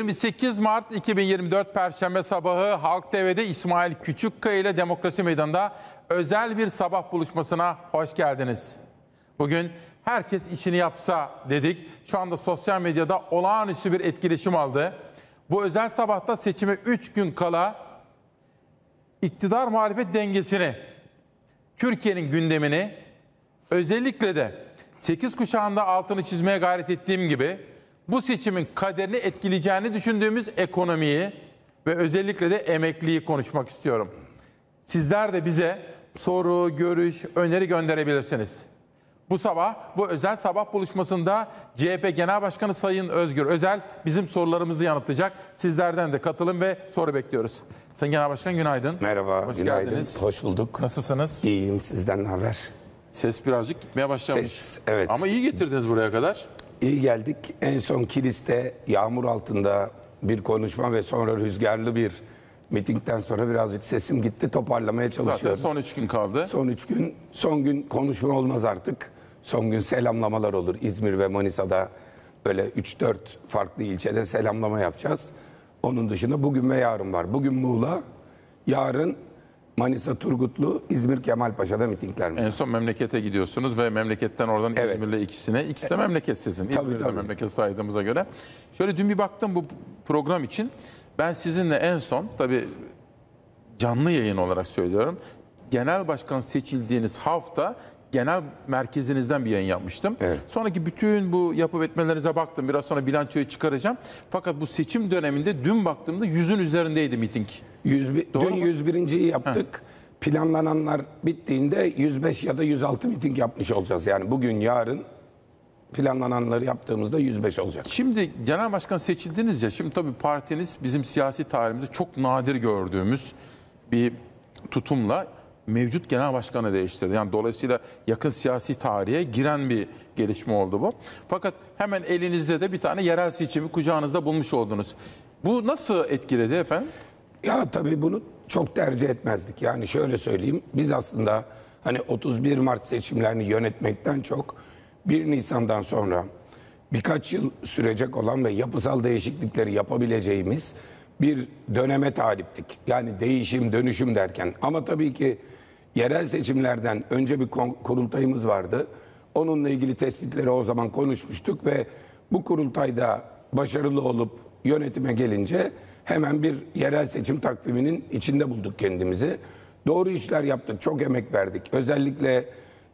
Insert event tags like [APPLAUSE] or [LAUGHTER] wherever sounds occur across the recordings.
28 Mart 2024 Perşembe sabahı Halk TV'de İsmail Küçükkaya ile Demokrasi Meydanı'nda özel bir sabah buluşmasına hoş geldiniz. Bugün herkes işini yapsa dedik. Şu anda sosyal medyada olağanüstü bir etkileşim aldı. Bu özel sabahta seçime 3 gün kala iktidar muhalefet dengesini, Türkiye'nin gündemini, özellikle de 8 kuşağında altını çizmeye gayret ettiğim gibi bu seçimin kaderini etkileyeceğini düşündüğümüz ekonomiyi ve özellikle de emekliyi konuşmak istiyorum. Sizler de bize soru, görüş, öneri gönderebilirsiniz. Bu sabah, bu özel sabah buluşmasında CHP Genel Başkanı Sayın Özgür Özel bizim sorularımızı yanıtlayacak. Sizlerden de katılım ve soru bekliyoruz. Sayın Genel Başkan günaydın. Merhaba, Hoş günaydın. geldiniz. Hoş bulduk. Nasılsınız? İyiyim, sizden ne haber? Ses birazcık gitmeye başlamış. Ses, evet. Ama iyi getirdiniz buraya kadar. İyi geldik. En son Kilis'te yağmur altında bir konuşma ve sonra rüzgarlı bir mitingden sonra birazcık sesim gitti. Toparlamaya Zaten çalışıyoruz. son üç gün kaldı. Son üç gün, son gün konuşma olmaz artık. Son gün selamlamalar olur. İzmir ve Manisa'da böyle 3-4 farklı ilçede selamlama yapacağız. Onun dışında bugün ve yarın var. Bugün Muğla, yarın Manisa Turgutlu, İzmir Kemalpaşa'da mitingler. En son memlekete gidiyorsunuz ve memleketten oradan Evet. İzmir'le ikisine. İkisi de memleket sizin. Tabii, İzmir'de tabii. memleket saydığımıza göre. Şöyle dün bir baktım bu program için. Ben sizinle en son tabii canlı yayın olarak söylüyorum. Genel başkan seçildiğiniz hafta genel merkezinizden bir yayın yapmıştım. Evet. Sonraki bütün bu yapıp etmelerinize baktım. Biraz sonra bilançoyu çıkaracağım. Fakat bu seçim döneminde dün baktığımda yüzün üzerindeydi miting. 101, Doğru dün mu? 101.yi yaptık. Planlananlar bittiğinde 105 ya da 106 miting yapmış olacağız. Yani bugün yarın planlananları yaptığımızda 105 olacak. Şimdi genel başkan seçildiniz ya, şimdi tabii partiniz bizim siyasi tarihimizde çok nadir gördüğümüz bir tutumla mevcut genel başkanı değiştirdi. Yani dolayısıyla yakın siyasi tarihe giren bir gelişme oldu bu. Fakat hemen elinizde de bir tane yerel seçimi kucağınızda bulmuş oldunuz. Bu nasıl etkiledi efendim? Ya tabii bunu çok tercih etmezdik. Yani şöyle söyleyeyim. Biz aslında hani 31 Mart seçimlerini yönetmekten çok 1 Nisan'dan sonra birkaç yıl sürecek olan ve yapısal değişiklikleri yapabileceğimiz bir döneme taliptik. Yani değişim, dönüşüm derken. Ama tabii ki yerel seçimlerden önce bir kurultayımız vardı. Onunla ilgili tespitleri o zaman konuşmuştuk ve bu kurultayda başarılı olup yönetime gelince hemen bir yerel seçim takviminin içinde bulduk kendimizi. Doğru işler yaptık, çok emek verdik. Özellikle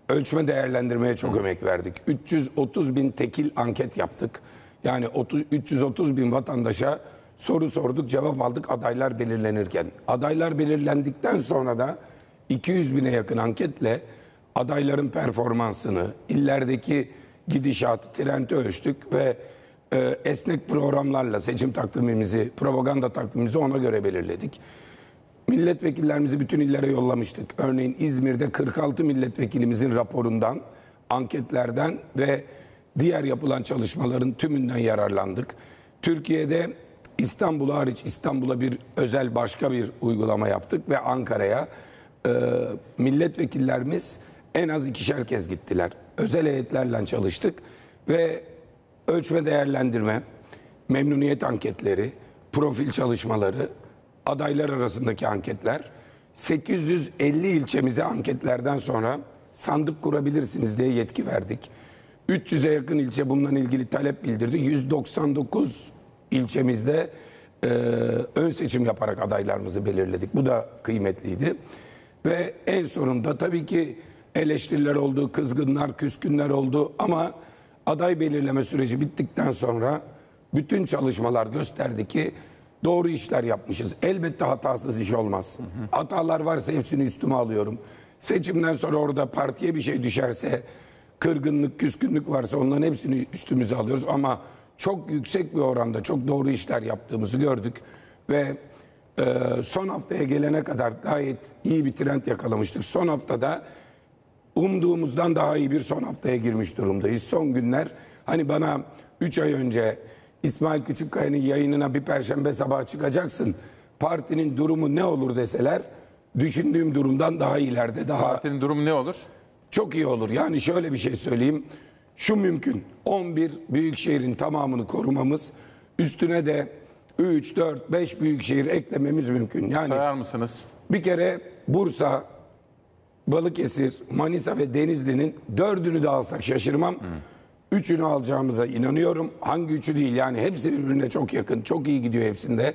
ölçme değerlendirmeye çok emek verdik. 330 bin tekil anket yaptık. Yani 30, 330 bin vatandaşa soru sorduk, cevap aldık adaylar belirlenirken. Adaylar belirlendikten sonra da 200 bine yakın anketle adayların performansını, illerdeki gidişatı, trendi ölçtük ve e, esnek programlarla seçim takvimimizi, propaganda takvimimizi ona göre belirledik. Milletvekillerimizi bütün illere yollamıştık. Örneğin İzmir'de 46 milletvekilimizin raporundan, anketlerden ve diğer yapılan çalışmaların tümünden yararlandık. Türkiye'de İstanbul hariç İstanbul'a bir özel başka bir uygulama yaptık ve Ankara'ya e, milletvekillerimiz en az ikişer kez gittiler. Özel heyetlerle çalıştık ve ölçme değerlendirme, memnuniyet anketleri, profil çalışmaları, adaylar arasındaki anketler, 850 ilçemize anketlerden sonra sandık kurabilirsiniz diye yetki verdik. 300'e yakın ilçe bununla ilgili talep bildirdi. 199 ilçemizde e, ön seçim yaparak adaylarımızı belirledik. Bu da kıymetliydi. Ve en sonunda tabii ki eleştiriler oldu, kızgınlar, küskünler oldu ama aday belirleme süreci bittikten sonra bütün çalışmalar gösterdi ki doğru işler yapmışız. Elbette hatasız iş olmaz. Hatalar varsa hepsini üstüme alıyorum. Seçimden sonra orada partiye bir şey düşerse, kırgınlık, küskünlük varsa onların hepsini üstümüze alıyoruz. Ama çok yüksek bir oranda çok doğru işler yaptığımızı gördük. Ve e, son haftaya gelene kadar gayet iyi bir trend yakalamıştık. Son haftada umduğumuzdan daha iyi bir son haftaya girmiş durumdayız. Son günler hani bana 3 ay önce İsmail Küçükkaya'nın yayınına bir perşembe sabahı çıkacaksın. Partinin durumu ne olur deseler düşündüğüm durumdan daha ileride daha Partinin durumu ne olur? çok iyi olur. Yani şöyle bir şey söyleyeyim. Şu mümkün. 11 büyük şehrin tamamını korumamız, üstüne de 3, 4, 5 büyük şehir eklememiz mümkün. Yani Sayar mısınız? bir kere Bursa, Balıkesir, Manisa ve Denizli'nin dördünü de alsak şaşırmam. Üçünü alacağımıza inanıyorum. Hangi üçü değil yani hepsi birbirine çok yakın. Çok iyi gidiyor hepsinde.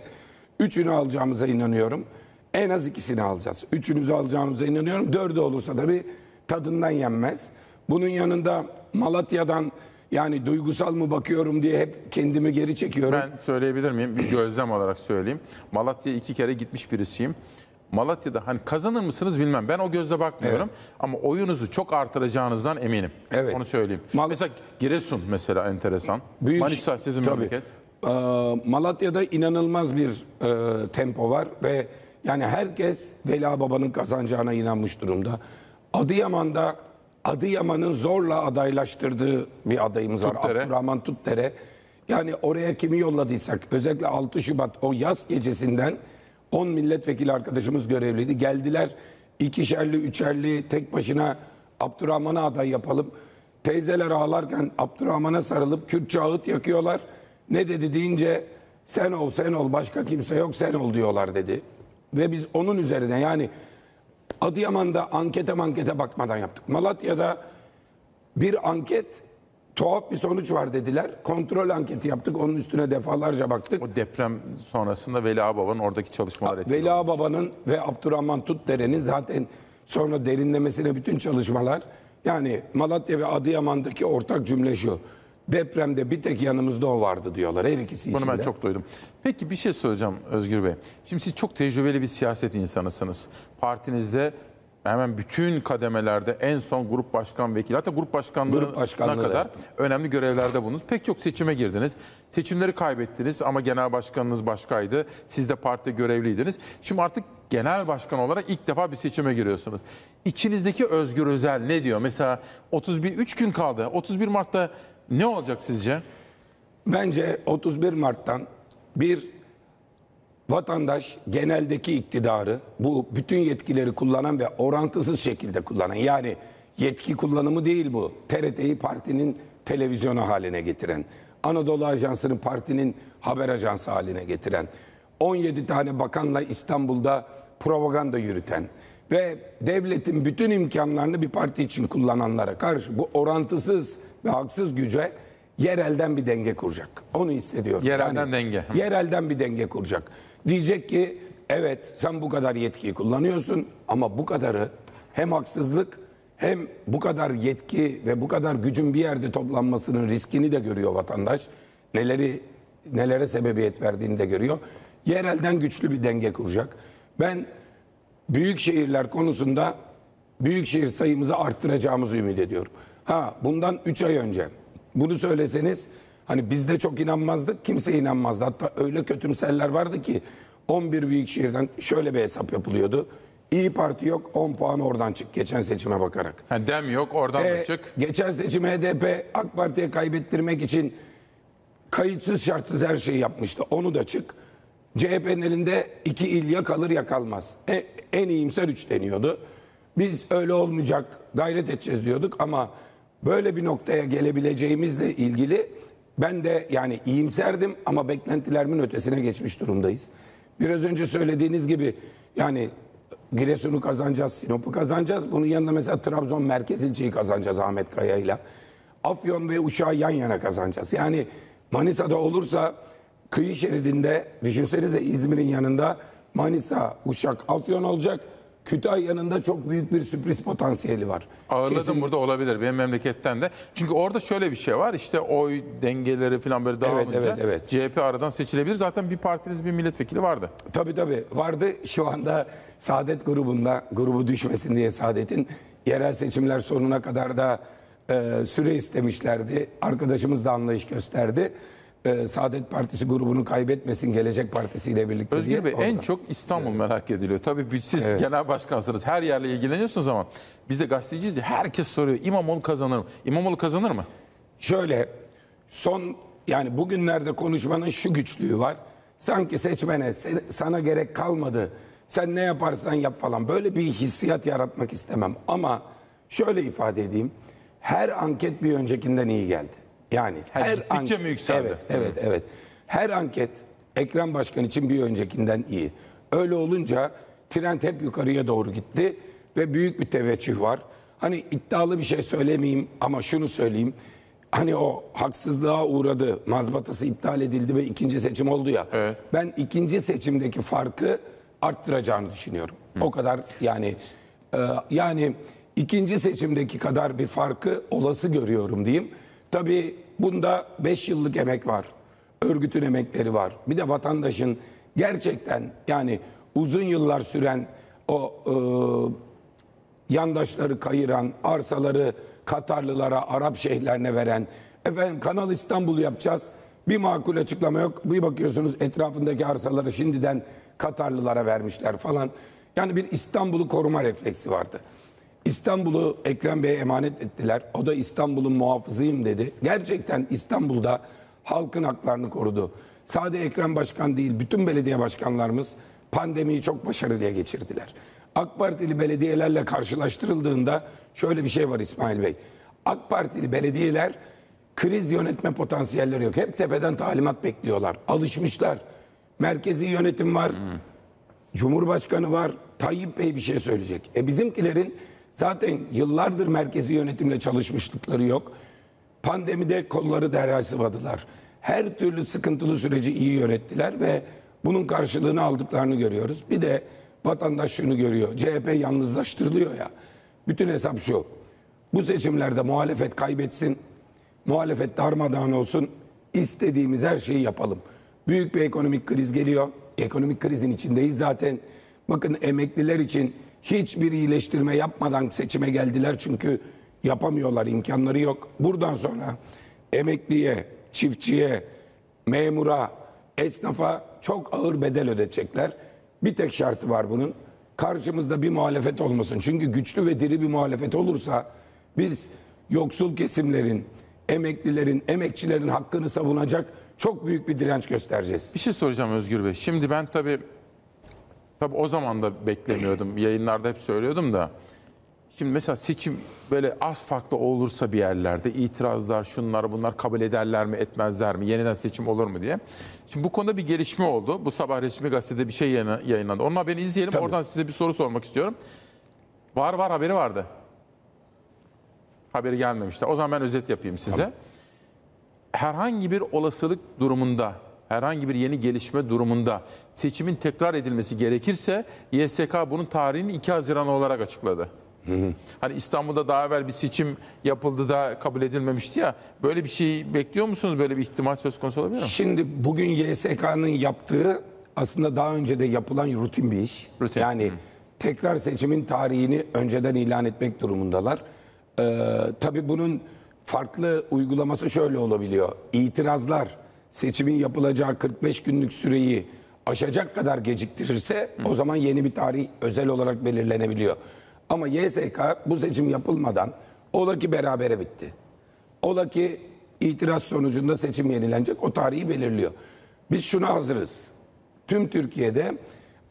Üçünü alacağımıza inanıyorum. En az ikisini alacağız. Üçünüzü alacağımıza inanıyorum. Dördü olursa da bir tadından yenmez. Bunun yanında Malatya'dan yani duygusal mı bakıyorum diye hep kendimi geri çekiyorum. Ben söyleyebilir miyim? Bir gözlem olarak söyleyeyim. Malatya'ya iki kere gitmiş birisiyim. Malatya'da hani kazanır mısınız bilmem. Ben o gözle bakmıyorum. Ama oyunuzu çok artıracağınızdan eminim. Evet. Onu söyleyeyim. Mal- mesela Giresun mesela enteresan. Büyük- Manisa sizin Tabii. memleket. Ee, Malatya'da inanılmaz bir e, tempo var ve yani herkes Vela Baba'nın kazanacağına inanmış durumda. Adıyaman'da Adıyaman'ın zorla adaylaştırdığı bir adayımız var. Tuttere. Abdurrahman Tuttere. Yani oraya kimi yolladıysak özellikle 6 Şubat o yaz gecesinden 10 milletvekili arkadaşımız görevliydi. Geldiler ikişerli, üçerli tek başına Abdurrahman'a aday yapalım. Teyzeler ağlarken Abdurrahman'a sarılıp Kürtçe ağıt yakıyorlar. Ne dedi deyince sen ol sen ol başka kimse yok sen ol diyorlar dedi. Ve biz onun üzerine yani Adıyaman'da ankete mankete bakmadan yaptık. Malatya'da bir anket tuhaf bir sonuç var dediler. Kontrol anketi yaptık. Onun üstüne defalarca baktık. O deprem sonrasında Veli Ağababa'nın oradaki çalışmaları etkili. Veli Ağababa'nın ve Abdurrahman Tutdere'nin zaten sonra derinlemesine bütün çalışmalar yani Malatya ve Adıyaman'daki ortak cümle şu. Depremde bir tek yanımızda o vardı diyorlar her ikisi Bunu için ben de. çok duydum. Peki bir şey soracağım Özgür Bey. Şimdi siz çok tecrübeli bir siyaset insanısınız. Partinizde hemen bütün kademelerde en son grup başkan vekili hatta grup başkanlığına Grup başkanlığı kadar da. önemli görevlerde bulundunuz. Pek çok seçime girdiniz. Seçimleri kaybettiniz ama genel başkanınız başkaydı. Siz de partide görevliydiniz. Şimdi artık genel başkan olarak ilk defa bir seçime giriyorsunuz. İçinizdeki Özgür Özel ne diyor? Mesela 31 3 gün kaldı. 31 Mart'ta ne olacak sizce? Bence 31 Mart'tan bir vatandaş geneldeki iktidarı bu bütün yetkileri kullanan ve orantısız şekilde kullanan yani yetki kullanımı değil bu. TRT'yi partinin televizyonu haline getiren, Anadolu Ajansı'nı partinin haber ajansı haline getiren, 17 tane bakanla İstanbul'da propaganda yürüten ve devletin bütün imkanlarını bir parti için kullananlara karşı bu orantısız ve haksız güce yerelden bir denge kuracak. Onu hissediyorum. Yerelden denge. Hı. Yerelden bir denge kuracak. Diyecek ki evet sen bu kadar yetkiyi kullanıyorsun ama bu kadarı hem haksızlık hem bu kadar yetki ve bu kadar gücün bir yerde toplanmasının riskini de görüyor vatandaş. Neleri nelere sebebiyet verdiğini de görüyor. Yerelden güçlü bir denge kuracak. Ben büyük şehirler konusunda büyük şehir sayımızı arttıracağımızı ümit ediyorum. Ha bundan 3 ay önce bunu söyleseniz hani biz de çok inanmazdık kimse inanmazdı. Hatta öyle kötümserler vardı ki 11 büyük şehirden şöyle bir hesap yapılıyordu. İyi Parti yok 10 puan oradan çık geçen seçime bakarak. Ha, dem yok oradan da Ee, çık. geçen seçim HDP AK Parti'ye kaybettirmek için kayıtsız şartsız her şeyi yapmıştı. Onu da çık. CHP'nin elinde iki il ya kalır ya kalmaz. E, en iyimser üç deniyordu. Biz öyle olmayacak gayret edeceğiz diyorduk ama böyle bir noktaya gelebileceğimizle ilgili ben de yani iyimserdim ama beklentilerimin ötesine geçmiş durumdayız. Biraz önce söylediğiniz gibi yani Giresun'u kazanacağız, Sinop'u kazanacağız. Bunun yanında mesela Trabzon merkez ilçeyi kazanacağız Ahmet Kaya'yla. Afyon ve Uşak'ı yan yana kazanacağız. Yani Manisa'da olursa kıyı şeridinde düşünsenize İzmir'in yanında Manisa, Uşak, Afyon olacak. Kütahya'nın da çok büyük bir sürpriz potansiyeli var. Ağırladım Kesin- burada olabilir benim memleketten de. Çünkü orada şöyle bir şey var işte oy dengeleri falan böyle dağılınca evet, evet. CHP aradan seçilebilir. Zaten bir partiniz bir milletvekili vardı. Tabii tabii vardı. Şu anda Saadet grubunda grubu düşmesin diye Saadet'in yerel seçimler sonuna kadar da e, süre istemişlerdi. Arkadaşımız da anlayış gösterdi. E, Saadet Partisi grubunu kaybetmesin Gelecek Partisi ile birlikte diye. Özgür Bey en orada. çok İstanbul merak ediliyor. Tabii siz genel başkansınız. Her yerle ilgileniyorsunuz ama biz de gazeteciyiz ya herkes soruyor İmamoğlu kazanır mı? İmamoğlu kazanır mı? Şöyle son yani bugünlerde konuşmanın şu güçlüğü var. Sanki seçmene sana gerek kalmadı. Sen ne yaparsan yap falan. Böyle bir hissiyat yaratmak istemem. Ama şöyle ifade edeyim. Her anket bir öncekinden iyi geldi. Yani Ha, her gittikçe anket- mi yükseldi? Evet, evet, evet. Her anket Ekrem Başkan için bir öncekinden iyi. Öyle olunca trend hep yukarıya doğru gitti ve büyük bir teveccüh var. Hani iddialı bir şey söylemeyeyim ama şunu söyleyeyim. Hani o haksızlığa uğradı, mazbatası iptal edildi ve ikinci seçim oldu ya. Evet. Ben ikinci seçimdeki farkı arttıracağını düşünüyorum. O kadar yani e, yani ikinci seçimdeki kadar bir farkı olası görüyorum diyeyim. Tabii bunda 5 yıllık emek var. Örgütün emekleri var. Bir de vatandaşın gerçekten yani uzun yıllar süren o e, yandaşları kayıran, arsaları Katarlılara, Arap şeyhlerine veren, efendim Kanal İstanbul yapacağız. Bir makul açıklama yok. Bir bakıyorsunuz etrafındaki arsaları şimdiden Katarlılara vermişler falan. Yani bir İstanbul'u koruma refleksi vardı. İstanbul'u Ekrem Bey'e emanet ettiler. O da İstanbul'un muhafızıyım dedi. Gerçekten İstanbul'da halkın haklarını korudu. Sade Ekrem Başkan değil, bütün belediye başkanlarımız pandemiyi çok başarılıya geçirdiler. AK Partili belediyelerle karşılaştırıldığında şöyle bir şey var İsmail Bey. AK Partili belediyeler kriz yönetme potansiyelleri yok. Hep tepeden talimat bekliyorlar. Alışmışlar. Merkezi yönetim var. Cumhurbaşkanı var. Tayyip Bey bir şey söyleyecek. E bizimkilerin zaten yıllardır merkezi yönetimle çalışmışlıkları yok. Pandemide kolları derhal sıvadılar. Her türlü sıkıntılı süreci iyi yönettiler ve bunun karşılığını aldıklarını görüyoruz. Bir de vatandaş şunu görüyor. CHP yalnızlaştırılıyor ya. Bütün hesap şu. Bu seçimlerde muhalefet kaybetsin. Muhalefet darmadağın olsun. İstediğimiz her şeyi yapalım. Büyük bir ekonomik kriz geliyor. Ekonomik krizin içindeyiz zaten. Bakın emekliler için hiçbir iyileştirme yapmadan seçime geldiler çünkü yapamıyorlar, imkanları yok. Buradan sonra emekliye, çiftçiye, memura, esnafa çok ağır bedel ödetecekler. Bir tek şartı var bunun. Karşımızda bir muhalefet olmasın. Çünkü güçlü ve diri bir muhalefet olursa biz yoksul kesimlerin, emeklilerin, emekçilerin hakkını savunacak çok büyük bir direnç göstereceğiz. Bir şey soracağım Özgür Bey. Şimdi ben tabii tabii o zaman da beklemiyordum. Yayınlarda hep söylüyordum da. Şimdi mesela seçim böyle az farklı olursa bir yerlerde itirazlar, şunlar bunlar kabul ederler mi, etmezler mi, yeniden seçim olur mu diye. Şimdi bu konuda bir gelişme oldu. Bu sabah resmi gazetede bir şey yayınlandı. Onun haberini izleyelim. Tabii. Oradan size bir soru sormak istiyorum. Var var haberi vardı. Haberi gelmemişti. O zaman ben özet yapayım size. Herhangi bir olasılık durumunda, herhangi bir yeni gelişme durumunda seçimin tekrar edilmesi gerekirse YSK bunun tarihini 2 Haziran olarak açıkladı. Hani İstanbul'da daha evvel bir seçim yapıldı da kabul edilmemişti ya. Böyle bir şey bekliyor musunuz? Böyle bir ihtimal söz konusu olabilir mi? Şimdi bugün YSK'nın yaptığı aslında daha önce de yapılan rutin bir iş. Rutin. Yani tekrar seçimin tarihini önceden ilan etmek durumundalar. Ee, tabii bunun farklı uygulaması şöyle olabiliyor. İtirazlar seçimin yapılacağı 45 günlük süreyi aşacak kadar geciktirirse o zaman yeni bir tarih özel olarak belirlenebiliyor. Ama YSK bu seçim yapılmadan ola ki berabere bitti. Ola ki itiraz sonucunda seçim yenilenecek o tarihi belirliyor. Biz şuna hazırız. Tüm Türkiye'de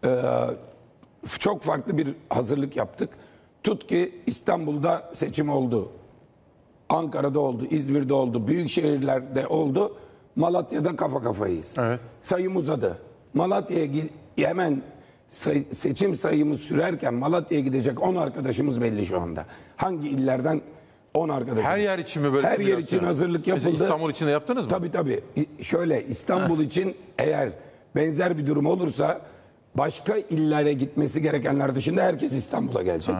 e, çok farklı bir hazırlık yaptık. Tut ki İstanbul'da seçim oldu. Ankara'da oldu, İzmir'de oldu, büyük şehirlerde oldu. Malatya'da kafa kafayız. Evet. Sayım uzadı. Malatya'ya hemen say- seçim sayımız sürerken Malatya'ya gidecek 10 arkadaşımız belli şu anda. Hangi illerden 10 arkadaşımız? Her yer için mi böyle Her yer için hazırlık yapıldı. Mesela İstanbul için de yaptınız mı? Tabii tabii. Şöyle İstanbul için eğer benzer bir durum olursa başka illere gitmesi gerekenler dışında herkes İstanbul'a gelecek.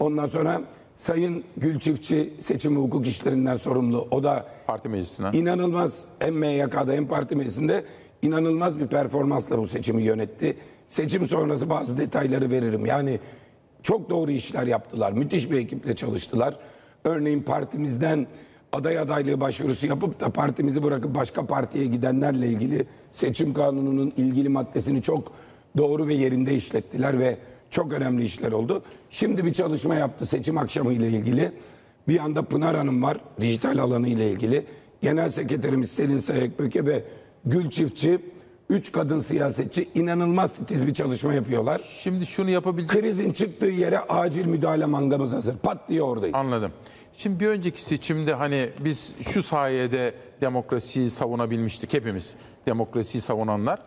Ondan sonra Sayın Gülçiftçi seçim hukuk işlerinden sorumlu. O da Parti meclisine. inanılmaz hem MYK'da hem parti meclisinde inanılmaz bir performansla bu seçimi yönetti. Seçim sonrası bazı detayları veririm. Yani çok doğru işler yaptılar. Müthiş bir ekiple çalıştılar. Örneğin partimizden aday adaylığı başvurusu yapıp da partimizi bırakıp başka partiye gidenlerle ilgili seçim kanununun ilgili maddesini çok doğru ve yerinde işlettiler ve çok önemli işler oldu. Şimdi bir çalışma yaptı seçim akşamı ile ilgili. Bir yanda Pınar Hanım var dijital alanı ile ilgili. Genel Sekreterimiz Selin Sayekböke ve Gül Çiftçi Üç kadın siyasetçi inanılmaz titiz bir çalışma yapıyorlar. Şimdi şunu yapabilecek Krizin çıktığı yere acil müdahale mangamız hazır. Pat diye oradayız. Anladım. Şimdi bir önceki seçimde hani biz şu sayede demokrasiyi savunabilmiştik hepimiz. Demokrasiyi savunanlar.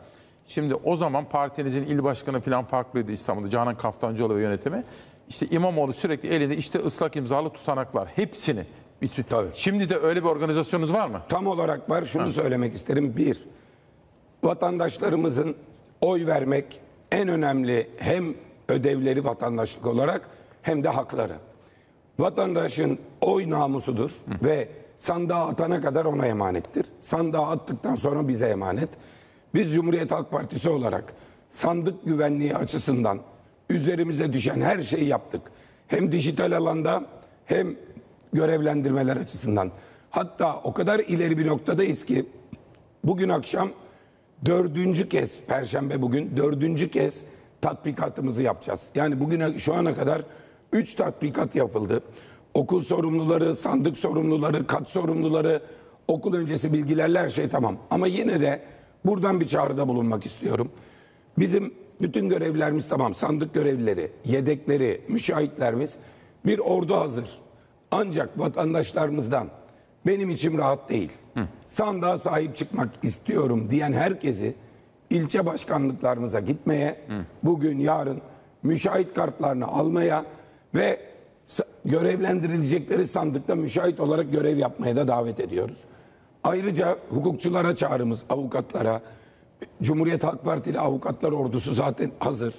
Şimdi o zaman partinizin il başkanı falan farklıydı İstanbul'da. Canan Kaftancıoğlu ve yönetimi. İşte İmamoğlu sürekli elinde işte ıslak imzalı tutanaklar. Hepsini. Bütün. Tabii. Şimdi de öyle bir organizasyonunuz var mı? Tam olarak var. Şunu söylemek isterim. Bir, vatandaşlarımızın oy vermek en önemli hem ödevleri vatandaşlık olarak hem de hakları. Vatandaşın oy namusudur ve sandığa atana kadar ona emanettir. Sandığa attıktan sonra bize emanet. Biz Cumhuriyet Halk Partisi olarak sandık güvenliği açısından üzerimize düşen her şeyi yaptık. Hem dijital alanda hem görevlendirmeler açısından. Hatta o kadar ileri bir noktadayız ki bugün akşam dördüncü kez, Perşembe bugün dördüncü kez tatbikatımızı yapacağız. Yani bugüne şu ana kadar üç tatbikat yapıldı. Okul sorumluları, sandık sorumluları, kat sorumluları, okul öncesi bilgilerle her şey tamam. Ama yine de buradan bir çağrıda bulunmak istiyorum. Bizim bütün görevlerimiz tamam. Sandık görevlileri, yedekleri, müşahitlerimiz bir ordu hazır. Ancak vatandaşlarımızdan benim içim rahat değil. Sandığa sahip çıkmak istiyorum diyen herkesi ilçe başkanlıklarımıza gitmeye, bugün yarın müşahit kartlarını almaya ve görevlendirilecekleri sandıkta müşahit olarak görev yapmaya da davet ediyoruz. Ayrıca hukukçulara çağrımız, avukatlara, Cumhuriyet Halk Partili avukatlar ordusu zaten hazır.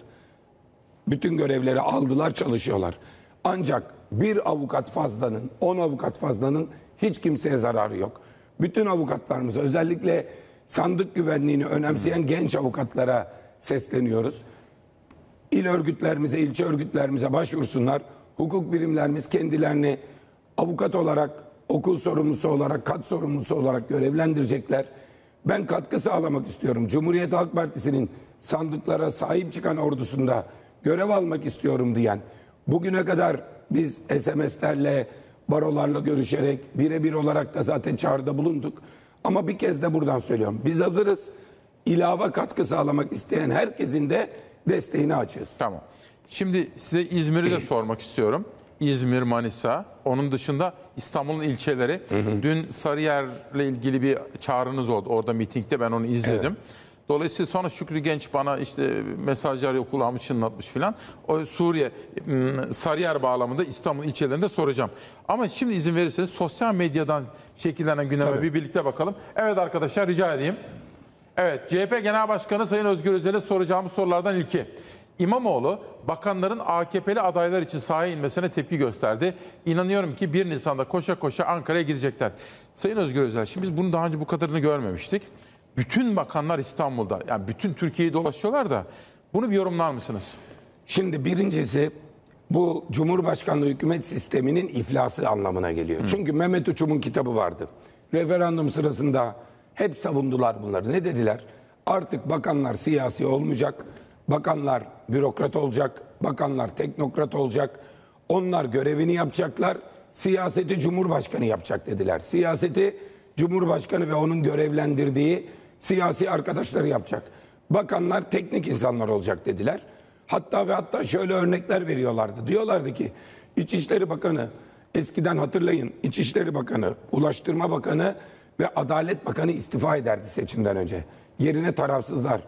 Bütün görevleri aldılar, çalışıyorlar. Ancak bir avukat fazlanın, on avukat fazlanın hiç kimseye zararı yok. Bütün avukatlarımız özellikle sandık güvenliğini önemseyen genç avukatlara sesleniyoruz. İl örgütlerimize, ilçe örgütlerimize başvursunlar. Hukuk birimlerimiz kendilerini avukat olarak, okul sorumlusu olarak, kat sorumlusu olarak görevlendirecekler. Ben katkı sağlamak istiyorum. Cumhuriyet Halk Partisi'nin sandıklara sahip çıkan ordusunda görev almak istiyorum diyen, bugüne kadar biz SMS'lerle, barolarla görüşerek, birebir olarak da zaten çağrıda bulunduk. Ama bir kez de buradan söylüyorum. Biz hazırız. İlave katkı sağlamak isteyen herkesin de desteğini açığız. Tamam. Şimdi size İzmir'i de [CLEARS THROAT] sormak istiyorum. İzmir, Manisa. Onun dışında İstanbul'un ilçeleri. Dün Sarıyer'le ilgili bir çağrınız oldu. Orada mitingde ben onu izledim. Dolayısıyla sonra Şükrü Genç bana işte mesajlar yok kulağımı çınlatmış filan. O Suriye, Sarıyer bağlamında İstanbul ilçelerinde soracağım. Ama şimdi izin verirseniz sosyal medyadan şekillenen gündeme Tabii. bir birlikte bakalım. Evet arkadaşlar rica edeyim. Evet, CHP Genel Başkanı Sayın Özgür Özel'e soracağımız sorulardan ilki. İmamoğlu, bakanların AKP'li adaylar için sahaya inmesine tepki gösterdi. İnanıyorum ki 1 Nisan'da koşa koşa Ankara'ya gidecekler. Sayın Özgür Özel, şimdi biz bunu daha önce bu kadarını görmemiştik. Bütün bakanlar İstanbul'da, yani bütün Türkiye'yi dolaşıyorlar da bunu bir yorumlar mısınız? Şimdi birincisi bu Cumhurbaşkanlığı hükümet sisteminin iflası anlamına geliyor. Çünkü Mehmet Uçum'un kitabı vardı. Referandum sırasında hep savundular bunları. Ne dediler? Artık bakanlar siyasi olmayacak. Bakanlar bürokrat olacak. Bakanlar teknokrat olacak. Onlar görevini yapacaklar. Siyaseti Cumhurbaşkanı yapacak dediler. Siyaseti Cumhurbaşkanı ve onun görevlendirdiği siyasi arkadaşları yapacak. Bakanlar teknik insanlar olacak dediler. Hatta ve hatta şöyle örnekler veriyorlardı. Diyorlardı ki İçişleri Bakanı eskiden hatırlayın İçişleri Bakanı, Ulaştırma Bakanı ve Adalet Bakanı istifa ederdi seçimden önce. Yerine tarafsızlar.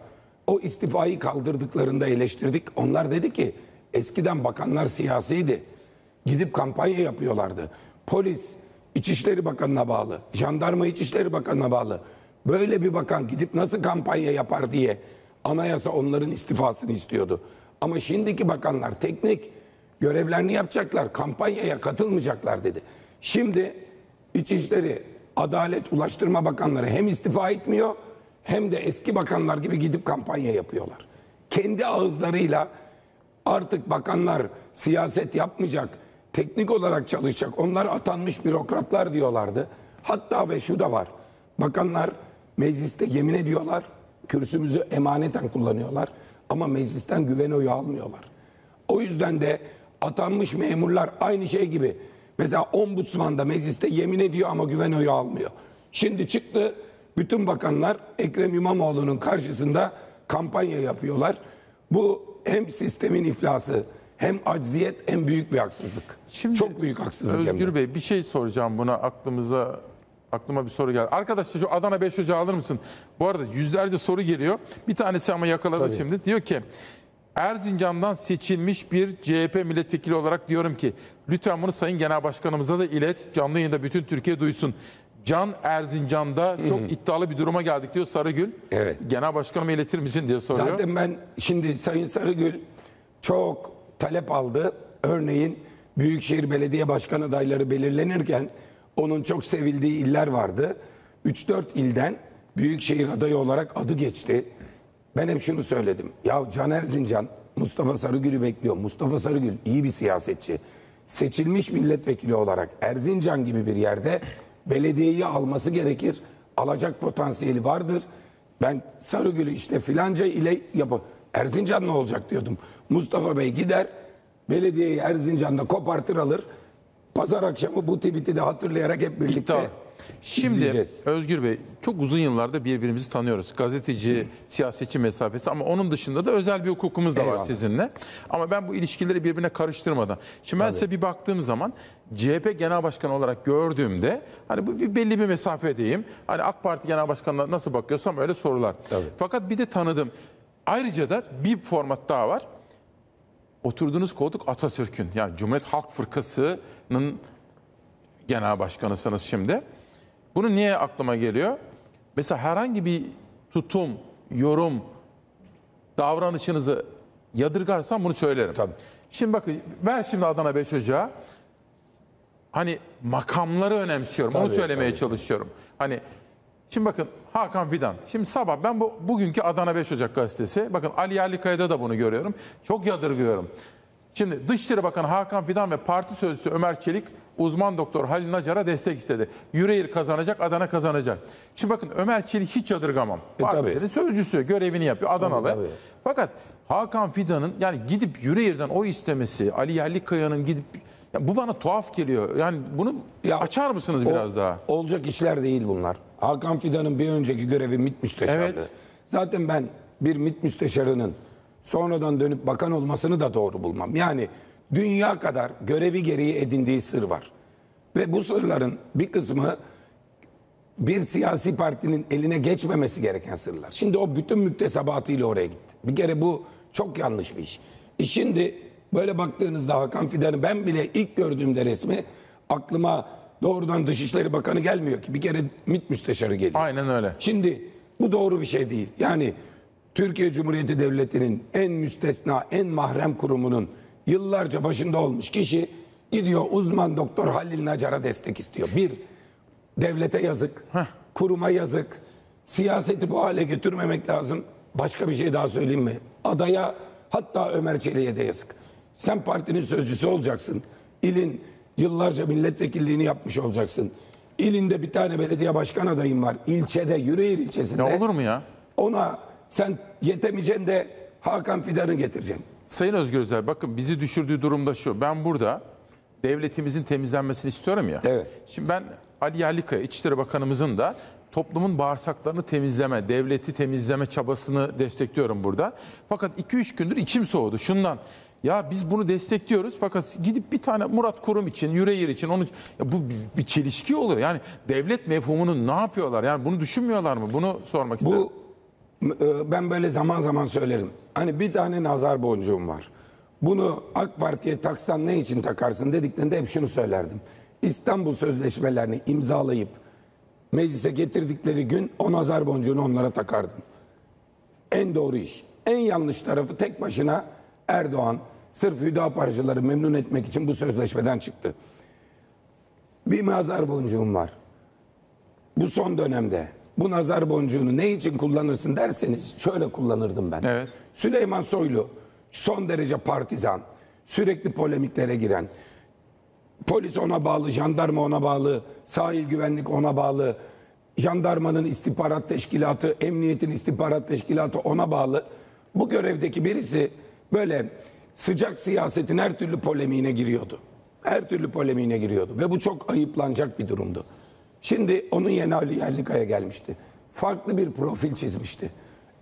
O istifayı kaldırdıklarında eleştirdik. Onlar dedi ki eskiden bakanlar siyasiydi. Gidip kampanya yapıyorlardı. Polis İçişleri Bakanı'na bağlı, jandarma İçişleri Bakanı'na bağlı. Böyle bir bakan gidip nasıl kampanya yapar diye anayasa onların istifasını istiyordu. Ama şimdiki bakanlar teknik görevlerini yapacaklar, kampanyaya katılmayacaklar dedi. Şimdi İçişleri, Adalet, Ulaştırma Bakanları hem istifa etmiyor hem de eski bakanlar gibi gidip kampanya yapıyorlar. Kendi ağızlarıyla artık bakanlar siyaset yapmayacak, teknik olarak çalışacak. Onlar atanmış bürokratlar diyorlardı. Hatta ve şu da var. Bakanlar mecliste yemin ediyorlar. Kürsümüzü emaneten kullanıyorlar. Ama meclisten güven oyu almıyorlar. O yüzden de atanmış memurlar aynı şey gibi. Mesela ombudsman da mecliste yemin ediyor ama güven oyu almıyor. Şimdi çıktı bütün bakanlar Ekrem İmamoğlu'nun karşısında kampanya yapıyorlar. Bu hem sistemin iflası hem acziyet hem büyük bir haksızlık. Şimdi Çok büyük haksızlık hem. Özgür Bey bir şey soracağım buna aklımıza aklıma bir soru geldi. Arkadaşlar şu Adana 5 Ocağı alır mısın? Bu arada yüzlerce soru geliyor. Bir tanesi ama yakaladım Tabii. şimdi. Diyor ki Erzincan'dan seçilmiş bir CHP milletvekili olarak diyorum ki lütfen bunu Sayın Genel Başkanımıza da ilet. Canlı yayında bütün Türkiye duysun. Can Erzincan'da çok iddialı bir duruma geldik diyor Sarıgül. Evet. Genel Başkanıma iletir misin diye soruyor. Zaten ben şimdi Sayın Sarıgül çok talep aldı. Örneğin Büyükşehir Belediye Başkan adayları belirlenirken onun çok sevildiği iller vardı. 3-4 ilden Büyükşehir adayı olarak adı geçti. Ben hep şunu söyledim. Ya Can Erzincan Mustafa Sarıgül'ü bekliyor. Mustafa Sarıgül iyi bir siyasetçi. Seçilmiş milletvekili olarak Erzincan gibi bir yerde belediyeyi alması gerekir. Alacak potansiyeli vardır. Ben Sarıgül'ü işte filanca ile yapı. Erzincan ne olacak diyordum. Mustafa Bey gider belediyeyi Erzincan'da kopartır alır. Pazar akşamı bu tweet'i de hatırlayarak hep birlikte İddia. Şimdi izleyeceğiz. Özgür Bey çok uzun yıllarda birbirimizi tanıyoruz. Gazeteci, siyasetçi mesafesi ama onun dışında da özel bir hukukumuz da var Eyvallah. sizinle. Ama ben bu ilişkileri birbirine karıştırmadan. Şimdi ben size bir baktığım zaman CHP Genel Başkanı olarak gördüğümde hani bu bir belli bir mesafedeyim. Hani AK Parti Genel Başkanı'na nasıl bakıyorsam öyle sorular. Tabii. Fakat bir de tanıdım. Ayrıca da bir format daha var. Oturduğunuz koltuk Atatürk'ün yani Cumhuriyet Halk Fırkası'nın genel başkanısınız şimdi. Bunu niye aklıma geliyor? Mesela herhangi bir tutum, yorum, davranışınızı yadırgarsam bunu söylerim. Tabii. Şimdi bakın ver şimdi Adana 5 Ocağı. Hani makamları önemsiyorum. Onu Tabii, söylemeye tabii. çalışıyorum. Hani şimdi bakın Hakan Fidan. Şimdi sabah ben bu bugünkü Adana 5 Ocak gazetesi. Bakın Ali Yerlikaya'da da bunu görüyorum. Çok yadırgıyorum. Şimdi Dışişleri Bakanı Hakan Fidan ve parti sözcüsü Ömer Çelik uzman doktor Halil Nacar'a destek istedi. Yüreğir kazanacak, Adana kazanacak. Şimdi bakın Ömer Çelik hiç yadırgamam. E, tabii. Partisinin sözcüsü görevini yapıyor Adanalı. Tabii, tabii. Fakat Hakan Fidan'ın yani gidip Yüreğir'den o istemesi, Ali Yerlikaya'nın gidip ya bu bana tuhaf geliyor. Yani bunu Ya, açar mısınız O- biraz daha? Olacak işler değil bunlar. Hakan Fidan'ın bir önceki görevi MİT müsteşarlığı. Evet. Zaten ben bir MİT müsteşarının sonradan dönüp bakan olmasını da doğru bulmam. Yani dünya kadar görevi gereği edindiği sır var. Ve bu sırların bir kısmı bir siyasi partinin eline geçmemesi gereken sırlar. Şimdi o bütün müktesebatıyla oraya gitti. Bir kere bu çok yanlış bir iş. E şimdi böyle baktığınızda Hakan Fidan'ı ben bile ilk gördüğümde resmi aklıma doğrudan Dışişleri Bakanı gelmiyor ki. Bir kere MİT müsteşarı geliyor. Aynen öyle. Şimdi bu doğru bir şey değil. Yani Türkiye Cumhuriyeti Devleti'nin en müstesna, en mahrem kurumunun yıllarca başında olmuş kişi gidiyor uzman doktor Halil Nacar'a destek istiyor. Bir, devlete yazık, kuruma yazık, siyaseti bu hale getirmemek lazım. Başka bir şey daha söyleyeyim mi? Adaya hatta Ömer Çelik'e de yazık. Sen partinin sözcüsü olacaksın. İlin yıllarca milletvekilliğini yapmış olacaksın. İlinde bir tane belediye başkan adayın var. İlçede, Yüreğir ilçesinde. Ya olur mu ya? Ona sen yetemeyeceksin de Hakan Fidan'ı getireceksin. Sayın Özgür Özel bakın bizi düşürdüğü durumda şu. Ben burada devletimizin temizlenmesini istiyorum ya. Evet. Şimdi ben Ali Yerlikaya İçişleri Bakanımızın da toplumun bağırsaklarını temizleme, devleti temizleme çabasını destekliyorum burada. Fakat 2-3 gündür içim soğudu şundan. Ya biz bunu destekliyoruz fakat gidip bir tane Murat Kurum için, Yüreğir için onu ya bu bir, çelişki oluyor. Yani devlet mefhumunu ne yapıyorlar? Yani bunu düşünmüyorlar mı? Bunu sormak istedim. Bu ben böyle zaman zaman söylerim. Hani bir tane nazar boncuğum var. Bunu AK Parti'ye taksan ne için takarsın dediklerinde hep şunu söylerdim. İstanbul Sözleşmelerini imzalayıp meclise getirdikleri gün o nazar boncuğunu onlara takardım. En doğru iş. En yanlış tarafı tek başına Erdoğan sırf Hüdaparcıları memnun etmek için bu sözleşmeden çıktı. Bir nazar boncuğum var. Bu son dönemde bu nazar boncuğunu ne için kullanırsın derseniz şöyle kullanırdım ben. Evet. Süleyman Soylu son derece partizan, sürekli polemiklere giren, polis ona bağlı, jandarma ona bağlı, sahil güvenlik ona bağlı, jandarmanın istihbarat teşkilatı, emniyetin istihbarat teşkilatı ona bağlı. Bu görevdeki birisi böyle sıcak siyasetin her türlü polemiğine giriyordu. Her türlü polemiğine giriyordu ve bu çok ayıplanacak bir durumdu. Şimdi onun yerine Ali Yerlikaya gelmişti. farklı bir profil çizmişti.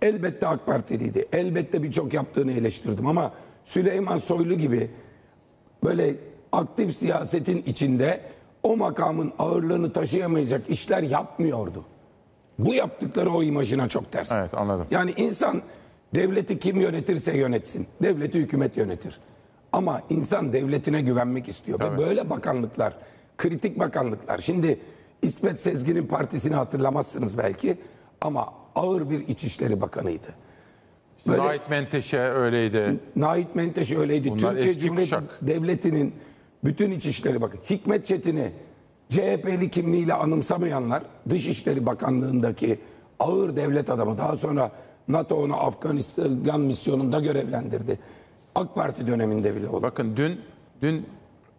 Elbette AK Partiliydi. Elbette birçok yaptığını eleştirdim ama Süleyman Soylu gibi böyle aktif siyasetin içinde o makamın ağırlığını taşıyamayacak işler yapmıyordu. Bu yaptıkları o imajına çok ters. Evet, anladım. Yani insan devleti kim yönetirse yönetsin. Devleti hükümet yönetir. Ama insan devletine güvenmek istiyor. Ve böyle bakanlıklar, kritik bakanlıklar. Şimdi İsmet Sezgin'in partisini hatırlamazsınız belki. Ama ağır bir İçişleri Bakanıydı. Böyle- Zahit Menteşe öyleydi. Nait Menteş öyleydi. Bunlar Türkiye Cumhuriyeti kuşak. Devleti'nin bütün içişleri bakın. Hikmet Çetin'i CHP'li kimliğiyle anımsamayanlar Dışişleri Bakanlığındaki ağır devlet adamı daha sonra NATO onu Afganistan misyonunda görevlendirdi. AK Parti döneminde bile oldu. Bakın dün dün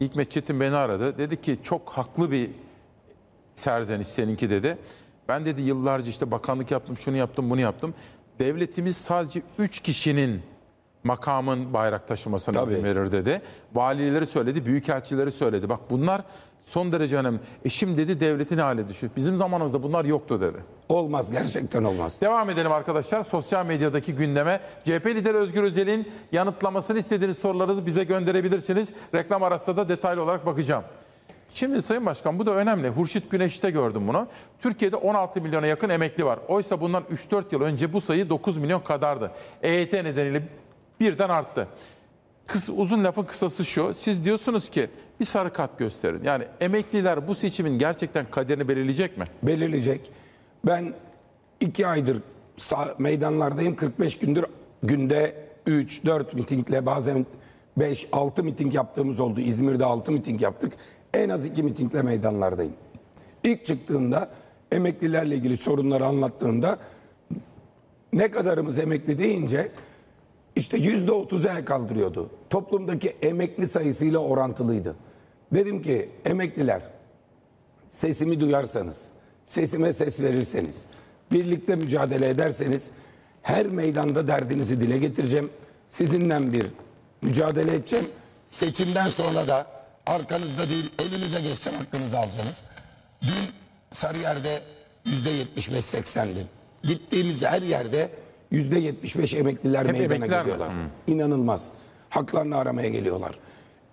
Hikmet Çetin beni aradı. Dedi ki çok haklı bir serzeniş seninki dedi. Ben dedi yıllarca işte bakanlık yaptım, şunu yaptım, bunu yaptım. Devletimiz sadece 3 kişinin makamın bayrak taşımasına Tabii. izin verir dedi. Valileri söyledi, büyükelçileri söyledi. Bak bunlar son derece önemli. E şimdi dedi devletin hale düşüyor. Bizim zamanımızda bunlar yoktu dedi. Olmaz gerçekten olmaz. Devam edelim arkadaşlar. Sosyal medyadaki gündeme. CHP lideri Özgür Özel'in yanıtlamasını istediğiniz sorularınızı bize gönderebilirsiniz. Reklam arasında da detaylı olarak bakacağım. Şimdi Sayın Başkan bu da önemli. Hurşit Güneş'te gördüm bunu. Türkiye'de 16 milyona yakın emekli var. Oysa bundan 3-4 yıl önce bu sayı 9 milyon kadardı. EYT nedeniyle birden arttı. Kıs, uzun lafın kısası şu. Siz diyorsunuz ki bir sarı kart gösterin. Yani emekliler bu seçimin gerçekten kaderini belirleyecek mi? belirleyecek. Ben iki aydır sağ- meydanlardayım. 45 gündür günde 3-4 mitingle bazen 5-6 miting yaptığımız oldu. İzmir'de 6 miting yaptık. En az 2 mitingle meydanlardayım. İlk çıktığımda emeklilerle ilgili sorunları anlattığımda ne kadarımız emekli deyince işte yüzde otuza el kaldırıyordu. Toplumdaki emekli sayısıyla orantılıydı. Dedim ki emekliler sesimi duyarsanız, sesime ses verirseniz, birlikte mücadele ederseniz her meydanda derdinizi dile getireceğim. Sizinle bir mücadele edeceğim. Seçimden sonra da arkanızda değil önünüze geçeceğim hakkınızı alacaksınız. Dün Sarıyer'de yüzde 75-80'di. Gittiğimiz her yerde yüzde 75 emekliler Hep meydana emekliler mi? geliyorlar. İnanılmaz. Haklarını aramaya geliyorlar.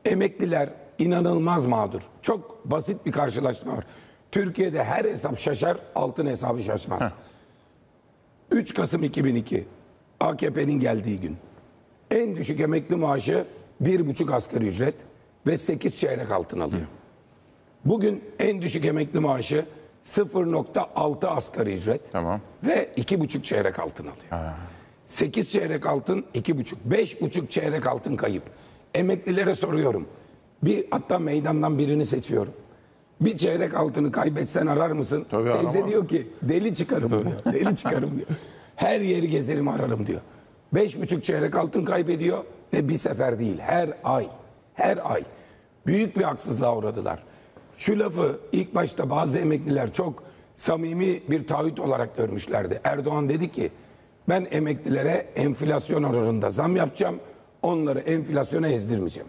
Emekliler inanılmaz mağdur. Çok basit bir karşılaşma var. Türkiye'de her hesap şaşar, altın hesabı şaşmaz. 3 Kasım 2002 AKP'nin geldiği gün. En düşük emekli maaşı 1,5 asgari ücret ve 8 çeyrek altın alıyor. Bugün en düşük emekli maaşı 0.6 asgari ücret Tamam. ve 2,5 çeyrek altın alıyor. 8 çeyrek altın, 2,5, 5,5 çeyrek altın kayıp. Emeklilere soruyorum. Bir hatta meydandan birini seçiyorum. Bir çeyrek altını kaybetsen arar mısın? Tabii Teyze aramaz. diyor ki deli çıkarım diyor. [LAUGHS] Deli çıkarım diyor. Her yeri gezerim ararım diyor. Beş buçuk çeyrek altın kaybediyor ve bir sefer değil her ay. Her ay. Büyük bir haksızlığa uğradılar. Şu lafı ilk başta bazı emekliler çok samimi bir taahhüt olarak görmüşlerdi. Erdoğan dedi ki ben emeklilere enflasyon oranında zam yapacağım. Onları enflasyona ezdirmeyeceğim.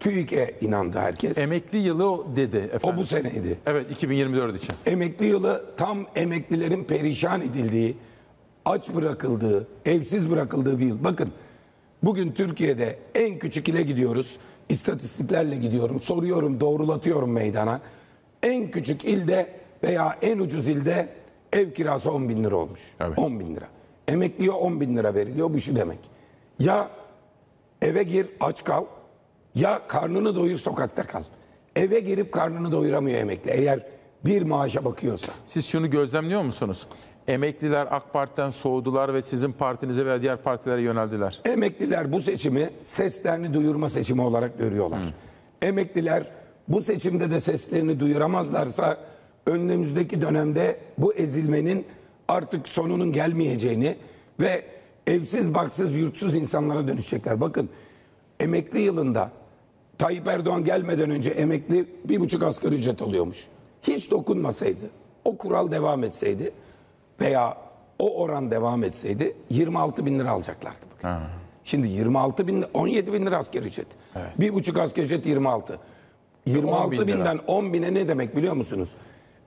TÜİK'e inandı herkes. Emekli yılı dedi efendim. o bu seneydi. Evet 2024 için. Emekli yılı tam emeklilerin perişan edildiği, aç bırakıldığı, evsiz bırakıldığı bir yıl. Bakın bugün Türkiye'de en küçük ile gidiyoruz. İstatistiklerle gidiyorum. Soruyorum, doğrulatıyorum meydana. En küçük ilde veya en ucuz ilde ev kirası 10 bin lira olmuş. Evet. 10 bin lira. Emekliye 10 bin lira veriliyor. Bu şu demek. Ya eve gir aç kal ya karnını doyur sokakta kal. Eve girip karnını doyuramıyor emekli eğer bir maaşa bakıyorsa. Siz şunu gözlemliyor musunuz? Emekliler AK Parti'den soğudular ve sizin partinize veya diğer partilere yöneldiler. Emekliler bu seçimi seslerini duyurma seçimi olarak görüyorlar. Emekliler bu seçimde de seslerini duyuramazlarsa önümüzdeki dönemde bu ezilmenin artık sonunun gelmeyeceğini ve evsiz baksız yurtsuz insanlara dönüşecekler. Bakın emekli yılında Tayyip Erdoğan gelmeden önce emekli bir buçuk asgari ücret alıyormuş. Hiç dokunmasaydı, o kural devam etseydi veya o oran devam etseydi 26 bin lira alacaklardı. Bakın. Şimdi 26 bin, 17 bin lira asgari ücret. Bir buçuk asgari ücret 26. 26 10 bin lira. binden 10 bine ne demek biliyor musunuz?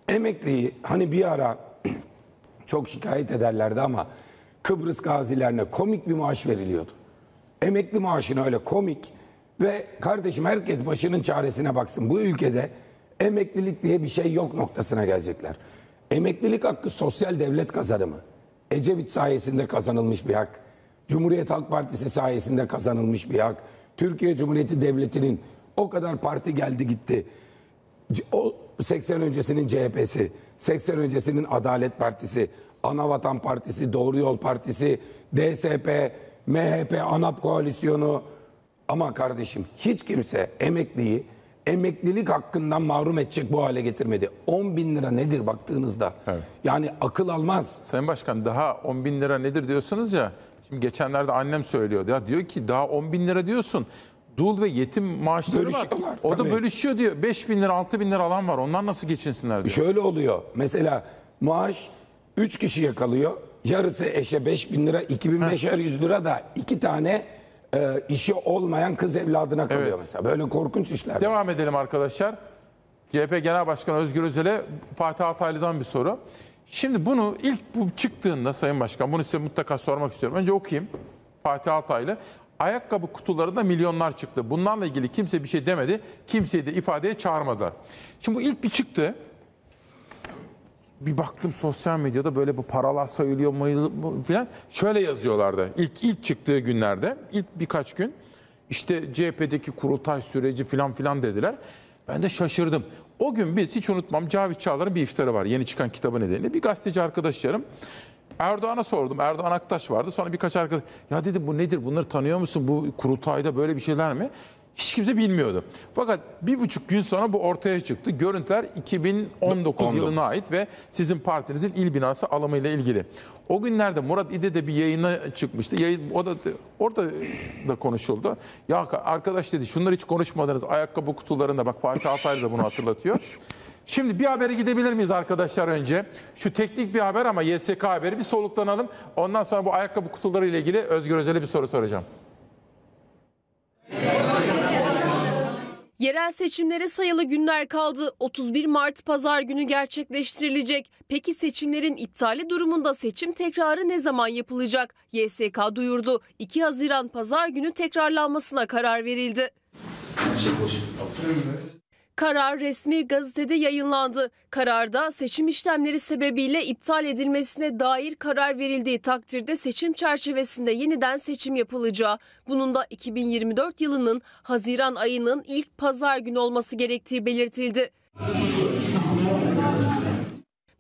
Emekliyi hani bir ara [CLEARS THROAT] çok şikayet ederlerdi ama Kıbrıs gazilerine komik bir maaş veriliyordu. Emekli maaşına öyle komik ve kardeşim herkes başının çaresine baksın. Bu ülkede emeklilik diye bir şey yok noktasına gelecekler. Emeklilik hakkı sosyal devlet kazanımı. Ecevit sayesinde kazanılmış bir hak. Cumhuriyet Halk Partisi sayesinde kazanılmış bir hak. Türkiye Cumhuriyeti Devleti'nin o kadar parti geldi gitti. O 80 öncesinin CHP'si, 80 öncesinin Adalet Partisi, Anavatan Partisi, Doğru Yol Partisi, DSP, MHP, ANAP koalisyonu. Ama kardeşim hiç kimse emekliyi emeklilik hakkından mahrum edecek bu hale getirmedi. 10 bin lira nedir baktığınızda? Yani akıl almaz. Sayın Başkan daha 10 bin lira nedir diyorsunuz ya. Şimdi geçenlerde annem söylüyordu. Ya diyor ki daha 10 bin lira diyorsun. Dul ve yetim maaşları var. O da tabii. bölüşüyor diyor. 5 bin lira 6 bin lira alan var. Onlar nasıl geçinsinler diyor. Şöyle oluyor. Mesela maaş 3 kişiye kalıyor. Yarısı eşe 5 bin lira, 2500 lira da iki tane e, işi olmayan kız evladına kalıyor Evet. mesela. Böyle korkunç işler. Devam edelim arkadaşlar. CHP Genel Başkanı Özgür Özel'e Fatih Altaylı'dan bir soru. Şimdi bunu ilk bu çıktığında Sayın Başkan bunu size mutlaka sormak istiyorum. Önce okuyayım. Fatih Altaylı. Ayakkabı kutularında milyonlar çıktı. Bunlarla ilgili kimse bir şey demedi. Kimseyi de ifadeye çağırmadılar. Şimdi bu ilk bir çıktı. Bir baktım sosyal medyada böyle bu paralar sayılıyor falan. Şöyle yazıyorlardı ilk ilk çıktığı günlerde. ilk birkaç gün işte CHP'deki kurultay süreci falan filan dediler. Ben de şaşırdım. O gün biz hiç unutmam Cavit Çağlar'ın bir iftarı var yeni çıkan kitabı nedeniyle. Bir gazeteci arkadaşlarım Erdoğan'a sordum. Erdoğan Aktaş vardı. Sonra birkaç arkadaş ya dedim bu nedir bunları tanıyor musun? Bu kurultayda böyle bir şeyler mi? Hiç kimse bilmiyordu. Fakat bir buçuk gün sonra bu ortaya çıktı. Görüntüler 2019 19. yılına ait ve sizin partinizin il binası alımıyla ilgili. O günlerde Murat İde de bir yayına çıkmıştı. Yayın, o da orada da konuşuldu. Ya arkadaş dedi şunları hiç konuşmadınız. Ayakkabı kutularında bak Fatih Altaylı da bunu hatırlatıyor. Şimdi bir habere gidebilir miyiz arkadaşlar önce? Şu teknik bir haber ama YSK haberi bir soluklanalım. Ondan sonra bu ayakkabı kutuları ile ilgili Özgür Özel'e bir soru soracağım. Yerel seçimlere sayılı günler kaldı. 31 Mart pazar günü gerçekleştirilecek. Peki seçimlerin iptali durumunda seçim tekrarı ne zaman yapılacak? YSK duyurdu. 2 Haziran pazar günü tekrarlanmasına karar verildi. Karar resmi gazetede yayınlandı. Kararda seçim işlemleri sebebiyle iptal edilmesine dair karar verildiği takdirde seçim çerçevesinde yeniden seçim yapılacağı, bunun da 2024 yılının Haziran ayının ilk pazar günü olması gerektiği belirtildi.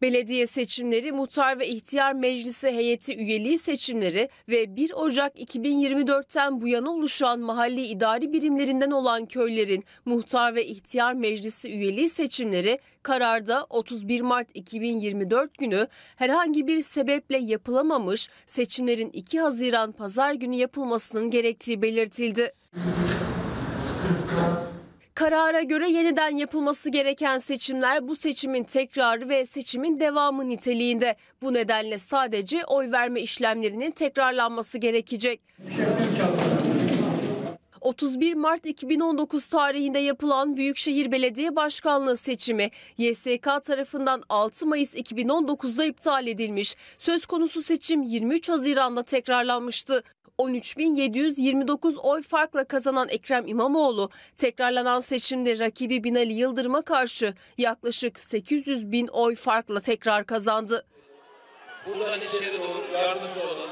Belediye seçimleri, muhtar ve ihtiyar meclisi heyeti üyeliği seçimleri ve 1 Ocak 2024'ten bu yana oluşan mahalli idari birimlerinden olan köylerin muhtar ve ihtiyar meclisi üyeliği seçimleri kararda 31 Mart 2024 günü herhangi bir sebeple yapılamamış seçimlerin 2 Haziran pazar günü yapılmasının gerektiği belirtildi. Karara göre yeniden yapılması gereken seçimler bu seçimin tekrarı ve seçimin devamı niteliğinde. Bu nedenle sadece oy verme işlemlerinin tekrarlanması gerekecek. 31 Mart 2019 tarihinde yapılan Büyükşehir Belediye Başkanlığı seçimi YSK tarafından 6 Mayıs 2019'da iptal edilmiş. Söz konusu seçim 23 Haziran'da tekrarlanmıştı. 13.729 oy farkla kazanan Ekrem İmamoğlu tekrarlanan seçimde rakibi Binali Yıldırım'a karşı yaklaşık 800 bin oy farkla tekrar kazandı. Buradan içeri doğru yardımcı olalım.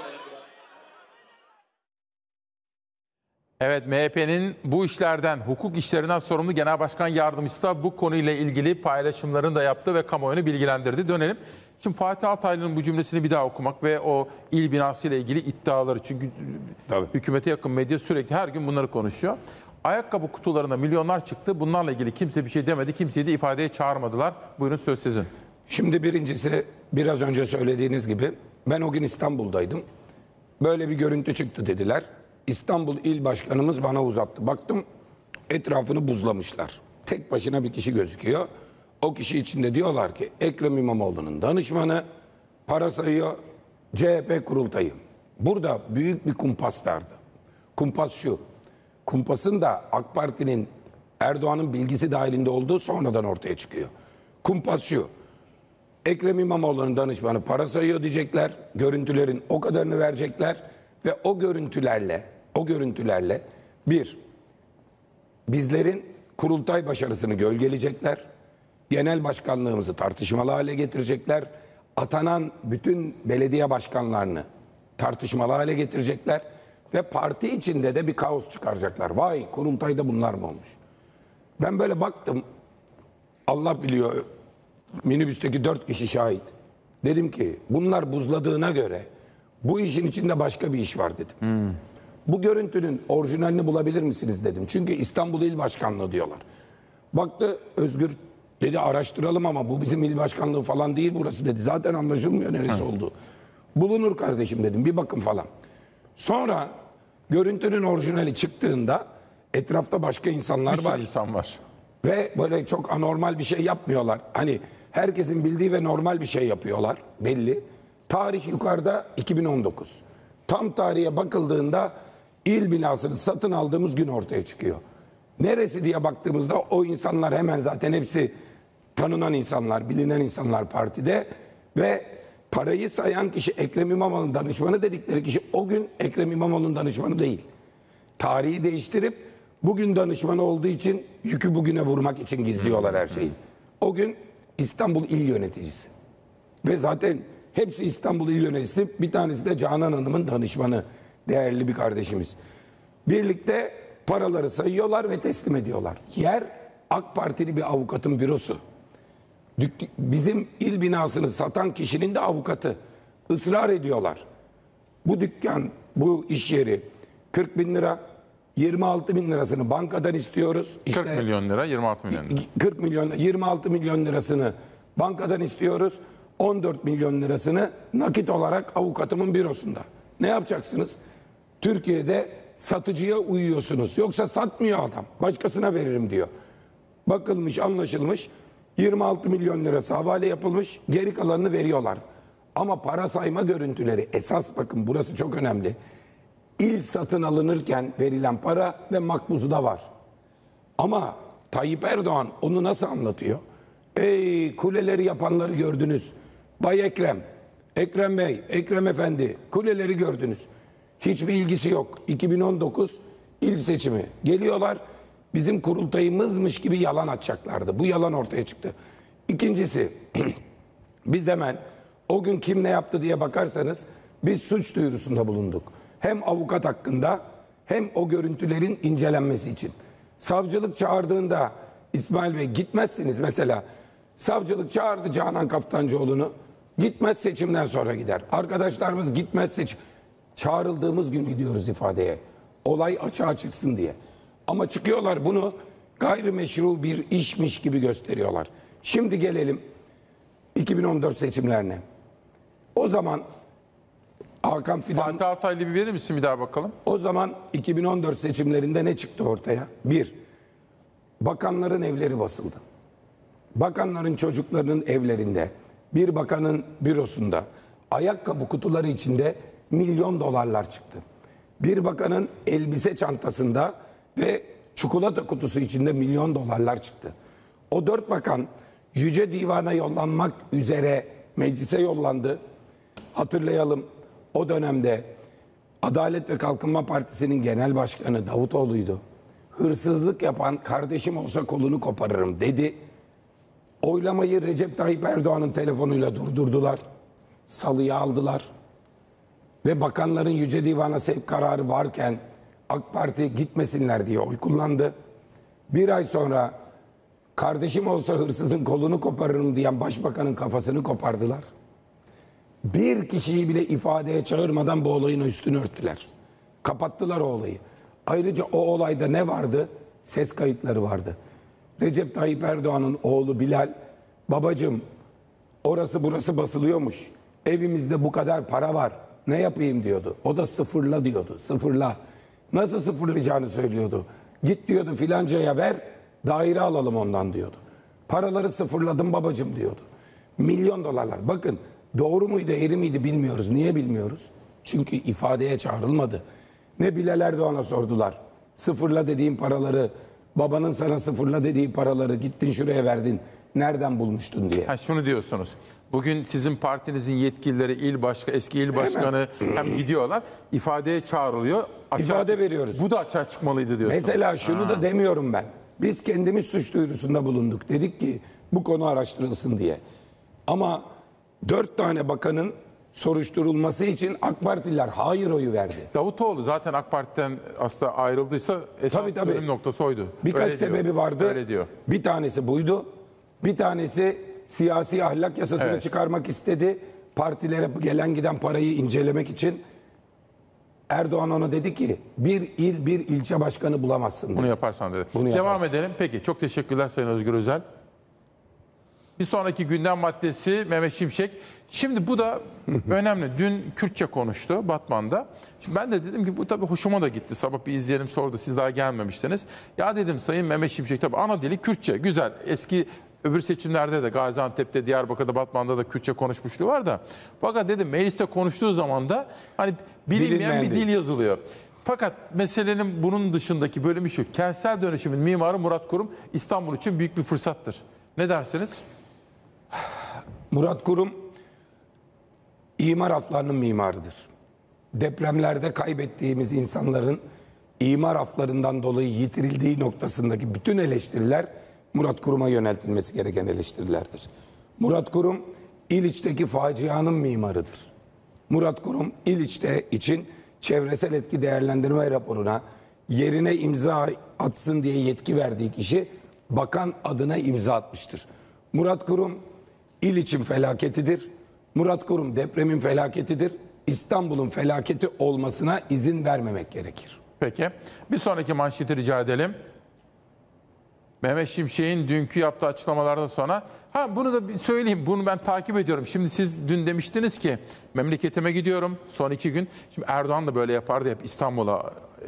Evet MHP'nin bu işlerden, hukuk işlerinden sorumlu Genel Başkan Yardımcısı da bu konuyla ilgili paylaşımlarını da yaptı ve kamuoyunu bilgilendirdi. Dönelim. Şimdi Fatih Altaylı'nın bu cümlesini bir daha okumak ve o il binası ile ilgili iddiaları. Çünkü Tabii. hükümete yakın medya sürekli her gün bunları konuşuyor. Ayakkabı kutularına milyonlar çıktı. Bunlarla ilgili kimse bir şey demedi. Kimseyi de ifadeye çağırmadılar. Buyurun söz sizin. Şimdi birincisi biraz önce söylediğiniz gibi ben o gün İstanbul'daydım. Böyle bir görüntü çıktı dediler. İstanbul İl Başkanımız bana uzattı. Baktım etrafını buzlamışlar. Tek başına bir kişi gözüküyor. O kişi içinde diyorlar ki Ekrem İmamoğlu'nun danışmanı para sayıyor CHP kurultayı. Burada büyük bir kumpas vardı. Kumpas şu. Kumpasın da AK Parti'nin Erdoğan'ın bilgisi dahilinde olduğu sonradan ortaya çıkıyor. Kumpas şu. Ekrem İmamoğlu'nun danışmanı para sayıyor diyecekler. Görüntülerin o kadarını verecekler ve o görüntülerle o görüntülerle bir bizlerin kurultay başarısını gölgeleyecekler. Genel başkanlığımızı tartışmalı hale getirecekler. Atanan bütün belediye başkanlarını tartışmalı hale getirecekler ve parti içinde de bir kaos çıkaracaklar. Vay kurultayda bunlar mı olmuş? Ben böyle baktım. Allah biliyor minibüsteki dört kişi şahit. Dedim ki bunlar buzladığına göre bu işin içinde başka bir iş var dedim. Bu görüntünün orijinalini bulabilir misiniz dedim. Çünkü İstanbul İl Başkanlığı diyorlar. Baktı Özgür dedi araştıralım ama bu bizim il başkanlığı falan değil burası dedi. Zaten anlaşılmıyor neresi olduğu. Bulunur kardeşim dedim bir bakın falan. Sonra görüntünün orijinali çıktığında etrafta başka insanlar Bir var. insan var. Ve böyle çok anormal bir şey yapmıyorlar. Hani herkesin bildiği ve normal bir şey yapıyorlar belli. Tarih yukarıda 2019. Tam tarihe bakıldığında il binasını satın aldığımız gün ortaya çıkıyor. Neresi diye baktığımızda o insanlar hemen zaten hepsi tanınan insanlar, bilinen insanlar partide ve parayı sayan kişi Ekrem İmamoğlu'nun danışmanı dedikleri kişi o gün Ekrem İmamoğlu'nun danışmanı değil tarihi değiştirip bugün danışmanı olduğu için yükü bugüne vurmak için gizliyorlar her şeyi. O gün İstanbul İl Yöneticisi. Ve zaten hepsi İstanbul İl Yöneticisi. Bir tanesi de Canan Hanım'ın danışmanı. Değerli bir kardeşimiz. Birlikte paraları sayıyorlar ve teslim ediyorlar. Yer AK Partili bir avukatın bürosu. Bizim il binasını satan kişinin de avukatı. Israr ediyorlar. Bu dükkan, bu iş yeri 40 bin lira, 26 bin lirasını bankadan istiyoruz. 40 İşte milyon lira, 26 milyon lira. 40 milyon, 26 milyon lirasını bankadan istiyoruz. 14 milyon lirasını nakit olarak avukatımın bürosunda. Ne yapacaksınız? Türkiye'de satıcıya uyuyorsunuz. Yoksa satmıyor adam. Başkasına veririm diyor. Bakılmış, anlaşılmış. 26 milyon lirası havale yapılmış. Geri kalanını veriyorlar. Ama para sayma görüntüleri esas bakın burası çok önemli. İl satın alınırken verilen para ve makbuzu da var. Ama Tayyip Erdoğan onu nasıl anlatıyor? Ey kuleleri yapanları gördünüz. Bay Ekrem, Ekrem Bey, Ekrem Efendi kuleleri gördünüz. Hiçbir ilgisi yok. 2019 il seçimi. Geliyorlar bizim kurultayımızmış gibi yalan atacaklardı. Bu yalan ortaya çıktı. İkincisi [CLEARS THROAT] biz hemen o gün kim ne yaptı diye bakarsanız biz suç duyurusunda bulunduk. Hem avukat hakkında hem o görüntülerin incelenmesi için. Savcılık çağırdığında İsmail Bey gitmezsiniz mesela. Savcılık çağırdı Canan Kaftancıoğlu'nu. Gitmez seçimden sonra gider. Arkadaşlarımız gitmez seçim. Çağrıldığımız gün gidiyoruz ifadeye. Olay açığa çıksın diye. Ama çıkıyorlar bunu gayrimeşru bir işmiş gibi gösteriyorlar. Şimdi gelelim 2014 seçimlerine. O zaman Hakan Fidan Fatih Altaylı bir verir misin bir daha bakalım? o zaman 2014 seçimlerinde ne çıktı ortaya? Bir, bakanların evleri basıldı. Bakanların çocuklarının evlerinde, bir bakanın bürosunda, ayakkabı kutuları içinde milyon dolarlar çıktı. Bir bakanın elbise çantasında ve çikolata kutusu içinde milyon dolarlar çıktı. O dört bakan Yüce Divan'a yollanmak üzere meclise yollandı. Hatırlayalım o dönemde Adalet ve Kalkınma Partisi'nin genel başkanı Davutoğlu'ydu. Hırsızlık yapan kardeşim olsa kolunu koparırım dedi. Oylamayı Recep Tayyip Erdoğan'ın telefonuyla durdurdular. Salıya aldılar. Ve bakanların Yüce Divan'a sevk kararı varken AK Parti gitmesinler diye oy kullandı. Bir ay sonra kardeşim olsa hırsızın kolunu koparırım diyen başbakanın kafasını kopardılar. Bir kişiyi bile ifadeye çağırmadan bu olayın üstünü örttüler. Kapattılar o olayı. Ayrıca o olayda ne vardı? Ses kayıtları vardı. Recep Tayyip Erdoğan'ın oğlu Bilal, babacım orası burası basılıyormuş. Evimizde bu kadar para var. Ne yapayım diyordu. O da sıfırla diyordu. Sıfırla. Nasıl sıfırlayacağını söylüyordu. Git diyordu filancaya ver daire alalım ondan diyordu. Paraları sıfırladım babacım diyordu. Milyon dolarlar. Bakın doğru muydu eğri miydi bilmiyoruz. Niye bilmiyoruz? Çünkü ifadeye çağrılmadı. Ne Bilal Erdoğan'a sordular. Sıfırla dediğin paraları, babanın sana sıfırla dediği paraları gittin şuraya verdin. nereden bulmuştun diye. Ha şunu diyorsunuz. Bugün sizin partinizin yetkilileri, il başka eski il başkanı hem gidiyorlar, ifadeye çağrılıyor. Açığa İfade veriyoruz. Bu da açığa çıkmalıydı diyorsunuz. Mesela şunu da demiyorum ben. Biz kendimiz suç duyurusunda bulunduk. Dedik ki bu konu araştırılsın diye. Ama dört tane bakanın soruşturulması için AK Partililer hayır oyu verdi. Davutoğlu zaten AK Parti'den aslında ayrıldıysa esas Tabii, tabii. dönüm noktası oydu. Birkaç Öyle diyor. sebebi vardı. Öyle diyor. Bir tanesi buydu. Bir tanesi siyasi ahlak yasasını Evet. çıkarmak istedi. Partilere gelen giden parayı incelemek için. Erdoğan ona dedi ki bir il bir ilçe başkanı bulamazsın dedi. Bunu yaparsan dedi. Bunu Devam yaparsan. edelim. Peki çok teşekkürler Sayın Özgür Özel. Bir sonraki gündem maddesi Mehmet Şimşek. Şimdi bu da [LAUGHS] önemli. Dün Kürtçe konuştu Batman'da. Şimdi ben de dedim ki bu tabii hoşuma da gitti. Sabah bir izleyelim sordu siz daha gelmemiştiniz. Ya dedim Sayın Mehmet Şimşek tabii ana dili Kürtçe. Güzel. Eski öbür seçimlerde de Gaziantep'te, Diyarbakır'da, Batman'da da Kürtçe konuşmuşluğu var da. Fakat dedim mecliste konuştuğu zaman da hani bilinmeyen Bilinmeyen bir değil. dil yazılıyor. Fakat meselenin bunun dışındaki bölümü şu. Kentsel dönüşümün mimarı Murat Kurum İstanbul için büyük bir fırsattır. Ne dersiniz? Murat Kurum imar aflarının mimarıdır. Depremlerde kaybettiğimiz insanların imar aflarından dolayı yitirildiği noktasındaki bütün eleştiriler Murat Kurum'a yöneltilmesi gereken eleştirilerdir. Murat Kurum İliç'teki facianın mimarıdır. Murat Kurum İliç'te için çevresel etki değerlendirme raporuna yerine imza atsın diye yetki verdiği kişi bakan adına imza atmıştır. Murat Kurum İliç'in felaketidir. Murat Kurum depremin felaketidir. İstanbul'un felaketi olmasına izin vermemek gerekir. Peki. Bir sonraki manşeti rica edelim. Mehmet Şimşek'in dünkü yaptığı açıklamalardan sonra ha bunu da bir söyleyeyim. Bunu ben takip ediyorum. Şimdi siz dün demiştiniz ki memleketime gidiyorum son iki gün. Şimdi Erdoğan da böyle yapardı hep İstanbul'a e,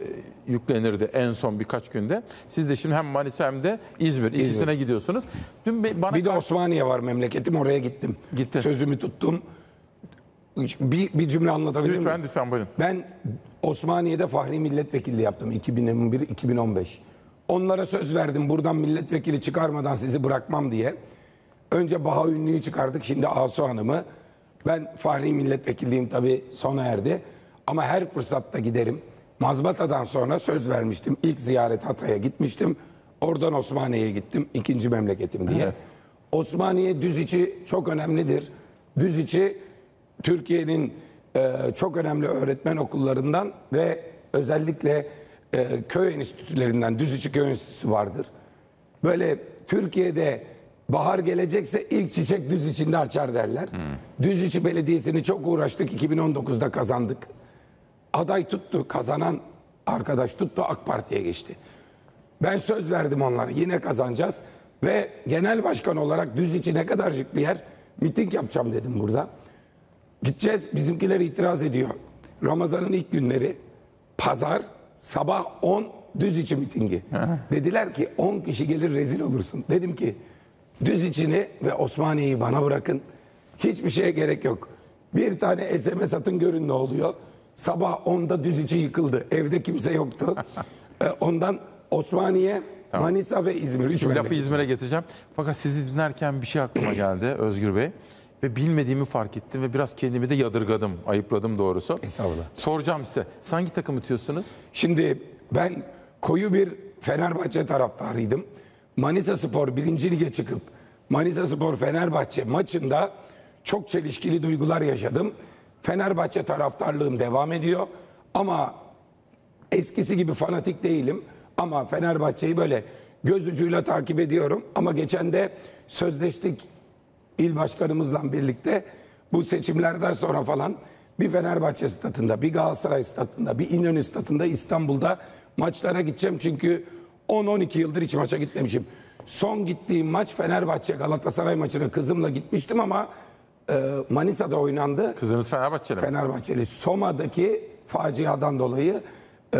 yüklenirdi en son birkaç günde. Siz de şimdi hem Manisa hem de İzmir, ikisine gidiyorsunuz. Dün bana Bir de Osmaniye var memleketim oraya gittim. Gitti. Sözümü tuttum. Bir, bir cümle anlatabilir miyim? lütfen lütfen buyurun. Ben Osmaniye'de Fahri Milletvekilliği yaptım 2011-2015. Onlara söz verdim buradan milletvekili çıkarmadan sizi bırakmam diye. Önce Baha Ünlü'yü çıkardık şimdi Asu Hanım'ı. Ben Fahri Milletvekilliğim tabii sona erdi. Ama her fırsatta giderim. Mazbata'dan sonra söz vermiştim. İlk ziyaret Hatay'a gitmiştim. Oradan Osmaniye'ye gittim. ikinci memleketim diye. Osmaniye Düziçi çok önemlidir. Düziçi Türkiye'nin e, çok önemli öğretmen okullarından ve özellikle e, köy enstitülerinden Düziçi Köy Enstitüsü vardır. Böyle Türkiye'de bahar gelecekse ilk çiçek düz içinde açar derler. Düziçi Belediyesi'ni çok uğraştık 2019'da kazandık. Aday tuttu kazanan arkadaş tuttu AK Parti'ye geçti. Ben söz verdim onlara yine kazanacağız ve genel başkan olarak düz içi ne kadarcık bir yer miting yapacağım dedim burada. Gideceğiz bizimkiler itiraz ediyor. Ramazan'ın ilk günleri pazar sabah 10 düz içi mitingi. Dediler ki 10 kişi gelir rezil olursun. Dedim ki düz içini ve Osmaniye'yi bana bırakın. Hiçbir şeye gerek yok. Bir tane SMS atın görün ne oluyor. Sabah 10'da düz içi yıkıldı. Evde kimse yoktu. Ee, [LAUGHS] Ondan Osmaniye, Manisa ve İzmir. Üç Lafı memleket. İzmir'e getireceğim. Fakat sizi dinlerken bir şey aklıma [CLEARS THROAT] geldi Özgür Bey. Ve bilmediğimi fark ettim ve biraz kendimi de yadırgadım, ayıpladım doğrusu. Estağfurullah. Soracağım size. Siz hangi takımı tutuyorsunuz? Şimdi ben koyu bir Fenerbahçe taraftarıydım. Manisa Spor birinci lige çıkıp Manisa Spor Fenerbahçe maçında çok çelişkili duygular yaşadım. Fenerbahçe taraftarlığım devam ediyor ama eskisi gibi fanatik değilim. Ama Fenerbahçe'yi böyle göz ucuyla takip ediyorum. Ama geçen de sözleştik il başkanımızla birlikte bu seçimlerden sonra falan bir Fenerbahçe statında, bir Galatasaray statında, bir İnönü statında İstanbul'da maçlara gideceğim. Çünkü 10-12 yıldır hiç maça gitmemişim. Son gittiğim maç Fenerbahçe Galatasaray maçına kızımla gitmiştim ama e, Manisa'da oynandı. Kızınız Fenerbahçeli mi? Fenerbahçeli Soma'daki faciadan dolayı e,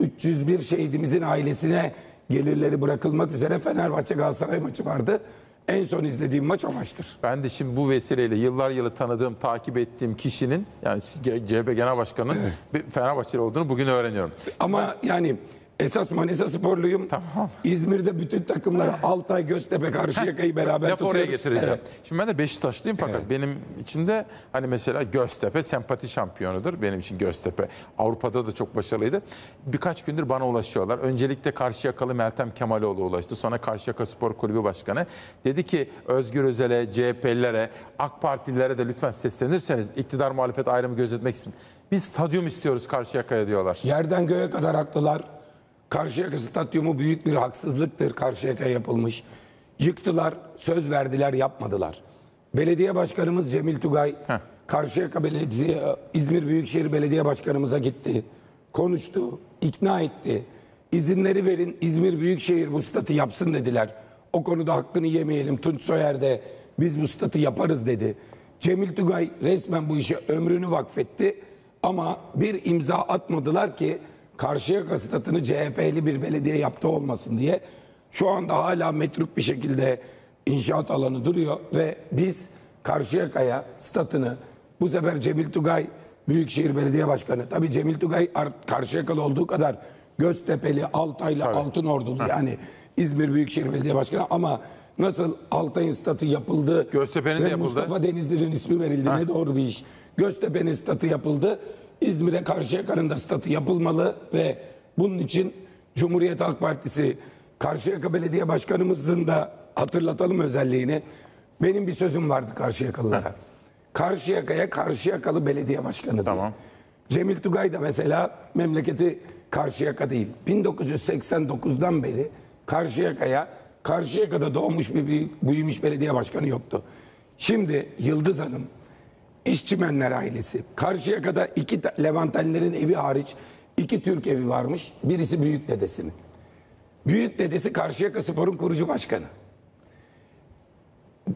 301 şehidimizin ailesine gelirleri bırakılmak üzere Fenerbahçe Galatasaray maçı vardı. En son izlediğim maç o maçtır. Ben de şimdi bu vesileyle yıllar yılı tanıdığım, takip ettiğim kişinin yani CHP Genel Başkanı'nın Fenerbahçeli olduğunu bugün öğreniyorum. Ama yani Esas Manisa sporluyum. Tamam. İzmir'de bütün takımlara Altay, Göztepe, Karşıyaka'yı beraber oraya tutuyoruz. getireceğim. Evet. Şimdi ben de Beşiktaşlıyım fakat benim için de hani mesela Göztepe sempati şampiyonudur. Benim için Göztepe. Avrupa'da da çok başarılıydı. Birkaç gündür bana ulaşıyorlar. Öncelikle Karşıyakalı Meltem Kemaloğlu ulaştı. Sonra Karşıyaka Spor Kulübü Başkanı. Dedi ki Özgür Özel'e, CHP'lilere, AK Partililere de lütfen seslenirseniz iktidar muhalefet ayrımı gözetmek için. Biz stadyum istiyoruz Karşıyaka'ya diyorlar. Yerden göğe kadar haklılar. Karşıyaka stadyumu büyük bir haksızlıktır. Karşıyaka yapılmış. Yıktılar, söz verdiler, yapmadılar. Belediye Başkanımız Cemil Tugay, Heh. Karşıyaka Belediye, İzmir Büyükşehir Belediye Başkanımıza gitti. Konuştu, ikna etti. İzinleri verin, İzmir Büyükşehir bu statı yapsın dediler. O konuda hakkını yemeyelim. Tunç Soyer de biz bu statı yaparız dedi. Cemil Tugay resmen bu işe ömrünü vakfetti. Ama bir imza atmadılar ki Karşıyaka statını CHP'li bir belediye yaptı olmasın diye. Şu anda hala metruk bir şekilde inşaat alanı duruyor ve biz Karşıyaka'ya statını bu sefer Cemil Tugay Büyükşehir Belediye Başkanı. Tabii Cemil Tugay Karşıyakalı olduğu kadar Göztepe'li, Altaylı, Altınordulu yani İzmir Büyükşehir Belediye Başkanı ama nasıl Altay'ın statı yapıldı Göztepe'nin de yapıldı. Mustafa Denizli'nin ismi verildi. Ne doğru bir iş. Göztepe'nin statı yapıldı. İzmir'e Karşıyaka'nın da statı yapılmalı ve bunun için Cumhuriyet Halk Partisi Karşıyaka Belediye Başkanımızın da hatırlatalım özelliğini. Benim bir sözüm vardı Karşıyakalılara. Karşıyaka'ya Karşıyakalı Belediye Başkanı diye. Tamam. Cemil Tugay da mesela memleketi Karşıyaka değil. 1989'dan beri Karşıyaka'ya Karşıyaka'da doğmuş bir büyümüş belediye başkanı yoktu. Şimdi Yıldız Hanım, İşçimenler ailesi. Karşıyaka'da iki Levantenlerin evi hariç iki Türk evi varmış. Birisi büyük dedesinin. Büyük dedesi Karşıyaka Spor'un kurucu başkanı.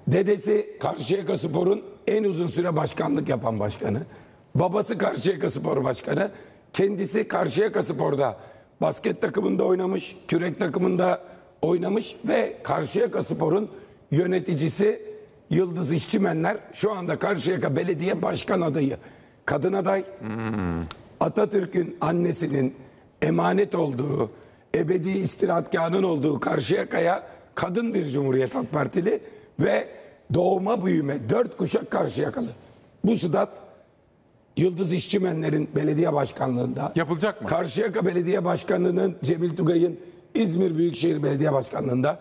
Dedesi Karşıyaka Spor'un en uzun süre başkanlık yapan başkanı. Babası Karşıyaka Spor Başkanı. Kendisi Karşıyaka Spor'da basket takımında oynamış, kürek takımında oynamış ve Karşıyaka Spor'un yöneticisi Yıldız İşçimenler şu anda Karşıyaka Belediye Başkan adayı. Kadın aday. Atatürk'ün annesinin emanet olduğu, ebedi istirahatgahının olduğu Karşıyaka'ya kadın bir Cumhuriyet Halk Partili ve doğma büyüme dört kuşak Karşıyakalı. Bu stat Yıldız İşçimenler'in belediye başkanlığında. Yapılacak mı? Karşıyaka Belediye Başkanlığı'nın Cemil Tugay'ın İzmir Büyükşehir Belediye Başkanlığı'nda.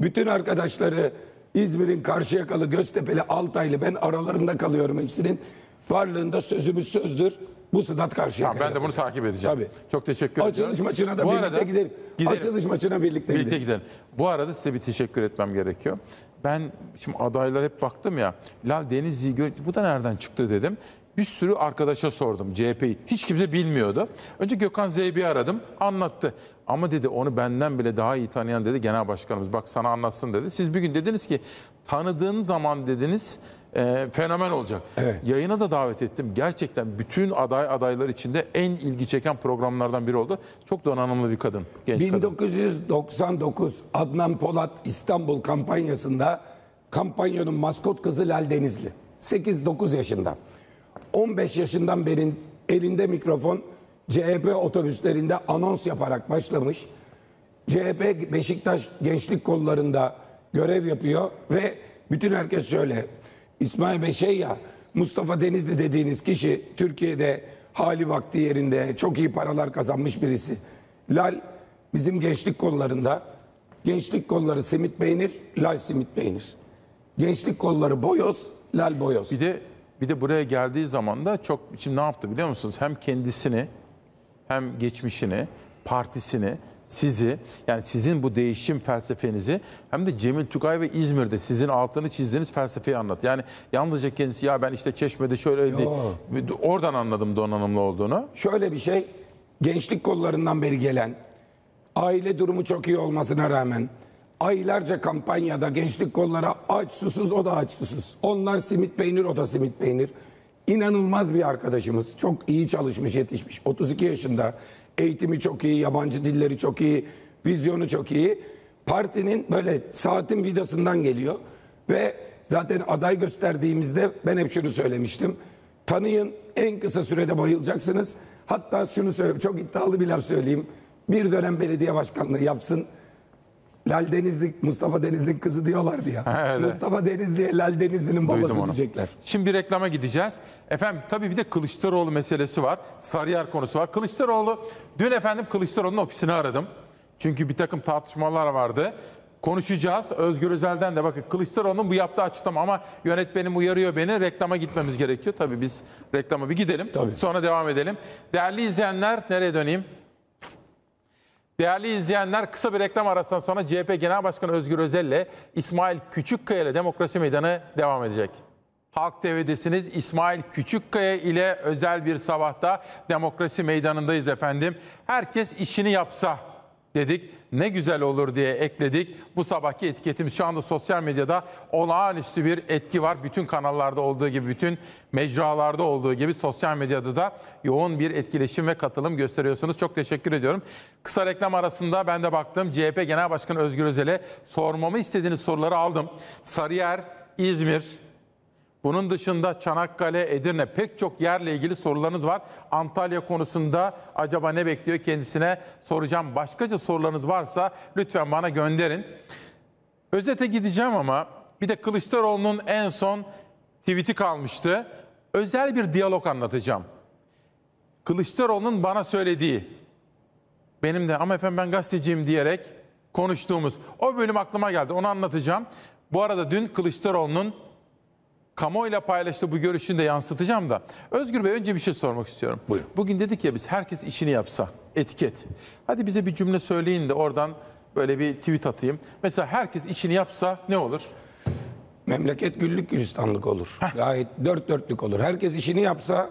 Bütün arkadaşları İzmir'in Karşıyakalı, Göztepe'li, Altaylı ben aralarında kalıyorum hepsinin. Varlığında sözümüz sözdür. Bu stat Karşıyaka. Tamam, ben de bunu takip edeceğim. Tabii. Çok teşekkür ediyorum. Açılış maçına da Bu birlikte arada- gidelim. Gidelim. Açılış maçına birlikte, Birlikte gidelim. gidelim. Bu arada size bir teşekkür etmem gerekiyor. Ben şimdi adaylar hep baktım ya. Lal Denizli'yi bu da nereden çıktı dedim. Bir sürü arkadaşa sordum CHP'yi. Hiç kimse bilmiyordu. Önce Gökhan Zeybi'yi aradım. Anlattı. Ama dedi onu benden bile daha iyi tanıyan dedi genel başkanımız. Bak sana anlatsın dedi. Siz bir gün dediniz ki tanıdığın zaman dediniz e, fenomen olacak. Evet. Yayına da davet ettim. Gerçekten bütün aday adaylar içinde en ilgi çeken programlardan biri oldu. Çok donanımlı bir kadın. Genç kadın. 1999 Adnan Polat İstanbul kampanyasında kampanyanın maskot kızı Lal Denizli. 8-9 yaşında. 15 yaşından beri elinde mikrofon CHP otobüslerinde anons yaparak başlamış. CHP Beşiktaş gençlik kollarında görev yapıyor ve bütün herkes şöyle. İsmail Bey şey ya Mustafa Denizli dediğiniz kişi Türkiye'de hali vakti yerinde çok iyi paralar kazanmış birisi. Lal bizim gençlik kollarında gençlik kolları simit peynir, lal simit peynir. Gençlik kolları boyoz, lal boyoz. Bir de bir de buraya geldiği zaman da çok şimdi ne yaptı biliyor musunuz? Hem kendisini hem geçmişini, partisini, sizi yani sizin bu değişim felsefenizi hem de Cemil Tugay ve İzmir'de sizin altını çizdiğiniz felsefeyi anlat. Yani yalnızca kendisi ya ben işte Çeşme'de şöyle. Oradan anladım donanımlı olduğunu. Şöyle bir şey, gençlik kollarından beri gelen, aile durumu çok iyi olmasına rağmen aylarca kampanyada gençlik kollara aç susuz o da aç susuz. Onlar simit peynir o da simit peynir. İnanılmaz bir arkadaşımız. Çok iyi çalışmış yetişmiş. 32 yaşında. Eğitimi çok iyi, yabancı dilleri çok iyi, vizyonu çok iyi. Partinin böyle saatin vidasından geliyor. Ve zaten aday gösterdiğimizde ben hep şunu söylemiştim. Tanıyın en kısa sürede bayılacaksınız. Hatta şunu söyleyeyim çok iddialı bir laf söyleyeyim. bir dönem belediye başkanlığı yapsın. Lal Denizli, Mustafa Denizli'nin kızı diyorlardı ya. Evet. Mustafa Denizli'ye Lal Denizli'nin babası Duydum onu. diyecekler. Şimdi bir reklama gideceğiz. Efendim tabii bir de Kılıçdaroğlu meselesi var. Sarıyer konusu var. Kılıçdaroğlu, dün efendim Kılıçdaroğlu'nun ofisini aradım. Çünkü bir takım tartışmalar vardı. Konuşacağız. Özgür Özel'den de bakın Kılıçdaroğlu'nun bu yaptığı açıklama ama yönetmenim uyarıyor beni. Reklama gitmemiz gerekiyor. Tabii biz reklama bir gidelim. Tabii. Sonra devam edelim. Değerli izleyenler nereye döneyim? Değerli izleyenler kısa bir reklam arasından sonra CHP Genel Başkanı Özgür Özel ile İsmail Küçükkaya ile Demokrasi Meydanı devam edecek. Halk TV'desiniz. İsmail Küçükkaya ile özel bir sabahta Demokrasi Meydanı'ndayız efendim. Herkes işini yapsa dedik. Ne güzel olur diye ekledik. Bu sabahki etiketimiz şu anda sosyal medyada olağanüstü bir etki var. Bütün kanallarda olduğu gibi, bütün mecralarda olduğu gibi sosyal medyada da yoğun bir etkileşim ve katılım gösteriyorsunuz. Çok teşekkür ediyorum. Kısa reklam arasında ben de baktım. CHP Genel Başkanı Özgür Özel'e sormamı istediğiniz soruları aldım. Sarıyer, İzmir, bunun dışında Çanakkale, Edirne pek çok yerle ilgili sorularınız var. Antalya konusunda acaba ne bekliyor kendisine soracağım. Başkaca sorularınız varsa lütfen bana gönderin. Özete gideceğim ama bir de Kılıçdaroğlu'nun en son tweet'i kalmıştı. Özel bir diyalog anlatacağım. Kılıçdaroğlu'nun bana söylediği, benim de ama efendim ben gazeteciyim diyerek konuştuğumuz o bölüm aklıma geldi. Onu anlatacağım. Bu arada dün Kılıçdaroğlu'nun kamuoyuyla paylaştığı bu görüşünü de yansıtacağım da. Özgür Bey önce bir şey sormak istiyorum. Buyurun. Bugün dedik ya biz herkes işini yapsa, etiket. Hadi bize bir cümle söyleyin de oradan böyle bir tweet atayım. Mesela herkes işini yapsa ne olur? Memleket güllük gülistanlık olur. Gayet dört dörtlük olur. Herkes işini yapsa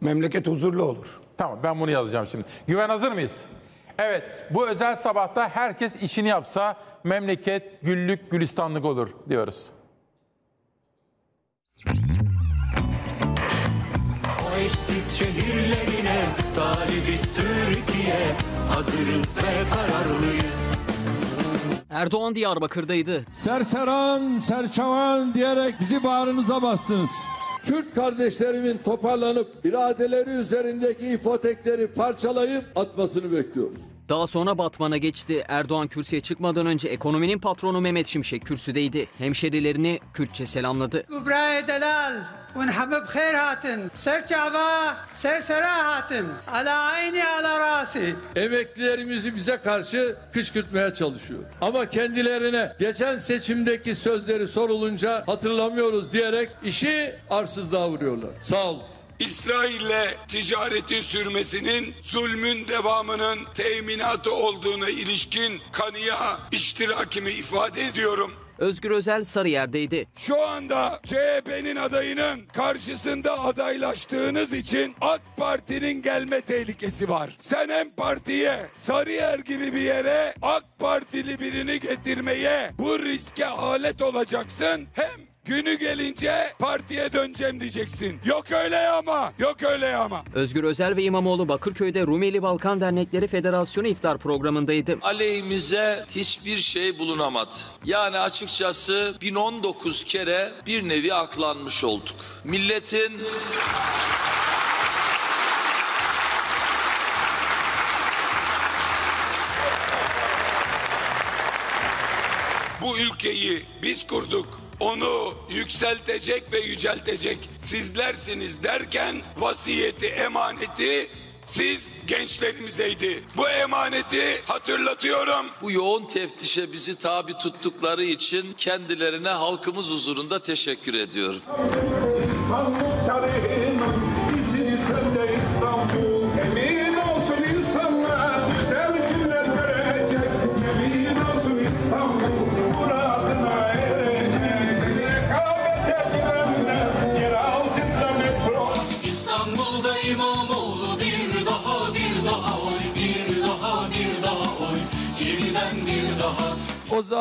memleket huzurlu olur. Tamam ben bunu yazacağım şimdi. Güven hazır mıyız? Evet bu özel sabahta herkes işini yapsa memleket güllük gülistanlık olur diyoruz. eşsiz şehirlerine Talibiz Türkiye hazırız ve kararlıyız Erdoğan Diyarbakır'daydı. Serseran, serçavan diyerek bizi bağrınıza bastınız. Kürt kardeşlerimin toparlanıp biradeleri üzerindeki ipotekleri parçalayıp atmasını bekliyoruz. Daha sonra Batman'a geçti. Erdoğan kürsüye çıkmadan önce ekonominin patronu Mehmet Şimşek kürsüdeydi. Hemşerilerini Kürtçe selamladı. Kübra Delal, un hebe bxeyr hatin. Ser çava, ser sera hatin. Ala ayni ala rasi. Emeklilerimizi bize karşı kışkırtmaya çalışıyor. Ama kendilerine geçen seçimdeki sözleri sorulunca hatırlamıyoruz diyerek işi arsızlığa vuruyorlar. Sağ olun. İsrail'le ticareti sürmesinin zulmün devamının teminatı olduğuna ilişkin kanıya iştirakimi ifade ediyorum. Özgür Özel Sarıyer'deydi. Şu anda CHP'nin adayının karşısında adaylaştığınız için AK Parti'nin gelme tehlikesi var. Sen hem partiye Sarıyer gibi bir yere AK Partili birini getirmeye bu riske alet olacaksın. Hem günü gelince partiye döneceğim diyeceksin. Yok öyle ama, yok öyle ama. Özgür Özel ve İmamoğlu Bakırköy'de Rumeli Balkan Dernekleri Federasyonu iftar programındaydı. Aleyhimize hiçbir şey bulunamadı. Yani açıkçası 1019 kere bir nevi aklanmış olduk. Milletin Bu ülkeyi biz kurduk. Onu yükseltecek ve yüceltecek sizlersiniz derken vasiyeti, emaneti siz gençlerimizeydi. Bu emaneti hatırlatıyorum. bu yoğun teftişe bizi tabi tuttukları için kendilerine halkımız huzurunda teşekkür ediyorum.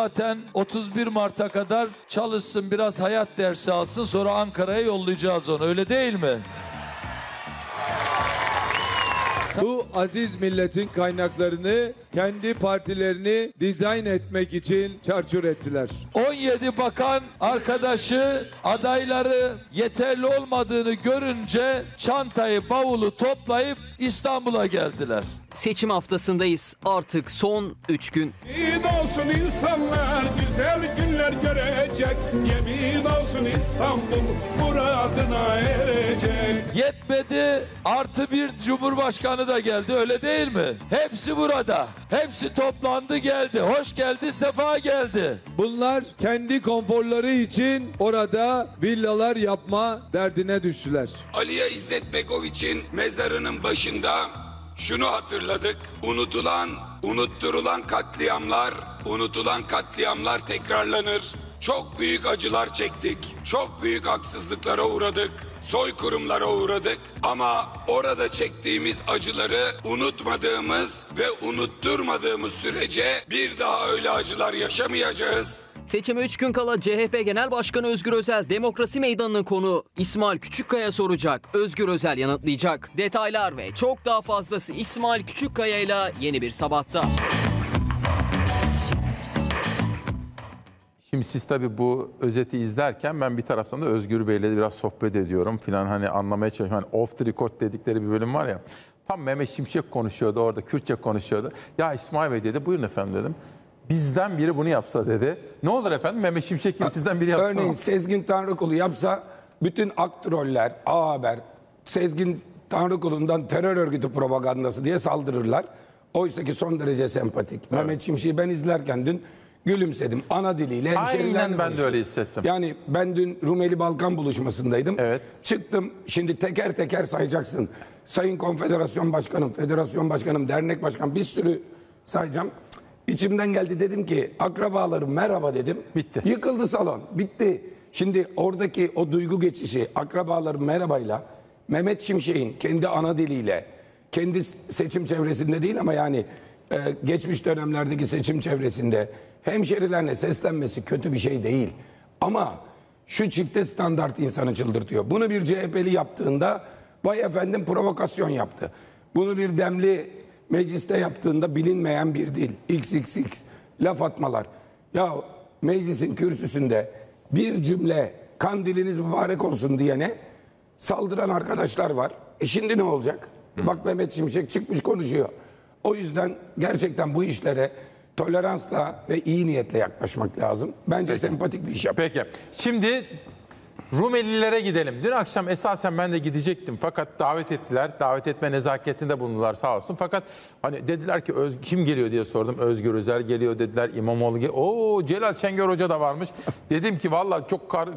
Zaten 31 Mart'a kadar çalışsın biraz hayat dersi alsın sonra Ankara'ya yollayacağız onu öyle değil mi? Bu aziz milletin kaynaklarını kendi partilerini dizayn etmek için çarçur ettiler. 17 bakan arkadaşı adayları yeterli olmadığını görünce çantayı bavulu toplayıp İstanbul'a geldiler. Seçim haftasındayız. Artık son 3 gün. Yemin olsun insanlar güzel günler görecek Yemin olsun İstanbul muradına erecek Yetmedi artı bir cumhurbaşkanı da geldi öyle değil mi? Hepsi burada. Hepsi toplandı geldi. Hoş geldi sefa geldi. Bunlar kendi konforları için orada villalar yapma derdine düştüler. Aliye İzzet Begoviç'in mezarının başında şunu hatırladık. Unutulan, unutturulan katliamlar, unutulan katliamlar tekrarlanır. Çok büyük acılar çektik. Çok büyük haksızlıklara uğradık. Soykırımlara uğradık. Ama orada çektiğimiz acıları unutmadığımız ve unutturmadığımız sürece bir daha öyle acılar yaşamayacağız. Seçime 3 gün kala CHP Genel Başkanı Özgür Özel demokrasi meydanının konu İsmail Küçükkaya soracak. Özgür Özel yanıtlayacak. Detaylar ve çok daha fazlası İsmail Küçükkaya ile yeni bir sabahta. Şimdi siz tabii bu özeti izlerken ben bir taraftan da Özgür Bey'le biraz sohbet ediyorum filan hani anlamaya çalışıyorum. Hani off the record dedikleri bir bölüm var ya. Tam Mehmet Şimşek konuşuyordu orada, Kürtçe konuşuyordu. Ya İsmail Bey dedi, buyurun efendim dedim. Bizden biri bunu yapsa dedi. Ne olur efendim Mehmet Şimşek gibi sizden biri yapsa. Örneğin Sezgin Tanrıkulu yapsa bütün aktroller, A Haber, Sezgin Tanrıkulu'ndan terör örgütü propagandası diye saldırırlar. Oysa ki son derece sempatik. Mehmet Şimşek'i ben izlerken dün gülümsedim. Ana diliyle hemşerilerle Aynen ben de öyle hissettim. Yani ben dün Rumeli Balkan buluşmasındaydım. Evet. Çıktım şimdi teker teker sayacaksın. Sayın Konfederasyon Başkanım, Federasyon Başkanım, Dernek Başkanım bir sürü sayacağım. İçimden geldi dedim ki akrabalarım merhaba dedim. Bitti. Yıkıldı salon. Bitti. Şimdi oradaki o duygu geçişi akrabalarım merhabayla Mehmet Şimşek'in kendi ana diliyle kendi seçim çevresinde değil ama yani e, geçmiş dönemlerdeki seçim çevresinde hemşerilerine seslenmesi kötü bir şey değil. Ama şu çifte standart insanı çıldırtıyor. Bunu bir CHP'li yaptığında vay efendim provokasyon yaptı. Bunu bir demli mecliste yaptığında bilinmeyen bir dil. XXX laf atmalar. Ya meclisin kürsüsünde bir cümle kandiliniz mübarek olsun diyene saldıran arkadaşlar var. E şimdi ne olacak? Bak Mehmet Şimşek çıkmış konuşuyor. O yüzden gerçekten bu işlere toleransla ve iyi niyetle yaklaşmak lazım. Bence sempatik bir iş yap. Peki. Şimdi Rumelilere gidelim. Dün akşam esasen ben de gidecektim fakat davet ettiler. Davet etme nezaketinde bulundular sağ olsun. Fakat hani dediler ki Öz, kim geliyor diye sordum. Özgür Özel geliyor dediler. İmamoğlu geliyor. Oo Celal Şengör Hoca da varmış. Dedim ki valla çok kar, e,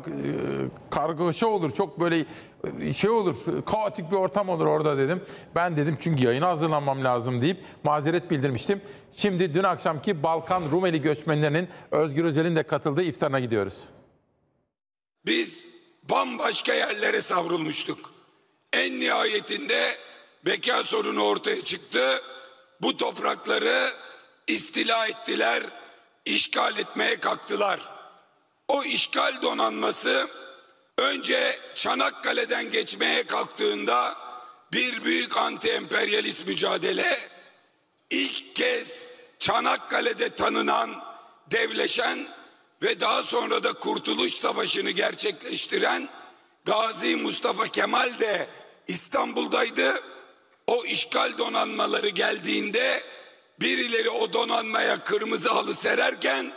kargaşa olur. Çok böyle e, şey olur. Kaotik bir ortam olur orada dedim. Ben dedim çünkü yayına hazırlanmam lazım deyip mazeret bildirmiştim. Şimdi dün akşamki Balkan Rumeli göçmenlerinin Özgür Özel'in de katıldığı iftarına gidiyoruz. Biz bambaşka yerlere savrulmuştuk. En nihayetinde beka sorunu ortaya çıktı. Bu toprakları istila ettiler, işgal etmeye kalktılar. O işgal donanması önce Çanakkale'den geçmeye kalktığında bir büyük anti-emperyalist mücadele ilk kez Çanakkale'de tanınan, devleşen ve daha sonra da Kurtuluş Savaşı'nı gerçekleştiren Gazi Mustafa Kemal de İstanbul'daydı. O işgal donanmaları geldiğinde birileri o donanmaya kırmızı halı sererken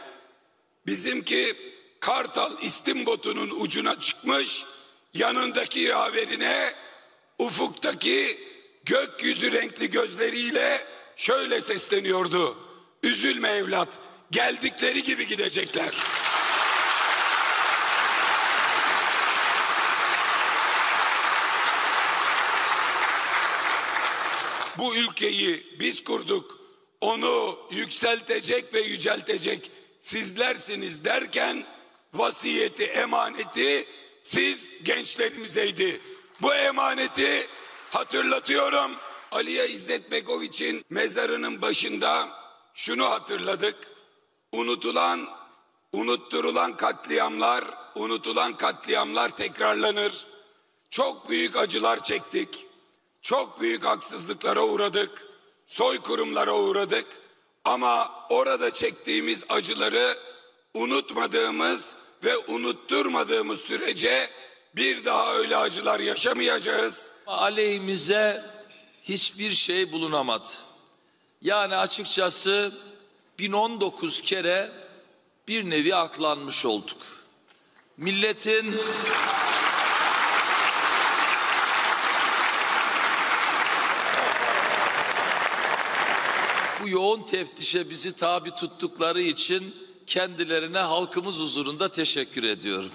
bizimki Kartal İstimbotu'nun ucuna çıkmış yanındaki yaverine ufuktaki gökyüzü renkli gözleriyle şöyle sesleniyordu. Üzülme evlat geldikleri gibi gidecekler. Bu ülkeyi biz kurduk. Onu yükseltecek ve yüceltecek sizlersiniz derken vasiyeti, emaneti siz gençlerimizeydi. Bu emaneti hatırlatıyorum. Aliye İzzet Begoviç'in mezarının başında şunu hatırladık. Unutulan, unutturulan katliamlar, unutulan katliamlar tekrarlanır. Çok büyük acılar çektik. Çok büyük haksızlıklara uğradık. Soykırımlara uğradık. Ama orada çektiğimiz acıları unutmadığımız ve unutturmadığımız sürece bir daha öyle acılar yaşamayacağız. Aleyhimize hiçbir şey bulunamadı. Yani açıkçası 1019 kere bir nevi aklanmış olduk. Milletin bu yoğun teftişe bizi tabi tuttukları için kendilerine halkımız huzurunda teşekkür ediyorum.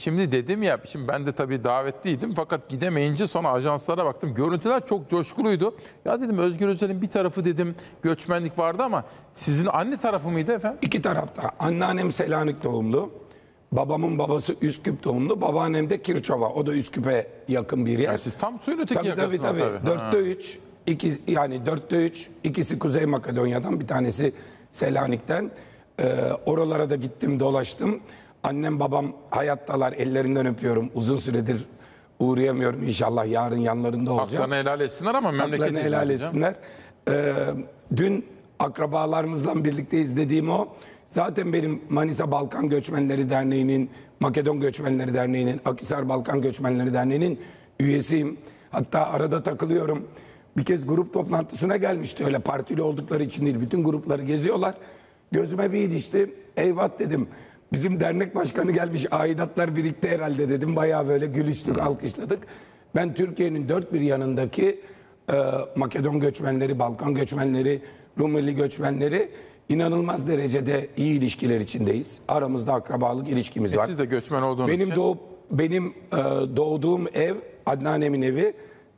Şimdi dedim ya, şimdi ben de tabii davetliydim fakat gidemeyince sonra ajanslara baktım. Görüntüler çok coşkuluydu. Ya dedim Özgür Özel'in bir tarafı dedim göçmenlik vardı ama sizin anne tarafı mıydı efendim? İki tarafta. Anneannem Selanik doğumlu. Babamın babası Üsküp doğumlu. Babaannem de Kirçova. O da Üsküp'e yakın bir yer. Yani siz tam suyun öteki Tabii tabii tabii. tabii. Dörtte üç. iki, yani dörtte üç. ikisi Kuzey Makedonya'dan bir tanesi Selanik'ten. Ee, oralara da gittim dolaştım. Annem babam hayattalar ellerinden öpüyorum. Uzun süredir uğrayamıyorum. İnşallah yarın yanlarında olacağım. Haklarını helal etsinler ama memleket Haklarını helal etsinler. Ee, dün akrabalarımızla birlikte izlediğim o. Zaten benim Manisa Balkan Göçmenleri Derneği'nin, Makedon Göçmenleri Derneği'nin, Akisar Balkan Göçmenleri Derneği'nin üyesiyim. Hatta arada takılıyorum. Bir kez grup toplantısına gelmişti öyle partili oldukları için değil. Bütün grupları geziyorlar. Gözüme bir ilişti. Eyvah dedim. Bizim dernek başkanı gelmiş aidatlar birikti herhalde dedim. Bayağı böyle gülüştük, alkışladık. Ben Türkiye'nin dört bir yanındaki e, Makedon göçmenleri, Balkan göçmenleri, Rumeli göçmenleri inanılmaz derecede iyi ilişkiler içindeyiz. Aramızda akrabalık ilişkimiz E var. siz de göçmen olduğunuz Benim için. doğup benim e, doğduğum ev anneannemin evi.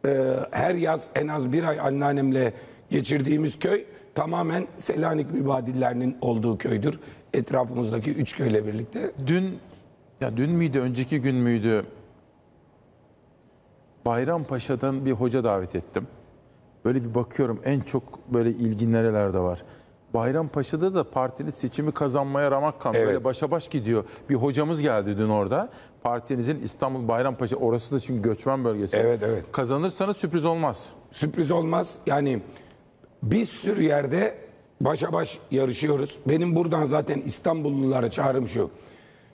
E, her yaz en az bir ay anneannemle geçirdiğimiz köy tamamen Selanik mübadillerinin olduğu köydür. Etrafımızdaki üç köyle birlikte. Dün ya dün müydü önceki gün müydü? Bayrampaşa'dan bir hoca davet ettim. Böyle bir bakıyorum en çok böyle ilgi nerelerde var. Bayrampaşa'da da partinin seçimi kazanmaya ramak kalmış. Evet. Böyle başa baş gidiyor. Bir hocamız geldi dün orada. Partinizin İstanbul Bayrampaşa orası da çünkü göçmen bölgesi. Evet, evet. Kazanırsanız sürpriz olmaz. Sürpriz olmaz. Yani bir sürü yerde başa baş yarışıyoruz. Benim buradan zaten İstanbullulara çağrım şu.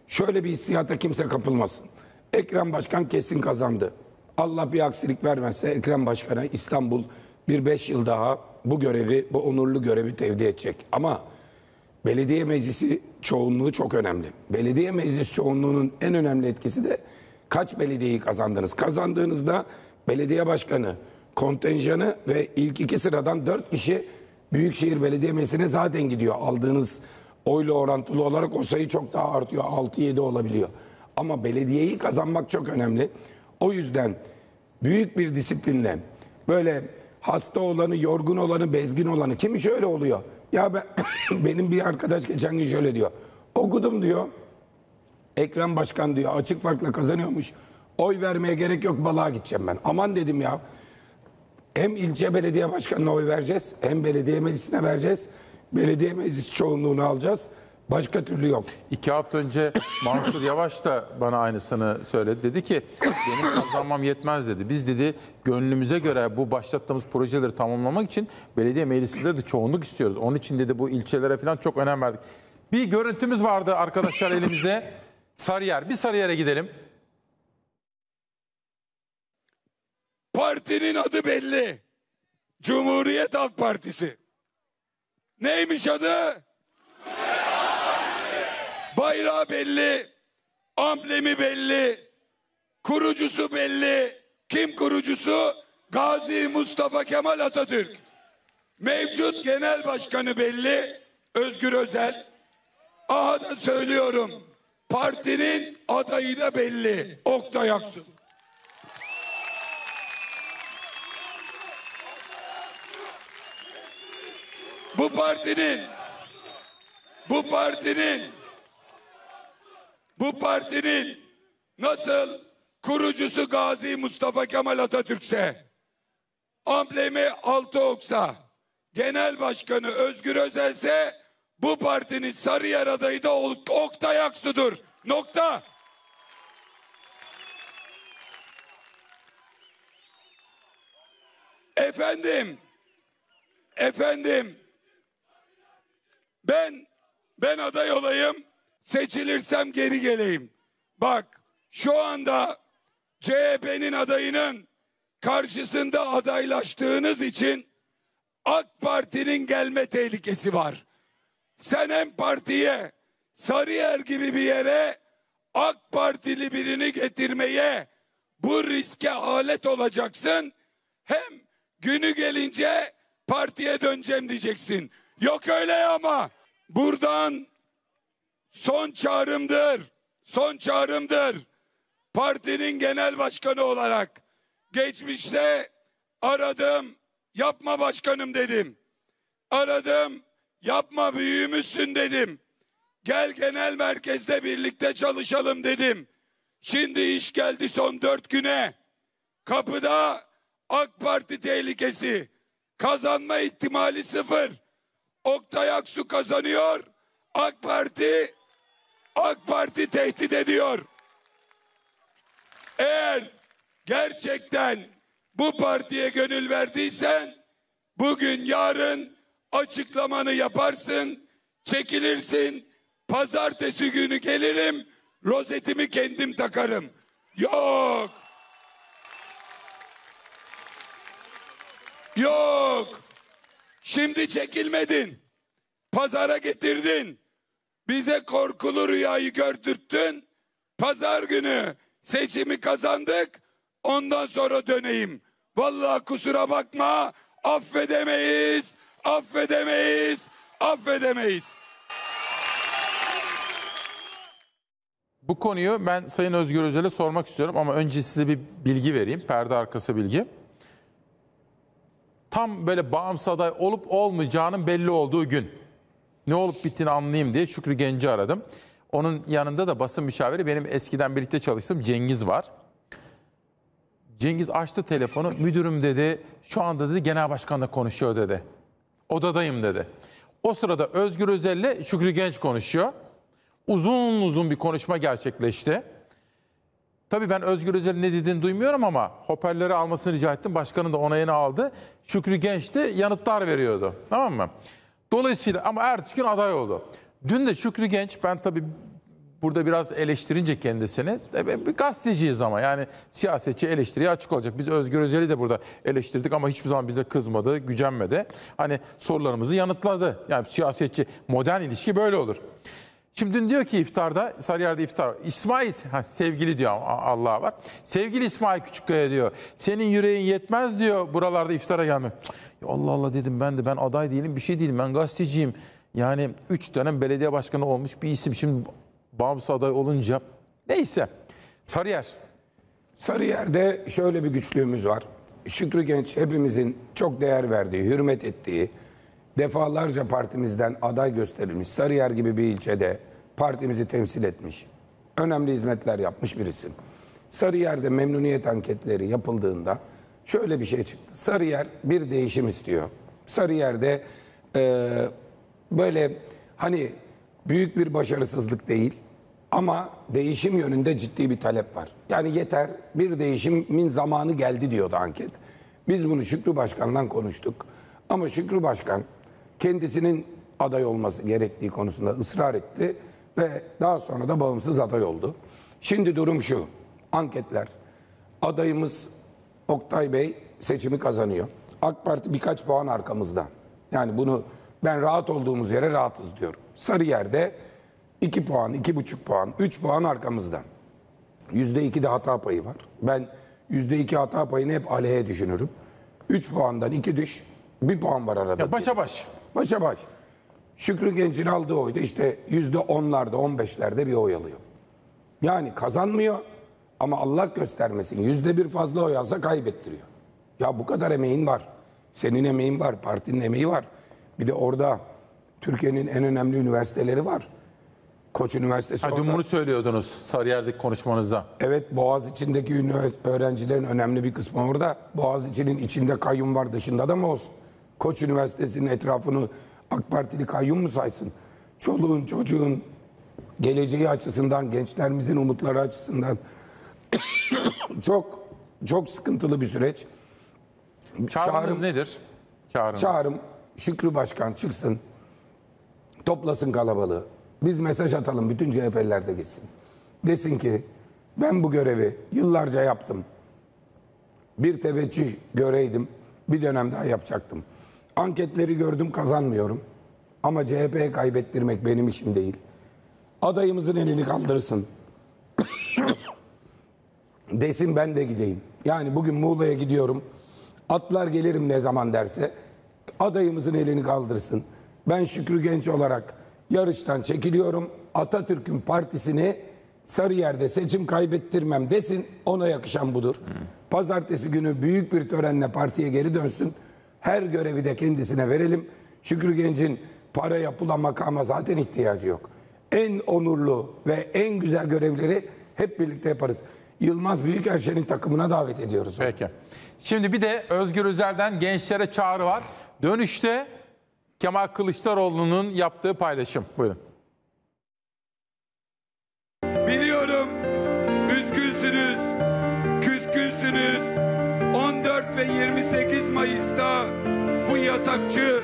Şöyle bir hissiyata kimse kapılmasın. Ekrem Başkan kesin kazandı. Allah bir aksilik vermezse Ekrem Başkan'a İstanbul bir beş yıl daha bu görevi, bu onurlu görevi tevdi edecek. Ama belediye meclisi çoğunluğu çok önemli. Belediye meclis çoğunluğunun en önemli etkisi de kaç belediyeyi kazandınız. Kazandığınızda belediye başkanı, kontenjanı ve ilk iki sıradan dört kişi Büyükşehir Belediye Meclisi'ne zaten gidiyor. Aldığınız oyla orantılı olarak o sayı çok daha artıyor. 6-7 olabiliyor. Ama belediyeyi kazanmak çok önemli. O yüzden büyük bir disiplinle böyle hasta olanı, yorgun olanı, bezgin olanı kimi şöyle oluyor. Ya ben [COUGHS] benim bir arkadaş geçen gün şöyle diyor. Okudum diyor. Ekrem Başkan diyor açık farkla kazanıyormuş. Oy vermeye gerek yok balığa gideceğim ben. Aman dedim ya. Hem ilçe belediye başkanına oy vereceğiz, hem belediye meclisine vereceğiz. Belediye meclis çoğunluğunu alacağız. Başka türlü yok. İki hafta önce [COUGHS] Mansur Yavaş da bana aynısını söyledi. Dedi ki benim kazanmam yetmez dedi. Biz dedi gönlümüze göre bu başlattığımız projeleri tamamlamak için belediye meclisinde de çoğunluk istiyoruz. Onun için dedi bu ilçelere falan çok önem verdik. Bir görüntümüz vardı arkadaşlar elimizde. Sarıyer. Bir Sarıyer'e gidelim. Partinin adı belli. Cumhuriyet Halk Partisi. Neymiş adı? Bayrağı belli. Amblemi belli. Kurucusu belli. Kim kurucusu? Gazi Mustafa Kemal Atatürk. Mevcut genel başkanı belli. Özgür Özel. Aha da söylüyorum. Partinin adayı da belli. Oktay Aksu. Bu partinin bu partinin bu partinin nasıl kurucusu Gazi Mustafa Kemal Atatürk'se amblemi Altıok'sa genel başkanı Özgür Özel'se bu partinin Sarıyer adayı da Oktay Aksu'dur. Nokta. Efendim, efendim ben ben aday olayım, seçilirsem geri geleyim. Bak, şu anda CHP'nin adayının karşısında adaylaştığınız için AK Parti'nin gelme tehlikesi var. Sen hem partiye Sarıyer gibi bir yere AK Partili birini getirmeye bu riske alet olacaksın. Hem günü gelince partiye döneceğim diyeceksin. Yok öyle ama buradan son çağrımdır. Son çağrımdır. Partinin genel başkanı olarak geçmişte aradım yapma başkanım dedim. Aradım yapma büyüğümüzsün dedim. Gel genel merkezde birlikte çalışalım dedim. Şimdi iş geldi son dört güne. Kapıda AK Parti tehlikesi. Kazanma ihtimali sıfır. Oktay Aksu kazanıyor. AK Parti AK Parti tehdit ediyor. Eğer gerçekten bu partiye gönül verdiysen bugün yarın açıklamanı yaparsın, çekilirsin. Pazartesi günü gelirim, rozetimi kendim takarım. Yok. Yok. Şimdi çekilmedin. Pazara getirdin. Bize korkulu rüyayı gördürttün. Pazar günü seçimi kazandık. Ondan sonra döneyim. Vallahi kusura bakma. Affedemeyiz. Affedemeyiz. Affedemeyiz. Bu konuyu ben Sayın Özgür Özel'e sormak istiyorum ama önce size bir bilgi vereyim. Perde arkası bilgi. Tam böyle bağımsız aday olup olmayacağının belli olduğu gün. Ne olup bittiğini anlayayım diye Şükrü Genci aradım. Onun yanında da basın müşaviri benim eskiden birlikte çalıştığım Cengiz var. Cengiz açtı telefonu. Müdürüm dedi şu anda dedi genel başkanla konuşuyor dedi. Odadayım dedi. O sırada Özgür Özel'le Şükrü Genç konuşuyor. Uzun uzun bir konuşma gerçekleşti. Tabii ben Özgür Özel'in ne dediğini duymuyorum ama hoparlörü almasını rica ettim. Başkanın da onayını aldı. Şükrü Genç yanıtlar veriyordu. Tamam mı? Dolayısıyla ama ertesi gün aday oldu. Dün de Şükrü Genç ben tabii burada biraz eleştirince kendisini bir gazeteciyiz ama yani siyasetçi eleştiriye açık olacak. Biz Özgür Özel'i de burada eleştirdik ama hiçbir zaman bize kızmadı, gücenmedi. Hani sorularımızı yanıtladı. Yani siyasetçi modern ilişki böyle olur. Şimdi dün diyor ki iftarda, Sarıyer'de iftar. İsmail, ha, sevgili diyor A- Allah'a var. Sevgili İsmail Küçükkaya diyor. Senin yüreğin yetmez diyor buralarda iftara gelmek. Allah Allah dedim ben de ben aday değilim bir şey değilim ben gazeteciyim. Yani 3 dönem belediye başkanı olmuş bir isim. Şimdi bağımsız aday olunca neyse. Sarıyer. Sarıyer'de şöyle bir güçlüğümüz var. Şükrü Genç hepimizin çok değer verdiği, hürmet ettiği, defalarca partimizden aday gösterilmiş Sarıyer gibi bir ilçede partimizi temsil etmiş. Önemli hizmetler yapmış bir isim. Sarıyer'de memnuniyet anketleri yapıldığında şöyle bir şey çıktı. Sarıyer bir değişim istiyor. Sarıyer'de e, böyle hani büyük bir başarısızlık değil ama değişim yönünde ciddi bir talep var. Yani yeter bir değişimin zamanı geldi diyordu anket. Biz bunu Şükrü Başkan'dan konuştuk. Ama Şükrü Başkan kendisinin aday olması gerektiği konusunda ısrar etti ve daha sonra da bağımsız aday oldu. Şimdi durum şu. Anketler. Adayımız Oktay Bey seçimi kazanıyor. AK Parti birkaç puan arkamızda. Yani bunu ben rahat olduğumuz yere rahatız diyorum. Sarıyer'de 2 puan, 2,5 puan, 3 puan arkamızda. %2 de hata payı var. Ben %2 hata payını hep aleyhe düşünürüm. 3 puandan 2 düş, 1 puan var arada. Ya başa baş. Başa baş. Şükrü Genç'in aldığı oyda işte yüzde onlarda, on beşlerde bir oy alıyor. Yani kazanmıyor ama Allah göstermesin yüzde bir fazla oy alsa kaybettiriyor. Ya bu kadar emeğin var. Senin emeğin var, partinin emeği var. Bir de orada Türkiye'nin en önemli üniversiteleri var. Koç Üniversitesi Ha, dün bunu söylüyordunuz Sarıyer'deki konuşmanızda. Evet Boğaz içindeki öğrencilerin önemli bir kısmı orada. Boğaz içinin içinde kayyum var dışında da mı olsun? Koç Üniversitesi'nin etrafını AK Partili kayyum mu saysın? Çoluğun çocuğun geleceği açısından, gençlerimizin umutları açısından [COUGHS] çok çok sıkıntılı bir süreç. Çağrınız Çağrım- nedir? Çağrınız. Çağrım Şükrü Başkan çıksın. Toplasın kalabalığı. Biz mesaj atalım bütün CHP'liler de gitsin. Desin ki ben bu görevi yıllarca yaptım. Bir teveccüh göreydim. Bir dönem daha yapacaktım. Anketleri gördüm kazanmıyorum. Ama CHP'ye kaybettirmek benim işim değil. Adayımızın elini kaldırsın. [COUGHS] Desin ben de gideyim. Yani bugün Muğla'ya gidiyorum. Atlar gelirim ne zaman derse adayımızın elini kaldırsın. Ben Şükrü Genç olarak yarıştan çekiliyorum. Atatürk'ün partisini Sarıyer'de seçim kaybettirmem desin. Ona yakışan budur. Pazartesi günü büyük bir törenle partiye geri dönsün. Her görevi de kendisine verelim. Şükrü Genç'in paraya pula makama zaten ihtiyacı yok. En onurlu ve en güzel görevleri hep birlikte yaparız. Yılmaz Büyükerşen'in takımına davet ediyoruz. Peki. Şimdi bir de Özgür Özel'den gençlere çağrı var. Dönüşte Kemal Kılıçdaroğlu'nun yaptığı paylaşım. Buyurun. Yasakçı,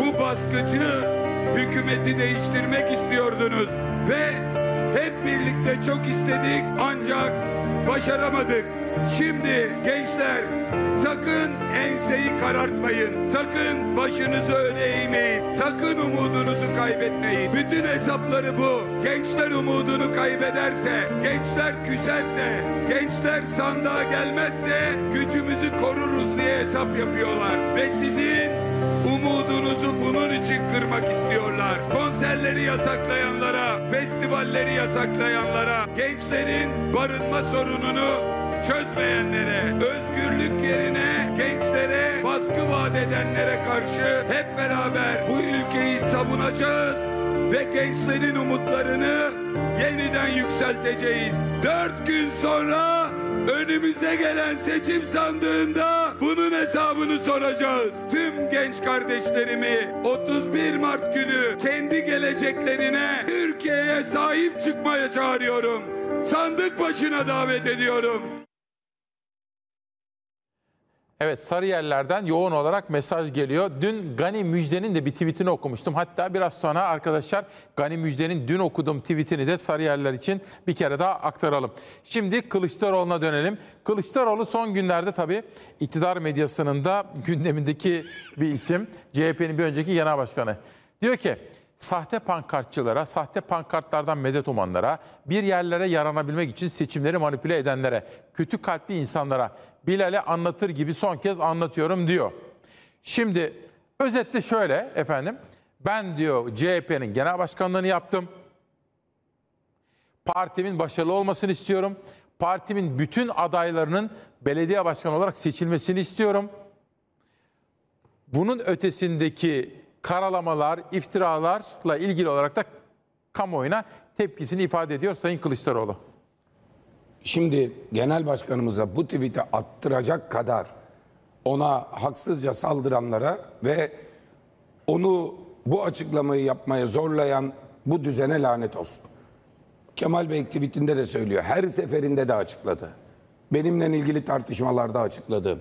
bu baskıcı hükümeti değiştirmek istiyordunuz. Ve hep birlikte çok istedik ancak başaramadık. Şimdi gençler sakın enseyi karartmayın. Sakın başınızı öne eğmeyin. Sakın umudunuzu kaybetmeyin. Bütün hesapları bu. Gençler umudunu kaybederse, gençler küserse, gençler sandığa gelmezse gücümüzü koruruz diye hesap yapıyorlar. Ve sizin umudunuzu bunun için kırmak istiyorlar. Konserleri yasaklayanlara, festivalleri yasaklayanlara, gençlerin barınma sorununu çözmeyenlere, özgürlük yerine gençlere baskı vaat edenlere karşı hep beraber bu ülkeyi savunacağız ve gençlerin umutlarını yeniden yükselteceğiz. Dört gün sonra önümüze gelen seçim sandığında bunun hesabını soracağız. Tüm genç kardeşlerimi 31 Mart günü kendi geleceklerine Türkiye'ye sahip çıkmaya çağırıyorum. Sandık başına davet ediyorum. Evet Sarıyerler'den yoğun olarak mesaj geliyor. Dün Gani Müjde'nin de bir tweetini okumuştum. Hatta biraz sonra arkadaşlar Gani Müjde'nin dün okuduğum tweetini de Sarıyerler için bir kere daha aktaralım. Şimdi Kılıçdaroğlu'na dönelim. Kılıçdaroğlu son günlerde tabii iktidar medyasının da gündemindeki bir isim. CHP'nin bir önceki genel başkanı. Diyor ki sahte pankartçılara, sahte pankartlardan medet umanlara, bir yerlere yaranabilmek için seçimleri manipüle edenlere, kötü kalpli insanlara Bilal'e anlatır gibi son kez anlatıyorum diyor. Şimdi özetle şöyle efendim, ben diyor CHP'nin genel başkanlığını yaptım. Partimin başarılı olmasını istiyorum. Partimin bütün adaylarının belediye başkanı olarak seçilmesini istiyorum. Bunun ötesindeki karalamalar, iftiralarla ilgili olarak da kamuoyuna tepkisini ifade ediyor Sayın Kılıçdaroğlu. Şimdi genel başkanımıza bu tweet'i attıracak kadar ona haksızca saldıranlara ve onu bu açıklamayı yapmaya zorlayan bu düzene lanet olsun. Kemal Bey tweetinde de söylüyor. Her seferinde de açıkladı. Benimle ilgili tartışmalarda açıkladı.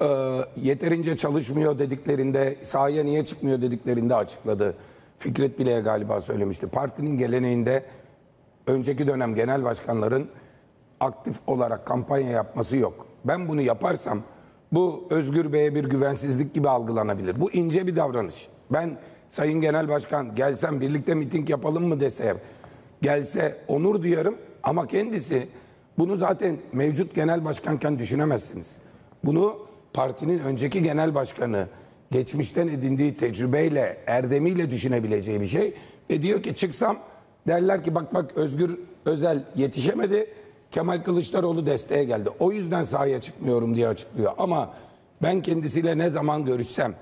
E, yeterince çalışmıyor dediklerinde, sahaya niye çıkmıyor dediklerinde açıkladı. Fikret Bile'ye galiba söylemişti. Partinin geleneğinde önceki dönem genel başkanların aktif olarak kampanya yapması yok. Ben bunu yaparsam bu Özgür Bey'e bir güvensizlik gibi algılanabilir. Bu ince bir davranış. Ben Sayın Genel Başkan gelsem birlikte miting yapalım mı dese gelse onur duyarım ama kendisi bunu zaten mevcut genel başkanken düşünemezsiniz. Bunu partinin önceki genel başkanı geçmişten edindiği tecrübeyle, erdemiyle düşünebileceği bir şey. Ve diyor ki çıksam derler ki bak bak Özgür Özel yetişemedi. Kemal Kılıçdaroğlu desteğe geldi. O yüzden sahaya çıkmıyorum diye açıklıyor. Ama ben kendisiyle ne zaman görüşsem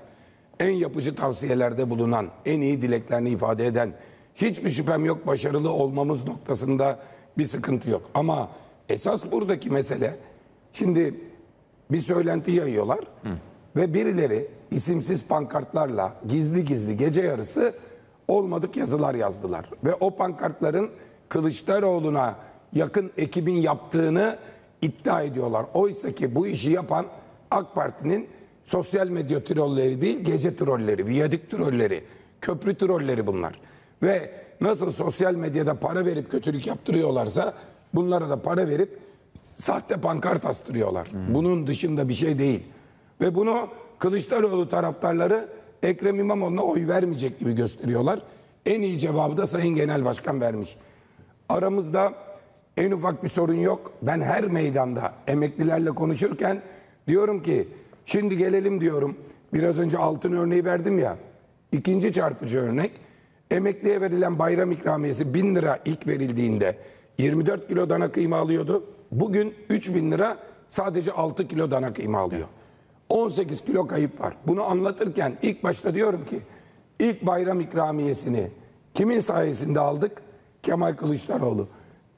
en yapıcı tavsiyelerde bulunan, en iyi dileklerini ifade eden, hiçbir şüphem yok başarılı olmamız noktasında bir sıkıntı yok. Ama esas buradaki mesele şimdi bir söylenti yayıyorlar ve birileri isimsiz pankartlarla gizli gizli gece yarısı olmadık yazılar yazdılar. Ve o pankartların Kılıçdaroğlu'na yakın ekibin yaptığını iddia ediyorlar. Oysa ki bu işi yapan AK Parti'nin sosyal medya trolleri değil, gece trolleri, viyadik trolleri, köprü trolleri bunlar. Ve nasıl sosyal medyada para verip kötülük yaptırıyorlarsa bunlara da para verip sahte pankart astırıyorlar. Bunun dışında bir şey değil. Ve bunu Kılıçdaroğlu taraftarları Ekrem İmamoğlu'na oy vermeyecek gibi gösteriyorlar. En iyi cevabı da Sayın Genel Başkan vermiş. Aramızda en ufak bir sorun yok. Ben her meydanda emeklilerle konuşurken diyorum ki şimdi gelelim diyorum. Biraz önce altın örneği verdim ya. İkinci çarpıcı örnek. Emekliye verilen bayram ikramiyesi 1000 lira ilk verildiğinde 24 kilo dana kıyma alıyordu. Bugün 3000 lira sadece 6 kilo dana kıyma alıyor. 18 kilo kayıp var. Bunu anlatırken ilk başta diyorum ki ilk bayram ikramiyesini kimin sayesinde aldık? Kemal Kılıçdaroğlu.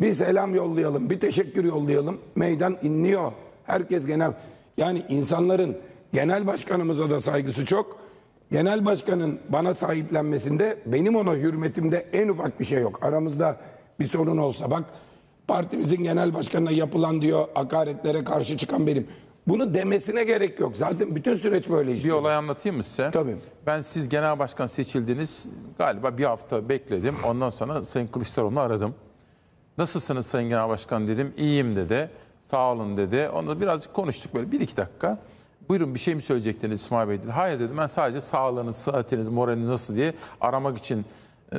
Bir selam yollayalım, bir teşekkür yollayalım. Meydan inliyor. Herkes genel yani insanların genel başkanımıza da saygısı çok. Genel başkanın bana sahiplenmesinde benim ona hürmetimde en ufak bir şey yok. Aramızda bir sorun olsa bak partimizin genel başkanına yapılan diyor hakaretlere karşı çıkan benim. Bunu demesine gerek yok. Zaten bütün süreç böyle Bir işliyor. olay anlatayım mı size? Tabii. Ben siz genel başkan seçildiniz. Galiba bir hafta bekledim. Ondan sonra Sayın Kılıçdaroğlu'nu aradım. Nasılsınız Sayın Genel Başkan dedim. İyiyim dedi. Sağ olun dedi. Onunla birazcık konuştuk böyle bir iki dakika. Buyurun bir şey mi söyleyecektiniz İsmail Bey dedi. Hayır dedim ben sadece sağlığınız, sıhhatiniz, moraliniz nasıl diye aramak için,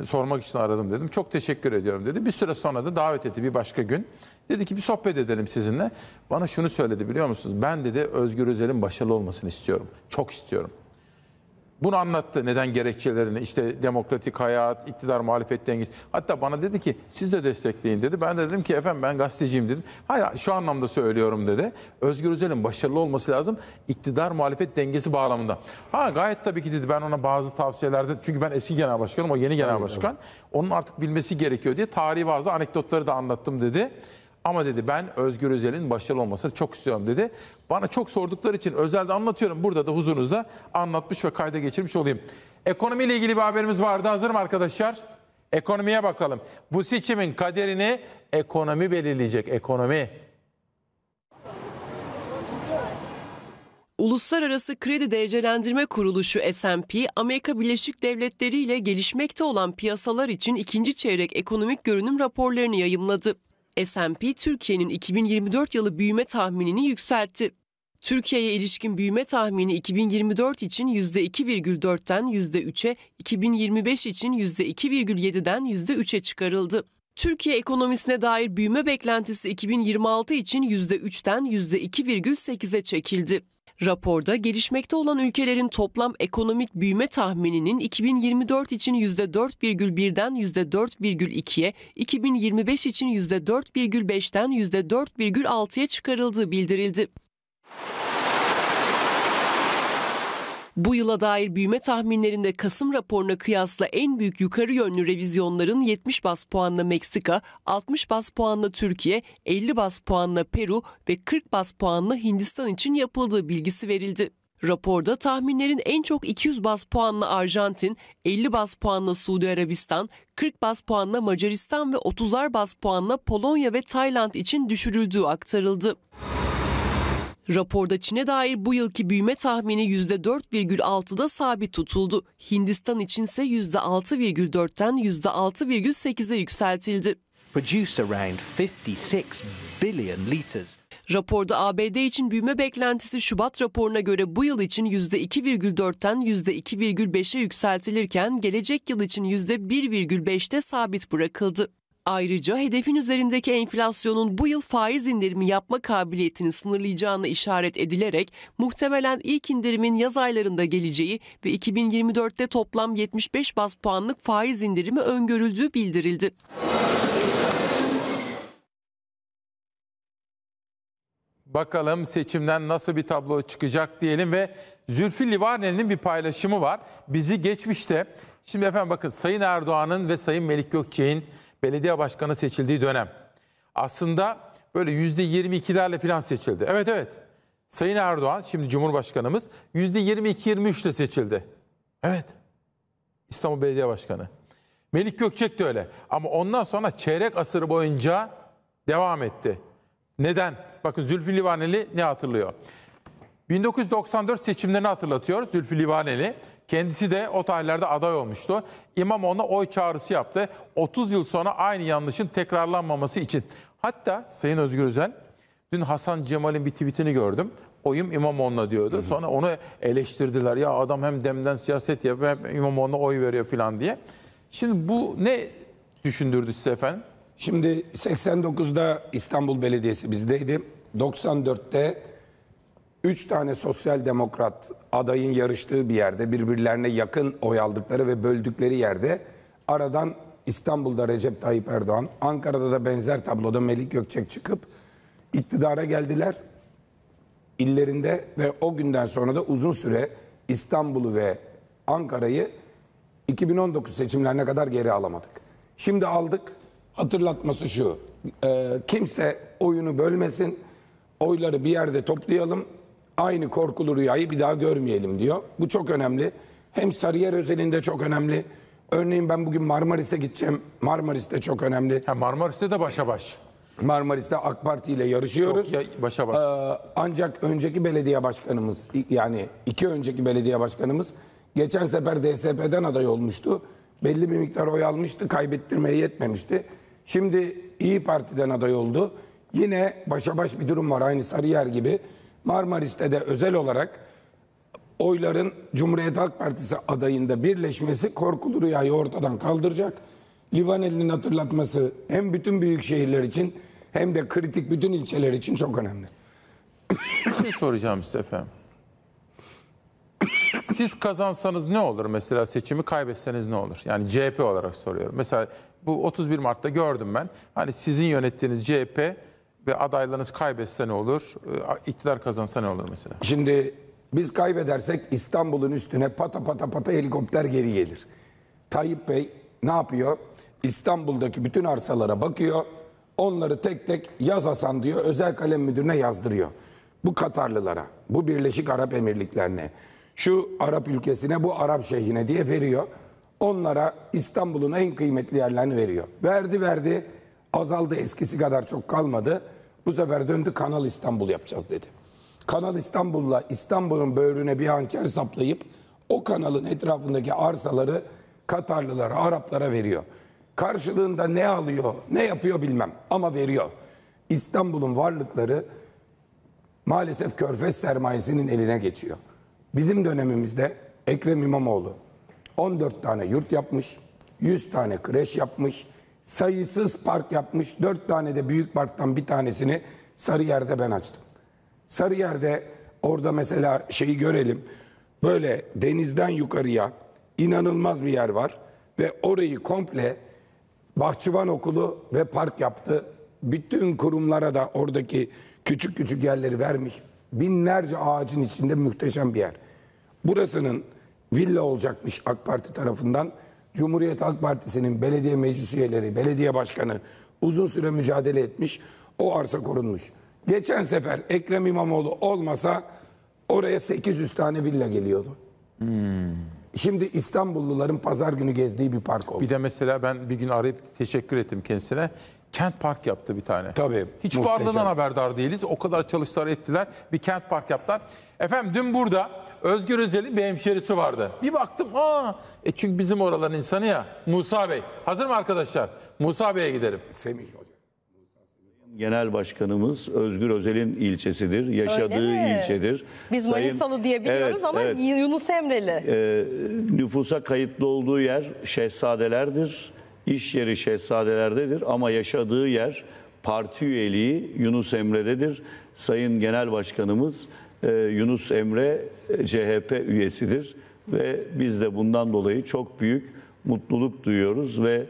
sormak için aradım dedim. Çok teşekkür ediyorum dedi. Bir süre sonra da davet etti bir başka gün. Dedi ki bir sohbet edelim sizinle. Bana şunu söyledi biliyor musunuz? Ben dedi Özgür Özel'in başarılı olmasını istiyorum. Çok istiyorum. Bunu anlattı neden gerekçelerini işte demokratik hayat, iktidar muhalefet dengesi. Hatta bana dedi ki siz de destekleyin dedi. Ben de dedim ki efendim ben gazeteciyim dedim. Hayır şu anlamda söylüyorum dedi. Özgür Özel'in başarılı olması lazım iktidar muhalefet dengesi bağlamında. Ha gayet tabii ki dedi ben ona bazı tavsiyelerde çünkü ben eski genel başkanım o yeni genel başkan. Onun artık bilmesi gerekiyor diye tarihi bazı anekdotları da anlattım dedi. Ama dedi ben Özgür Özel'in başarılı olmasını çok istiyorum dedi. Bana çok sordukları için özelde anlatıyorum. Burada da huzurunuzda anlatmış ve kayda geçirmiş olayım. Ekonomiyle ilgili bir haberimiz vardı. Hazır mı arkadaşlar? Ekonomiye bakalım. Bu seçimin kaderini ekonomi belirleyecek. Ekonomi. Uluslararası Kredi Derecelendirme Kuruluşu S&P, Amerika Birleşik Devletleri ile gelişmekte olan piyasalar için ikinci çeyrek ekonomik görünüm raporlarını yayımladı. S&P, Türkiye'nin 2024 yılı büyüme tahminini yükseltti. Türkiye'ye ilişkin büyüme tahmini 2024 için %2,4'ten %3'e, 2025 için %2,7'den %3'e çıkarıldı. Türkiye ekonomisine dair büyüme beklentisi 2026 için %3'ten %2,8'e çekildi. Raporda gelişmekte olan ülkelerin toplam ekonomik büyüme tahmininin 2024 için %4,1'den %4,2'ye, 2025 için %4,5'ten %4,6'ya çıkarıldığı bildirildi. Bu yıla dair büyüme tahminlerinde Kasım raporuna kıyasla en büyük yukarı yönlü revizyonların 70 bas puanla Meksika, 60 bas puanla Türkiye, 50 bas puanla Peru ve 40 bas puanla Hindistan için yapıldığı bilgisi verildi. Raporda tahminlerin en çok 200 bas puanla Arjantin, 50 bas puanla Suudi Arabistan, 40 bas puanla Macaristan ve 30'ar bas puanla Polonya ve Tayland için düşürüldüğü aktarıldı. Raporda Çin'e dair bu yılki büyüme tahmini %4,6'da sabit tutuldu. Hindistan içinse %6,4'ten %6,8'e yükseltildi. produce around 56 billion litres. Raporda ABD için büyüme beklentisi Şubat raporuna göre bu yıl için %2,4'ten %2,5'e yükseltilirken gelecek yıl için %1,5'te sabit bırakıldı. Ayrıca hedefin üzerindeki enflasyonun bu yıl faiz indirimi yapma kabiliyetini sınırlayacağına işaret edilerek muhtemelen ilk indirimin yaz aylarında geleceği ve 2024'te toplam 75 bas puanlık faiz indirimi öngörüldüğü bildirildi. Bakalım seçimden nasıl bir tablo çıkacak diyelim ve Zülfü Livaneli'nin bir paylaşımı var. Bizi geçmişte, şimdi efendim bakın Sayın Erdoğan'ın ve Sayın Melik Gökçek'in belediye başkanı seçildiği dönem. Aslında böyle %22'lerle falan seçildi. Evet evet. Sayın Erdoğan, şimdi Cumhurbaşkanımız %22-23 ile seçildi. Evet. İstanbul Belediye Başkanı. Melik Gökçek de öyle. Ama ondan sonra çeyrek asır boyunca devam etti. Neden? Bakın Zülfü Livaneli ne hatırlıyor? 1994 seçimlerini hatırlatıyor Zülfü Livaneli. Kendisi de o tarihlerde aday olmuştu. İmamoğlu'na oy çağrısı yaptı. 30 yıl sonra aynı yanlışın tekrarlanmaması için. Hatta Sayın Özgür Özel, dün Hasan Cemal'in bir tweetini gördüm. Oyum İmamoğlu'na diyordu. Sonra onu eleştirdiler. Ya adam hem demden siyaset yapıyor hem İmamoğlu'na oy veriyor falan diye. Şimdi bu ne düşündürdü size efendim? Şimdi 89'da İstanbul Belediyesi bizdeydi. 94'te 3 tane sosyal demokrat adayın yarıştığı bir yerde birbirlerine yakın oy aldıkları ve böldükleri yerde aradan İstanbul'da Recep Tayyip Erdoğan, Ankara'da da benzer tabloda Melik Gökçek çıkıp iktidara geldiler illerinde ve o günden sonra da uzun süre İstanbul'u ve Ankara'yı 2019 seçimlerine kadar geri alamadık. Şimdi aldık. Hatırlatması şu. e, kimse oyunu bölmesin. Oyları bir yerde toplayalım. Aynı korkulu rüyayı bir daha görmeyelim diyor. Bu çok önemli. Hem Sarıyer özelinde çok önemli. Örneğin ben bugün Marmaris'e gideceğim. Marmaris'te çok önemli. Ha Marmaris'te de başa baş. Marmaris'te AK Parti ile yarışıyoruz. Çok ya- başa baş. Ee, ancak önceki belediye başkanımız yani iki önceki belediye başkanımız geçen sefer DSP'den aday olmuştu. Belli bir miktar oy almıştı, kaybettirmeye yetmemişti. Şimdi İyi Parti'den aday oldu. Yine başa baş bir durum var aynı Sarıyer gibi. Marmaris'te de özel olarak oyların Cumhuriyet Halk Partisi adayında birleşmesi korkulu rüyayı ortadan kaldıracak. Livaneli'nin hatırlatması hem bütün büyük şehirler için hem de kritik bütün ilçeler için çok önemli. Bir şey soracağım size efendim. Siz kazansanız ne olur mesela seçimi kaybetseniz ne olur? Yani CHP olarak soruyorum. Mesela bu 31 Mart'ta gördüm ben. Hani sizin yönettiğiniz CHP ve adaylarınız kaybetse ne olur? Ee, İktidar kazansa ne olur mesela? Şimdi biz kaybedersek İstanbul'un üstüne pata pata pata helikopter geri gelir. Tayyip Bey ne yapıyor? İstanbul'daki bütün arsalara bakıyor. Onları tek tek yaz Hasan diyor. Özel kalem müdürüne yazdırıyor. Bu Katarlılara, bu Birleşik Arap Emirlikleri'ne, şu Arap ülkesine, bu Arap şeyhine diye veriyor. Onlara İstanbul'un en kıymetli yerlerini veriyor. Verdi verdi azaldı eskisi kadar çok kalmadı. Bu sefer döndü Kanal İstanbul yapacağız dedi. Kanal İstanbul'la İstanbul'un böğrüne bir hançer saplayıp o kanalın etrafındaki arsaları Katarlılara, Araplara veriyor. Karşılığında ne alıyor, ne yapıyor bilmem ama veriyor. İstanbul'un varlıkları maalesef körfez sermayesinin eline geçiyor. Bizim dönemimizde Ekrem İmamoğlu 14 tane yurt yapmış, 100 tane kreş yapmış, sayısız park yapmış, 4 tane de büyük parktan bir tanesini Sarıyer'de ben açtım. Sarıyer'de orada mesela şeyi görelim. Böyle denizden yukarıya inanılmaz bir yer var ve orayı komple Bahçıvan Okulu ve park yaptı. Bütün kurumlara da oradaki küçük küçük yerleri vermiş. Binlerce ağacın içinde muhteşem bir yer. Burasının villa olacakmış AK Parti tarafından. Cumhuriyet Halk Partisi'nin belediye meclis üyeleri, belediye başkanı uzun süre mücadele etmiş. O arsa korunmuş. Geçen sefer Ekrem İmamoğlu olmasa oraya 800 tane villa geliyordu. Şimdi İstanbulluların pazar günü gezdiği bir park oldu. Bir de mesela ben bir gün arayıp teşekkür ettim kendisine. Kent Park yaptı bir tane. Tabii, Hiç muhteşem. varlığından haberdar değiliz. O kadar çalıştılar ettiler. Bir Kent Park yaptılar. Efendim dün burada Özgür Özel'in bir hemşerisi vardı. Bir baktım aa e çünkü bizim oraların insanı ya Musa Bey. Hazır mı arkadaşlar? Musa Bey'e gidelim. Semih Hoca. Genel Başkanımız Özgür Özel'in ilçesidir. Yaşadığı Öyle mi? ilçedir. Biz Sayın- Manisalı diye biliyoruz Evet, ama evet. Yunus Emreli. Ee, nüfusa kayıtlı olduğu yer Şehzadelerdir. İş yeri Şehzadeler'dedir ama yaşadığı yer parti üyeliği Yunus Emre'dedir. Sayın Genel Başkanımız e, Yunus Emre e, CHP üyesidir ve biz de bundan dolayı çok büyük mutluluk duyuyoruz ve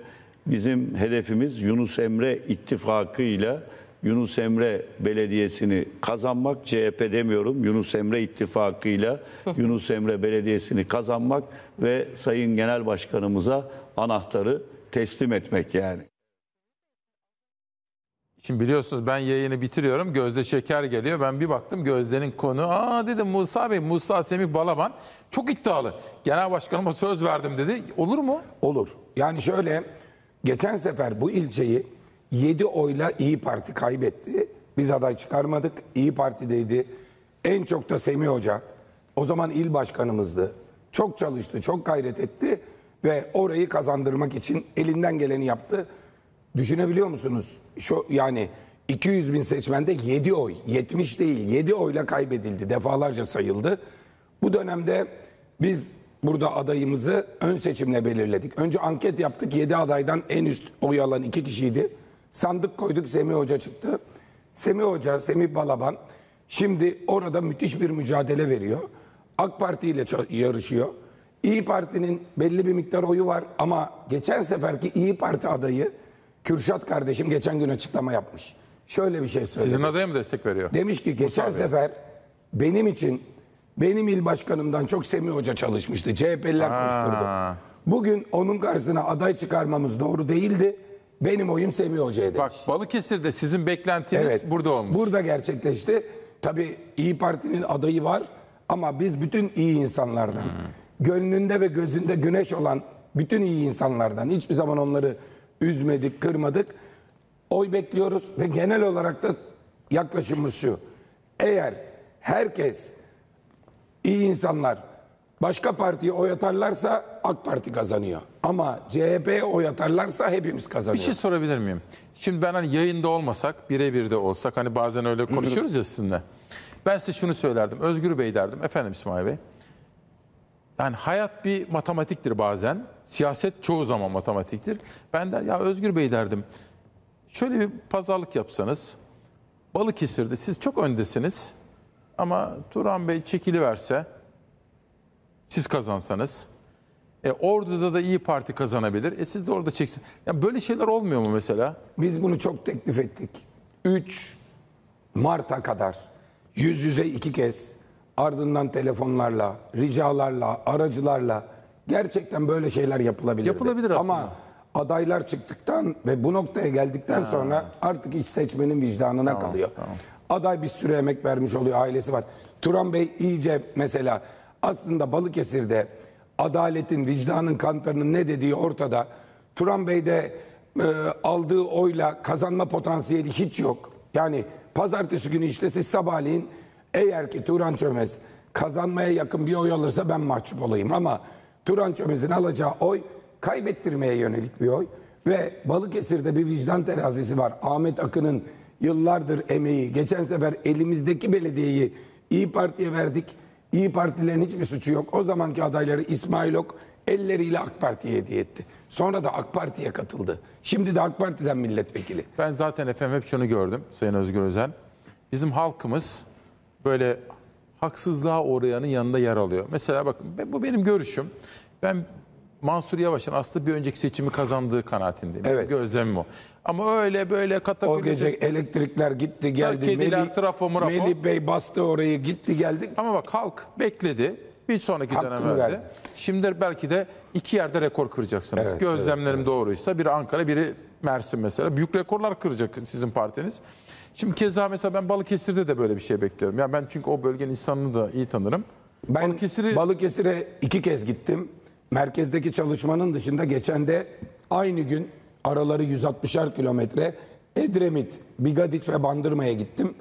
bizim hedefimiz Yunus Emre ittifakıyla Yunus Emre Belediyesi'ni kazanmak, CHP demiyorum, Yunus Emre ittifakıyla Yunus Emre Belediyesi'ni kazanmak ve Sayın Genel Başkanımıza anahtarı teslim etmek yani. Şimdi biliyorsunuz ben yayını bitiriyorum. Gözde Şeker geliyor. Ben bir baktım Gözde'nin konu. Aa dedim Musa Bey, Musa Semih Balaban çok iddialı. Genel başkanıma söz verdim dedi. Olur mu? Olur. Yani şöyle geçen sefer bu ilçeyi 7 oyla İyi Parti kaybetti. Biz aday çıkarmadık. İyi Parti'deydi. En çok da Semih Hoca. O zaman il başkanımızdı. Çok çalıştı, çok gayret etti ve orayı kazandırmak için elinden geleni yaptı. Düşünebiliyor musunuz? Şu yani 200 bin seçmende 7 oy, 70 değil 7 oyla kaybedildi. Defalarca sayıldı. Bu dönemde biz burada adayımızı ön seçimle belirledik. Önce anket yaptık. 7 adaydan en üst oy alan 2 kişiydi. Sandık koyduk Semih Hoca çıktı. Semih Hoca, Semih Balaban şimdi orada müthiş bir mücadele veriyor. AK Parti ile yarışıyor. İyi Parti'nin belli bir miktar oyu var ama geçen seferki İyi Parti adayı Kürşat kardeşim geçen gün açıklama yapmış. Şöyle bir şey söyledi. Sizin adaya mı destek veriyor? Demiş ki geçen sefer benim için benim il başkanımdan çok Semih Hoca çalışmıştı. CHP'liler koşturdu. Bugün onun karşısına aday çıkarmamız doğru değildi. Benim oyum Semih Hoca'ya demiş. Bak Balıkesir'de sizin beklentiniz burada olmuş. Burada gerçekleşti. Tabii İyi Parti'nin adayı var ama biz bütün iyi insanlardan. Gönlünde ve gözünde güneş olan bütün iyi insanlardan hiçbir zaman onları üzmedik, kırmadık. Oy bekliyoruz ve genel olarak da yaklaşımımız şu. Eğer herkes iyi insanlar başka partiye oy atarlarsa AK Parti kazanıyor. Ama CHP'ye oy atarlarsa hepimiz Bir kazanıyoruz. şey sorabilir miyim? Şimdi ben hani yayında olmasak, birebir de olsak hani bazen öyle konuşuyoruz ya sizinle. Ben size şunu söylerdim. Özgür Bey derdim. Efendim İsmail Bey. Yani hayat bir matematiktir bazen. Siyaset çoğu zaman matematiktir. Ben de ya Özgür Bey derdim. Şöyle bir pazarlık yapsanız. Balıkesir'de siz çok öndesiniz. Ama Turan Bey çekiliverse siz kazansanız. E, Ordu'da da iyi Parti kazanabilir. E siz de orada çeksin. Ya böyle şeyler olmuyor mu mesela? Biz bunu çok teklif ettik. 3 Mart'a kadar yüz yüze iki kez ardından telefonlarla, ricalarla, aracılarla gerçekten böyle şeyler yapılabilir. Yapılabilir aslında. Ama adaylar çıktıktan ve bu noktaya geldikten sonra artık iş seçmenin vicdanına kalıyor. Aday bir sürü emek vermiş oluyor, ailesi var. Turan Bey iyice mesela aslında Balıkesir'de adaletin, vicdanın kantarının ne dediği ortada. Turan Bey de e, aldığı oyla kazanma potansiyeli hiç yok. Yani pazartesi günü işte siz sabahleyin eğer ki Turan Çömez kazanmaya yakın bir oy alırsa ben mahcup olayım. Ama Turan Çömez'in alacağı oy kaybettirmeye yönelik bir oy. Ve Balıkesir'de bir vicdan terazisi var. Ahmet Akın'ın yıllardır emeği. Geçen sefer elimizdeki belediyeyi İyi Parti'ye verdik. İyi Partilerin hiçbir suçu yok. O zamanki adayları İsmail Ok elleriyle AK Parti'ye hediye etti. Sonra da AK Parti'ye katıldı. Şimdi de AK Parti'den milletvekili. Ben zaten efendim hep şunu gördüm Sayın Özgür Özel. Bizim halkımız böyle haksızlığa uğrayanın yanında yer alıyor. Mesela bakın bu benim görüşüm. Ben Mansur Yavaş'ın aslında bir önceki seçimi kazandığı kanaatindeyim. Evet. Gözlemim o. Ama öyle böyle O kataküllü... gece elektrikler gitti geldi. Kediler, trafo, murafo. Melih Bey bastı orayı gitti geldik. Ama bak halk bekledi. Bir sonraki Hakkını dönem verdi. verdi. Şimdi belki de iki yerde rekor kıracaksınız. Evet, Gözlemlerim doğruysa biri Ankara, biri Mersin mesela. Büyük rekorlar kıracak sizin partiniz. Şimdi keza mesela ben Balıkesir'de de böyle bir şey bekliyorum. Ya ben çünkü o bölgenin insanını da iyi tanırım. Ben Balıkesir'i Balıkesir'e iki kez gittim. Merkezdeki çalışmanın dışında geçen de aynı gün araları 160'ar kilometre Edremit, Bigadiç ve Bandırma'ya gittim.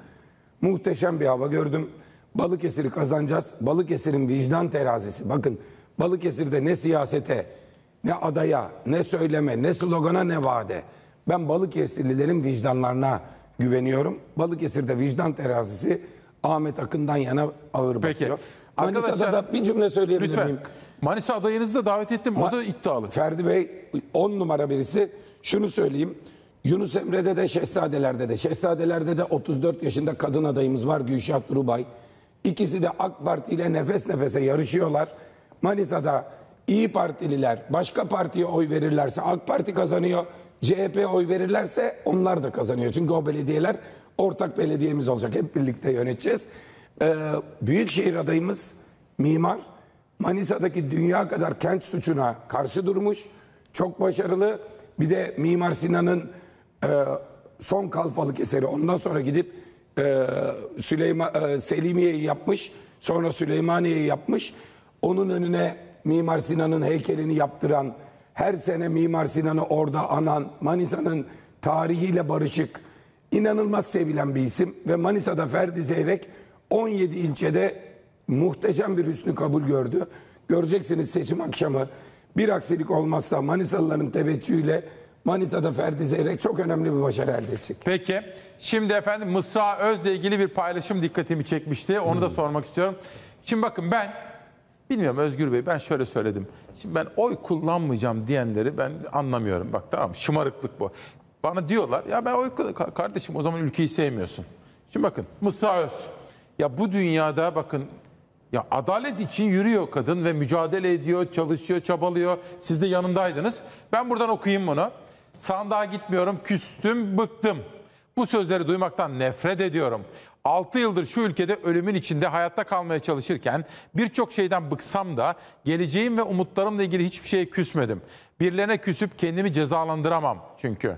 Muhteşem bir hava gördüm. Balıkesir'i kazanacağız. Balıkesir'in vicdan terazisi. Bakın Balıkesir'de ne siyasete, ne adaya, ne söyleme, ne slogana, ne vaade. Ben Balıkesirlilerin vicdanlarına güveniyorum. Balıkesir'de vicdan terazisi Ahmet Akın'dan yana ağır Peki. basıyor. Manisa'da Arkadaşlar, da bir cümle söyleyebilir lütfen. miyim? Manisa adayınızı da davet ettim. O da iddialı. Ferdi Bey 10 numara birisi. Şunu söyleyeyim. Yunus Emre'de de Şehzadeler'de de. Şehzadeler'de de 34 yaşında kadın adayımız var Gülşah Durubay. İkisi de AK Parti ile nefes nefese yarışıyorlar. Manisa'da İyi Partililer başka partiye oy verirlerse AK Parti kazanıyor. CHP oy verirlerse onlar da kazanıyor. Çünkü o belediyeler ortak belediyemiz olacak. Hep birlikte yöneteceğiz. Ee, Büyükşehir adayımız mimar. Manisa'daki dünya kadar kent suçuna karşı durmuş. Çok başarılı. Bir de Mimar Sinan'ın e, son kalfalık eseri. Ondan sonra gidip e, Süleyman e, Selimiye'yi yapmış. Sonra Süleymaniye'yi yapmış. Onun önüne Mimar Sinan'ın heykelini yaptıran, her sene Mimar Sinan'ı orada anan, Manisa'nın tarihiyle barışık, inanılmaz sevilen bir isim ve Manisa'da Ferdi Zeyrek 17 ilçede muhteşem bir hüsnü kabul gördü. Göreceksiniz seçim akşamı bir aksilik olmazsa Manisalıların teveccühüyle Manisa'da Ferdi Zeyrek çok önemli bir başarı elde edecek. Peki. Şimdi efendim Mısra Öz'le ilgili bir paylaşım dikkatimi çekmişti. Onu da sormak istiyorum. Şimdi bakın ben bilmiyorum Özgür Bey ben şöyle söyledim. Şimdi ben oy kullanmayacağım diyenleri ben anlamıyorum. Bak tamam şımarıklık bu. Bana diyorlar ya ben oy Ka- kardeşim o zaman ülkeyi sevmiyorsun. Şimdi bakın Mısra Öz. Ya bu dünyada bakın ya adalet için yürüyor kadın ve mücadele ediyor, çalışıyor, çabalıyor. Siz de yanındaydınız. Ben buradan okuyayım bunu. Sandığa gitmiyorum, küstüm, bıktım. Bu sözleri duymaktan nefret ediyorum. 6 yıldır şu ülkede ölümün içinde hayatta kalmaya çalışırken birçok şeyden bıksam da geleceğim ve umutlarımla ilgili hiçbir şeye küsmedim. Birilerine küsüp kendimi cezalandıramam çünkü.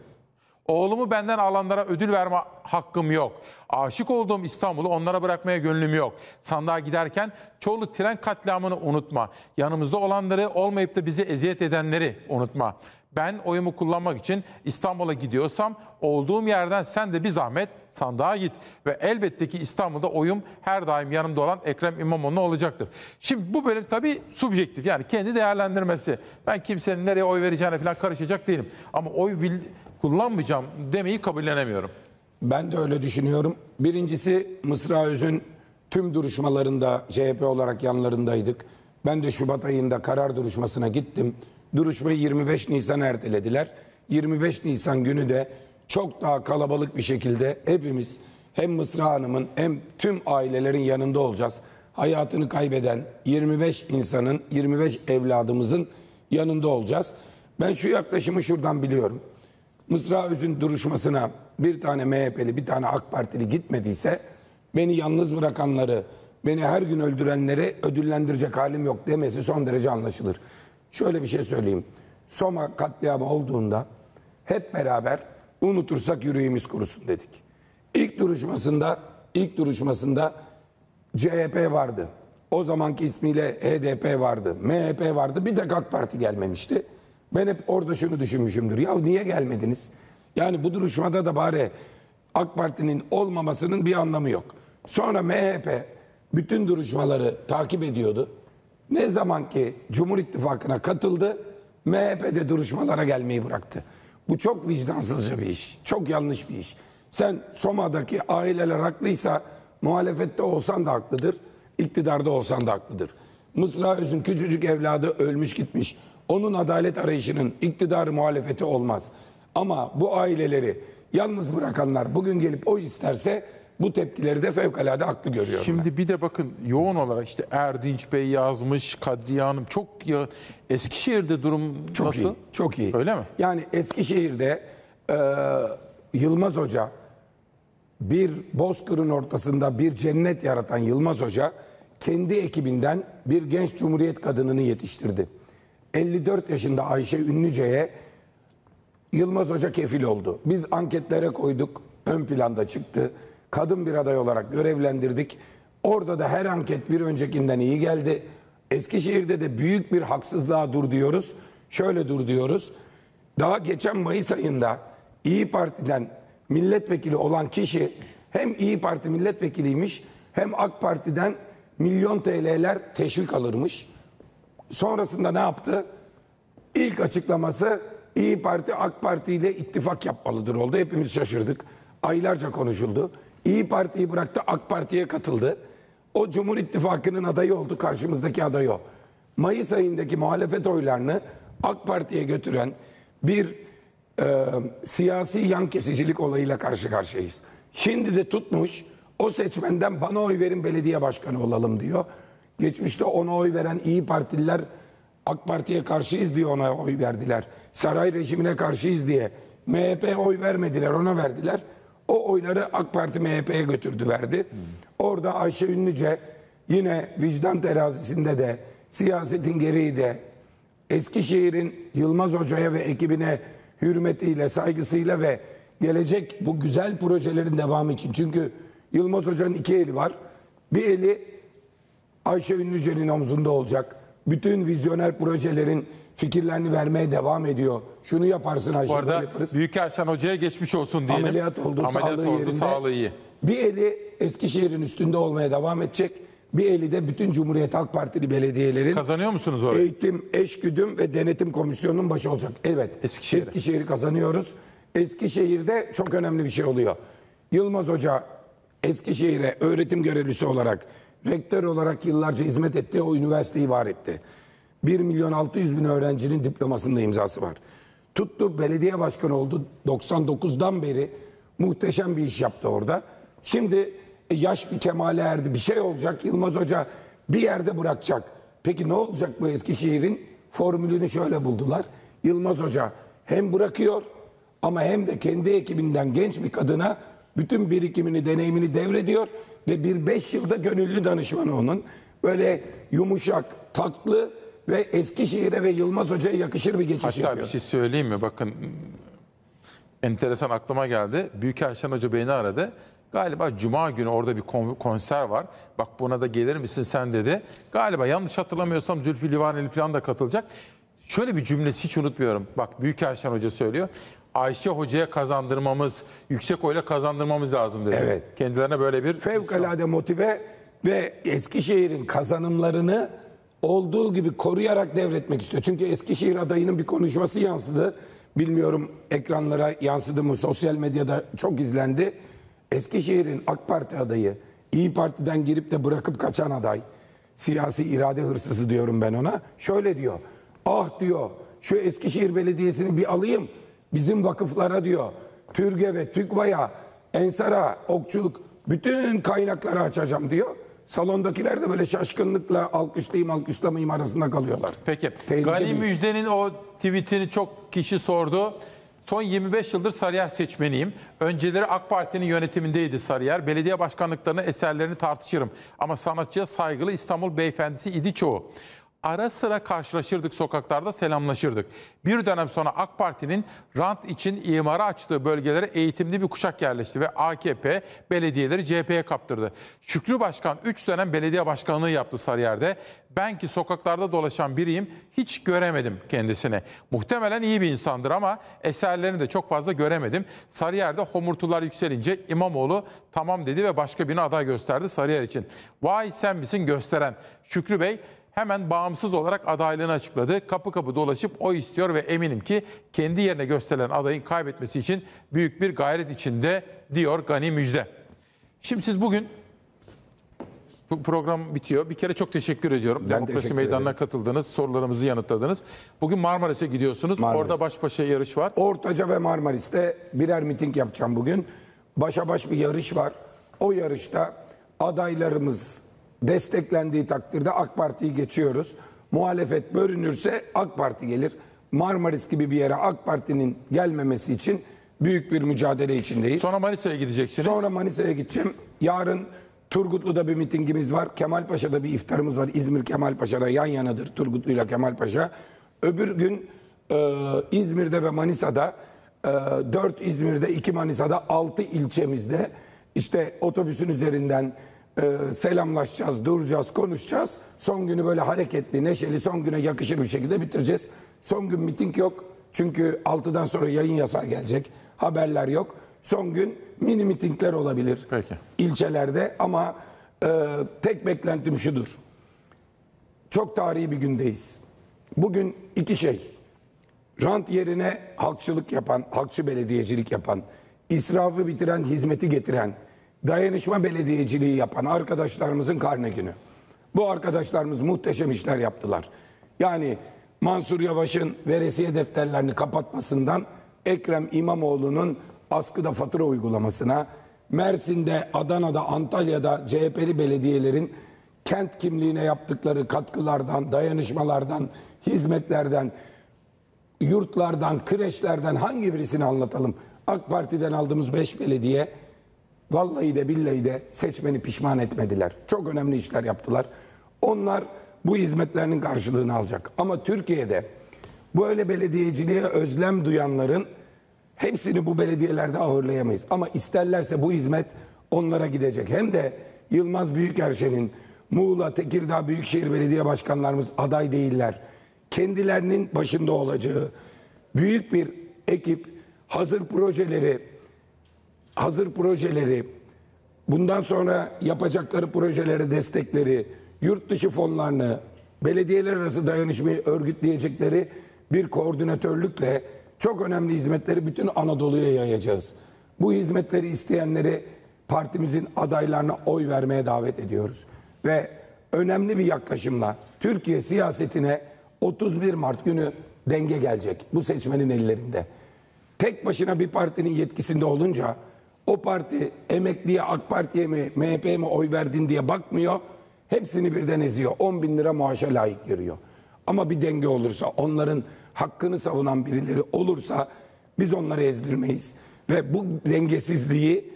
Oğlumu benden alanlara ödül verme hakkım yok. Aşık olduğum İstanbul'u onlara bırakmaya gönlüm yok. Sandığa giderken Çorlu tren katliamını unutma. Yanımızda olanları olmayıp da bizi eziyet edenleri unutma. Ben oyumu kullanmak için İstanbul'a gidiyorsam olduğum yerden sen de bir zahmet sandığa git. Ve elbette ki İstanbul'da oyum her daim yanımda olan Ekrem İmamoğlu olacaktır. Şimdi bu benim tabii subjektif yani kendi değerlendirmesi. Ben kimsenin nereye oy vereceğine falan karışacak değilim. Ama oy kullanmayacağım demeyi kabullenemiyorum. Ben de öyle düşünüyorum. Birincisi Mısra Öz'ün tüm duruşmalarında CHP olarak yanlarındaydık. Ben de Şubat ayında karar duruşmasına gittim. Duruşmayı 25 Nisan ertelediler. 25 Nisan günü de çok daha kalabalık bir şekilde hepimiz hem Mısra Hanım'ın hem tüm ailelerin yanında olacağız. Hayatını kaybeden 25 insanın, 25 evladımızın yanında olacağız. Ben şu yaklaşımı şuradan biliyorum. Mısra Öz'ün duruşmasına bir tane MHP'li bir tane AK Partili gitmediyse beni yalnız bırakanları, beni her gün öldürenleri ödüllendirecek halim yok demesi son derece anlaşılır. Şöyle bir şey söyleyeyim. Soma katliamı olduğunda hep beraber unutursak yüreğimiz kurusun dedik. İlk duruşmasında ilk duruşmasında CHP vardı. O zamanki ismiyle HDP vardı. MHP vardı. Bir tek AK Parti gelmemişti. Ben hep orada şunu düşünmüşümdür. Ya niye gelmediniz? Yani bu duruşmada da bari AK Parti'nin olmamasının bir anlamı yok. Sonra MHP bütün duruşmaları takip ediyordu. Ne zaman ki Cumhur İttifakı'na katıldı, MHP de duruşmalara gelmeyi bıraktı. Bu çok vicdansızca bir iş. Çok yanlış bir iş. Sen Soma'daki aileler haklıysa muhalefette olsan da haklıdır, iktidarda olsan da haklıdır. Mısra Öz'ün küçücük evladı ölmüş gitmiş. Onun adalet arayışının iktidarı muhalefeti olmaz. Ama bu aileleri yalnız bırakanlar bugün gelip o isterse bu tepkileri de fevkalade haklı görüyorum. Şimdi bir de bakın yoğun olarak işte Erdinç Bey yazmış, Kadriye Hanım çok ya Eskişehir'de durum Çok nasıl? iyi, çok iyi. Öyle mi? Yani Eskişehir'de e, Yılmaz Hoca bir bozkırın ortasında bir cennet yaratan Yılmaz Hoca kendi ekibinden bir genç cumhuriyet kadınını yetiştirdi. 54 yaşında Ayşe Ünlüce'ye Yılmaz Hoca kefil oldu. Biz anketlere koyduk, ön planda çıktı. Kadın bir aday olarak görevlendirdik. Orada da her anket bir öncekinden iyi geldi. Eskişehir'de de büyük bir haksızlığa dur diyoruz. Şöyle dur diyoruz. Daha geçen Mayıs ayında İyi Parti'den milletvekili olan kişi hem İyi Parti milletvekiliymiş hem AK Parti'den milyon TL'ler teşvik alırmış. Sonrasında ne yaptı? İlk açıklaması İyi Parti AK Parti ile ittifak yapmalıdır oldu. Hepimiz şaşırdık. Aylarca konuşuldu. İyi Parti'yi bıraktı AK Parti'ye katıldı. O Cumhur İttifakı'nın adayı oldu. Karşımızdaki aday o. Mayıs ayındaki muhalefet oylarını AK Parti'ye götüren bir e, siyasi yan kesicilik olayıyla karşı karşıyayız. Şimdi de tutmuş o seçmenden bana oy verin belediye başkanı olalım diyor. Geçmişte ona oy veren İyi Partililer AK Parti'ye karşıyız diye ona oy verdiler. Saray rejimine karşıyız diye. MHP oy vermediler ona verdiler. O oyları AK Parti MHP'ye götürdü verdi. Orada Ayşe Ünlüce yine vicdan terazisinde de siyasetin gereği de Eskişehir'in Yılmaz Hoca'ya ve ekibine hürmetiyle, saygısıyla ve gelecek bu güzel projelerin devamı için. Çünkü Yılmaz Hoca'nın iki eli var. Bir eli Ayşe Ünlüce'nin omzunda olacak. Bütün vizyoner projelerin fikirlerini vermeye devam ediyor. Şunu yaparsın Ayşe Bu arada. Büyükerşen Hoca'ya geçmiş olsun diyelim. Ameliyat oldu, Ameliyat sağlığı oldu, yerinde. sağlığı iyi. Bir eli Eskişehir'in üstünde olmaya devam edecek. Bir eli de bütün Cumhuriyet Halk Partili belediyelerin Kazanıyor musunuz orayı? eğitim, eşgüdüm ve denetim komisyonunun başı olacak. Evet. Eskişehir'i kazanıyoruz. Eskişehir'de çok önemli bir şey oluyor. Yılmaz Hoca Eskişehir'e öğretim görevlisi olarak, rektör olarak yıllarca hizmet etti. O üniversiteyi var etti. 1 milyon 600 bin öğrencinin diplomasında imzası var. Tuttu belediye başkanı oldu. 99'dan beri muhteşem bir iş yaptı orada. Şimdi e, yaş bir kemale erdi. Bir şey olacak. Yılmaz Hoca bir yerde bırakacak. Peki ne olacak bu Eskişehir'in? Formülünü şöyle buldular. Yılmaz Hoca hem bırakıyor ama hem de kendi ekibinden genç bir kadına bütün birikimini, deneyimini devrediyor ve bir beş yılda gönüllü danışmanı onun. Böyle yumuşak, tatlı ve Eskişehir'e ve Yılmaz Hoca'ya yakışır bir geçiş Hatta yapıyor. bir şey söyleyeyim mi? Bakın enteresan aklıma geldi. Büyükerşen Hoca beni aradı. Galiba Cuma günü orada bir kon- konser var. Bak buna da gelir misin sen dedi. Galiba yanlış hatırlamıyorsam Zülfü Livaneli falan da katılacak. Şöyle bir cümlesi hiç unutmuyorum. Bak Büyükerşen Hoca söylüyor. Ayşe Hoca'ya kazandırmamız, yüksek oyla kazandırmamız lazım dedi. Evet. Kendilerine böyle bir... Fevkalade motive ve Eskişehir'in kazanımlarını olduğu gibi koruyarak devretmek istiyor. Çünkü Eskişehir adayının bir konuşması yansıdı. Bilmiyorum ekranlara yansıdı mı sosyal medyada çok izlendi. Eskişehir'in AK Parti adayı İyi Parti'den girip de bırakıp kaçan aday siyasi irade hırsızı diyorum ben ona. Şöyle diyor. Ah diyor şu Eskişehir Belediyesi'ni bir alayım bizim vakıflara diyor. Türge ve TÜGVA'ya, Ensar'a, okçuluk bütün kaynakları açacağım diyor. Salondakiler de böyle şaşkınlıkla alkışlayayım alkışlamayayım arasında kalıyorlar. Peki. Tehlike Gani büyük. Müjde'nin o tweetini çok kişi sordu. Son 25 yıldır Sarıyer seçmeniyim. Önceleri AK Parti'nin yönetimindeydi Sarıyer. Belediye başkanlıklarını, eserlerini tartışırım. Ama sanatçıya saygılı İstanbul beyefendisi idi çoğu. Ara sıra karşılaşırdık sokaklarda, selamlaşırdık. Bir dönem sonra AK Parti'nin rant için imara açtığı bölgelere eğitimli bir kuşak yerleşti ve AKP belediyeleri CHP'ye kaptırdı. Şükrü Başkan 3 dönem belediye başkanlığı yaptı Sarıyer'de. Ben ki sokaklarda dolaşan biriyim, hiç göremedim kendisini. Muhtemelen iyi bir insandır ama eserlerini de çok fazla göremedim. Sarıyer'de homurtular yükselince İmamoğlu tamam dedi ve başka birine aday gösterdi Sarıyer için. Vay sen misin gösteren. Şükrü Bey hemen bağımsız olarak adaylığını açıkladı. Kapı kapı dolaşıp o istiyor ve eminim ki kendi yerine gösterilen adayın kaybetmesi için büyük bir gayret içinde diyor Gani Müjde. Şimdi siz bugün bu program bitiyor. Bir kere çok teşekkür ediyorum. Ben Demokrasi teşekkür Meydanı'na ederim. katıldınız, sorularımızı yanıtladınız. Bugün Marmaris'e gidiyorsunuz. Marmaris. Orada baş başa yarış var. Ortaca ve Marmaris'te birer miting yapacağım bugün. Başa baş bir yarış var. O yarışta adaylarımız desteklendiği takdirde AK Parti'yi geçiyoruz. Muhalefet bölünürse AK Parti gelir. Marmaris gibi bir yere AK Parti'nin gelmemesi için büyük bir mücadele içindeyiz. Sonra Manisa'ya gideceksiniz. Sonra Manisa'ya gideceğim. Yarın Turgutlu'da bir mitingimiz var. Kemalpaşa'da bir iftarımız var. İzmir Kemalpaşa'da yan yanadır Turgutlu'yla Kemalpaşa. Öbür gün e, İzmir'de ve Manisa'da e, 4 İzmir'de 2 Manisa'da 6 ilçemizde işte otobüsün üzerinden e, selamlaşacağız, duracağız, konuşacağız. Son günü böyle hareketli, neşeli, son güne yakışır bir şekilde bitireceğiz. Son gün miting yok. Çünkü 6'dan sonra yayın yasağı gelecek. Haberler yok. Son gün mini mitingler olabilir Peki. ilçelerde ama e, tek beklentim şudur. Çok tarihi bir gündeyiz. Bugün iki şey. Rant yerine halkçılık yapan, halkçı belediyecilik yapan, israfı bitiren, hizmeti getiren, dayanışma belediyeciliği yapan arkadaşlarımızın karne günü. Bu arkadaşlarımız muhteşem işler yaptılar. Yani Mansur Yavaş'ın veresiye defterlerini kapatmasından Ekrem İmamoğlu'nun askıda fatura uygulamasına, Mersin'de, Adana'da, Antalya'da CHP'li belediyelerin kent kimliğine yaptıkları katkılardan, dayanışmalardan, hizmetlerden, yurtlardan, kreşlerden hangi birisini anlatalım? AK Parti'den aldığımız 5 belediye vallahi de billahi de seçmeni pişman etmediler. Çok önemli işler yaptılar. Onlar bu hizmetlerinin karşılığını alacak. Ama Türkiye'de böyle belediyeciliğe özlem duyanların hepsini bu belediyelerde ağırlayamayız. Ama isterlerse bu hizmet onlara gidecek. Hem de Yılmaz Büyükerşen'in Muğla, Tekirdağ Büyükşehir Belediye Başkanlarımız aday değiller. Kendilerinin başında olacağı büyük bir ekip hazır projeleri hazır projeleri bundan sonra yapacakları projelere destekleri, yurt dışı fonlarını, belediyeler arası dayanışmayı örgütleyecekleri bir koordinatörlükle çok önemli hizmetleri bütün Anadolu'ya yayacağız. Bu hizmetleri isteyenleri partimizin adaylarına oy vermeye davet ediyoruz. Ve önemli bir yaklaşımla Türkiye siyasetine 31 Mart günü denge gelecek. Bu seçmenin ellerinde. Tek başına bir partinin yetkisinde olunca o parti emekliye AK Parti'ye mi MHP'ye mi oy verdin diye bakmıyor. Hepsini birden eziyor. 10 bin lira maaşa layık görüyor. Ama bir denge olursa onların hakkını savunan birileri olursa biz onları ezdirmeyiz. Ve bu dengesizliği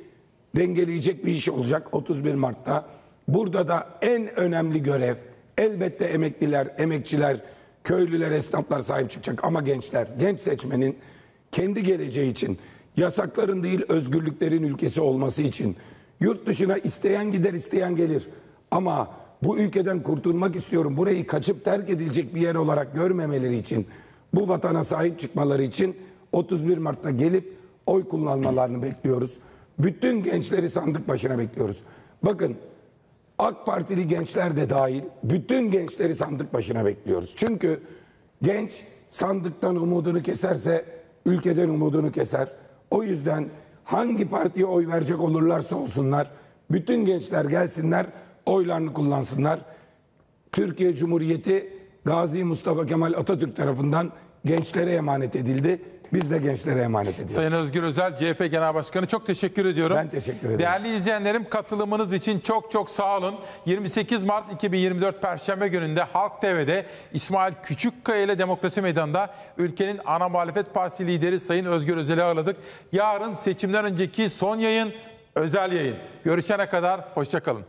dengeleyecek bir iş olacak 31 Mart'ta. Burada da en önemli görev elbette emekliler, emekçiler, köylüler, esnaflar sahip çıkacak ama gençler, genç seçmenin kendi geleceği için, yasakların değil özgürlüklerin ülkesi olması için, yurt dışına isteyen gider isteyen gelir. Ama bu ülkeden kurtulmak istiyorum, burayı kaçıp terk edilecek bir yer olarak görmemeleri için, bu vatana sahip çıkmaları için 31 Mart'ta gelip oy kullanmalarını bekliyoruz. Bütün gençleri sandık başına bekliyoruz. Bakın AK Partili gençler de dahil bütün gençleri sandık başına bekliyoruz. Çünkü genç sandıktan umudunu keserse ülkeden umudunu keser. O yüzden hangi partiye oy verecek olurlarsa olsunlar bütün gençler gelsinler oylarını kullansınlar. Türkiye Cumhuriyeti Gazi Mustafa Kemal Atatürk tarafından gençlere emanet edildi. Biz de gençlere emanet ediyoruz. Sayın Özgür Özel, CHP Genel Başkanı çok teşekkür ediyorum. Ben teşekkür ederim. Değerli izleyenlerim katılımınız için çok çok sağ olun. 28 Mart 2024 Perşembe gününde Halk TV'de İsmail Küçükkaya ile Demokrasi Meydanı'nda ülkenin ana muhalefet partisi lideri Sayın Özgür Özel'i ağırladık. Yarın seçimden önceki son yayın, özel yayın. Görüşene kadar hoşçakalın.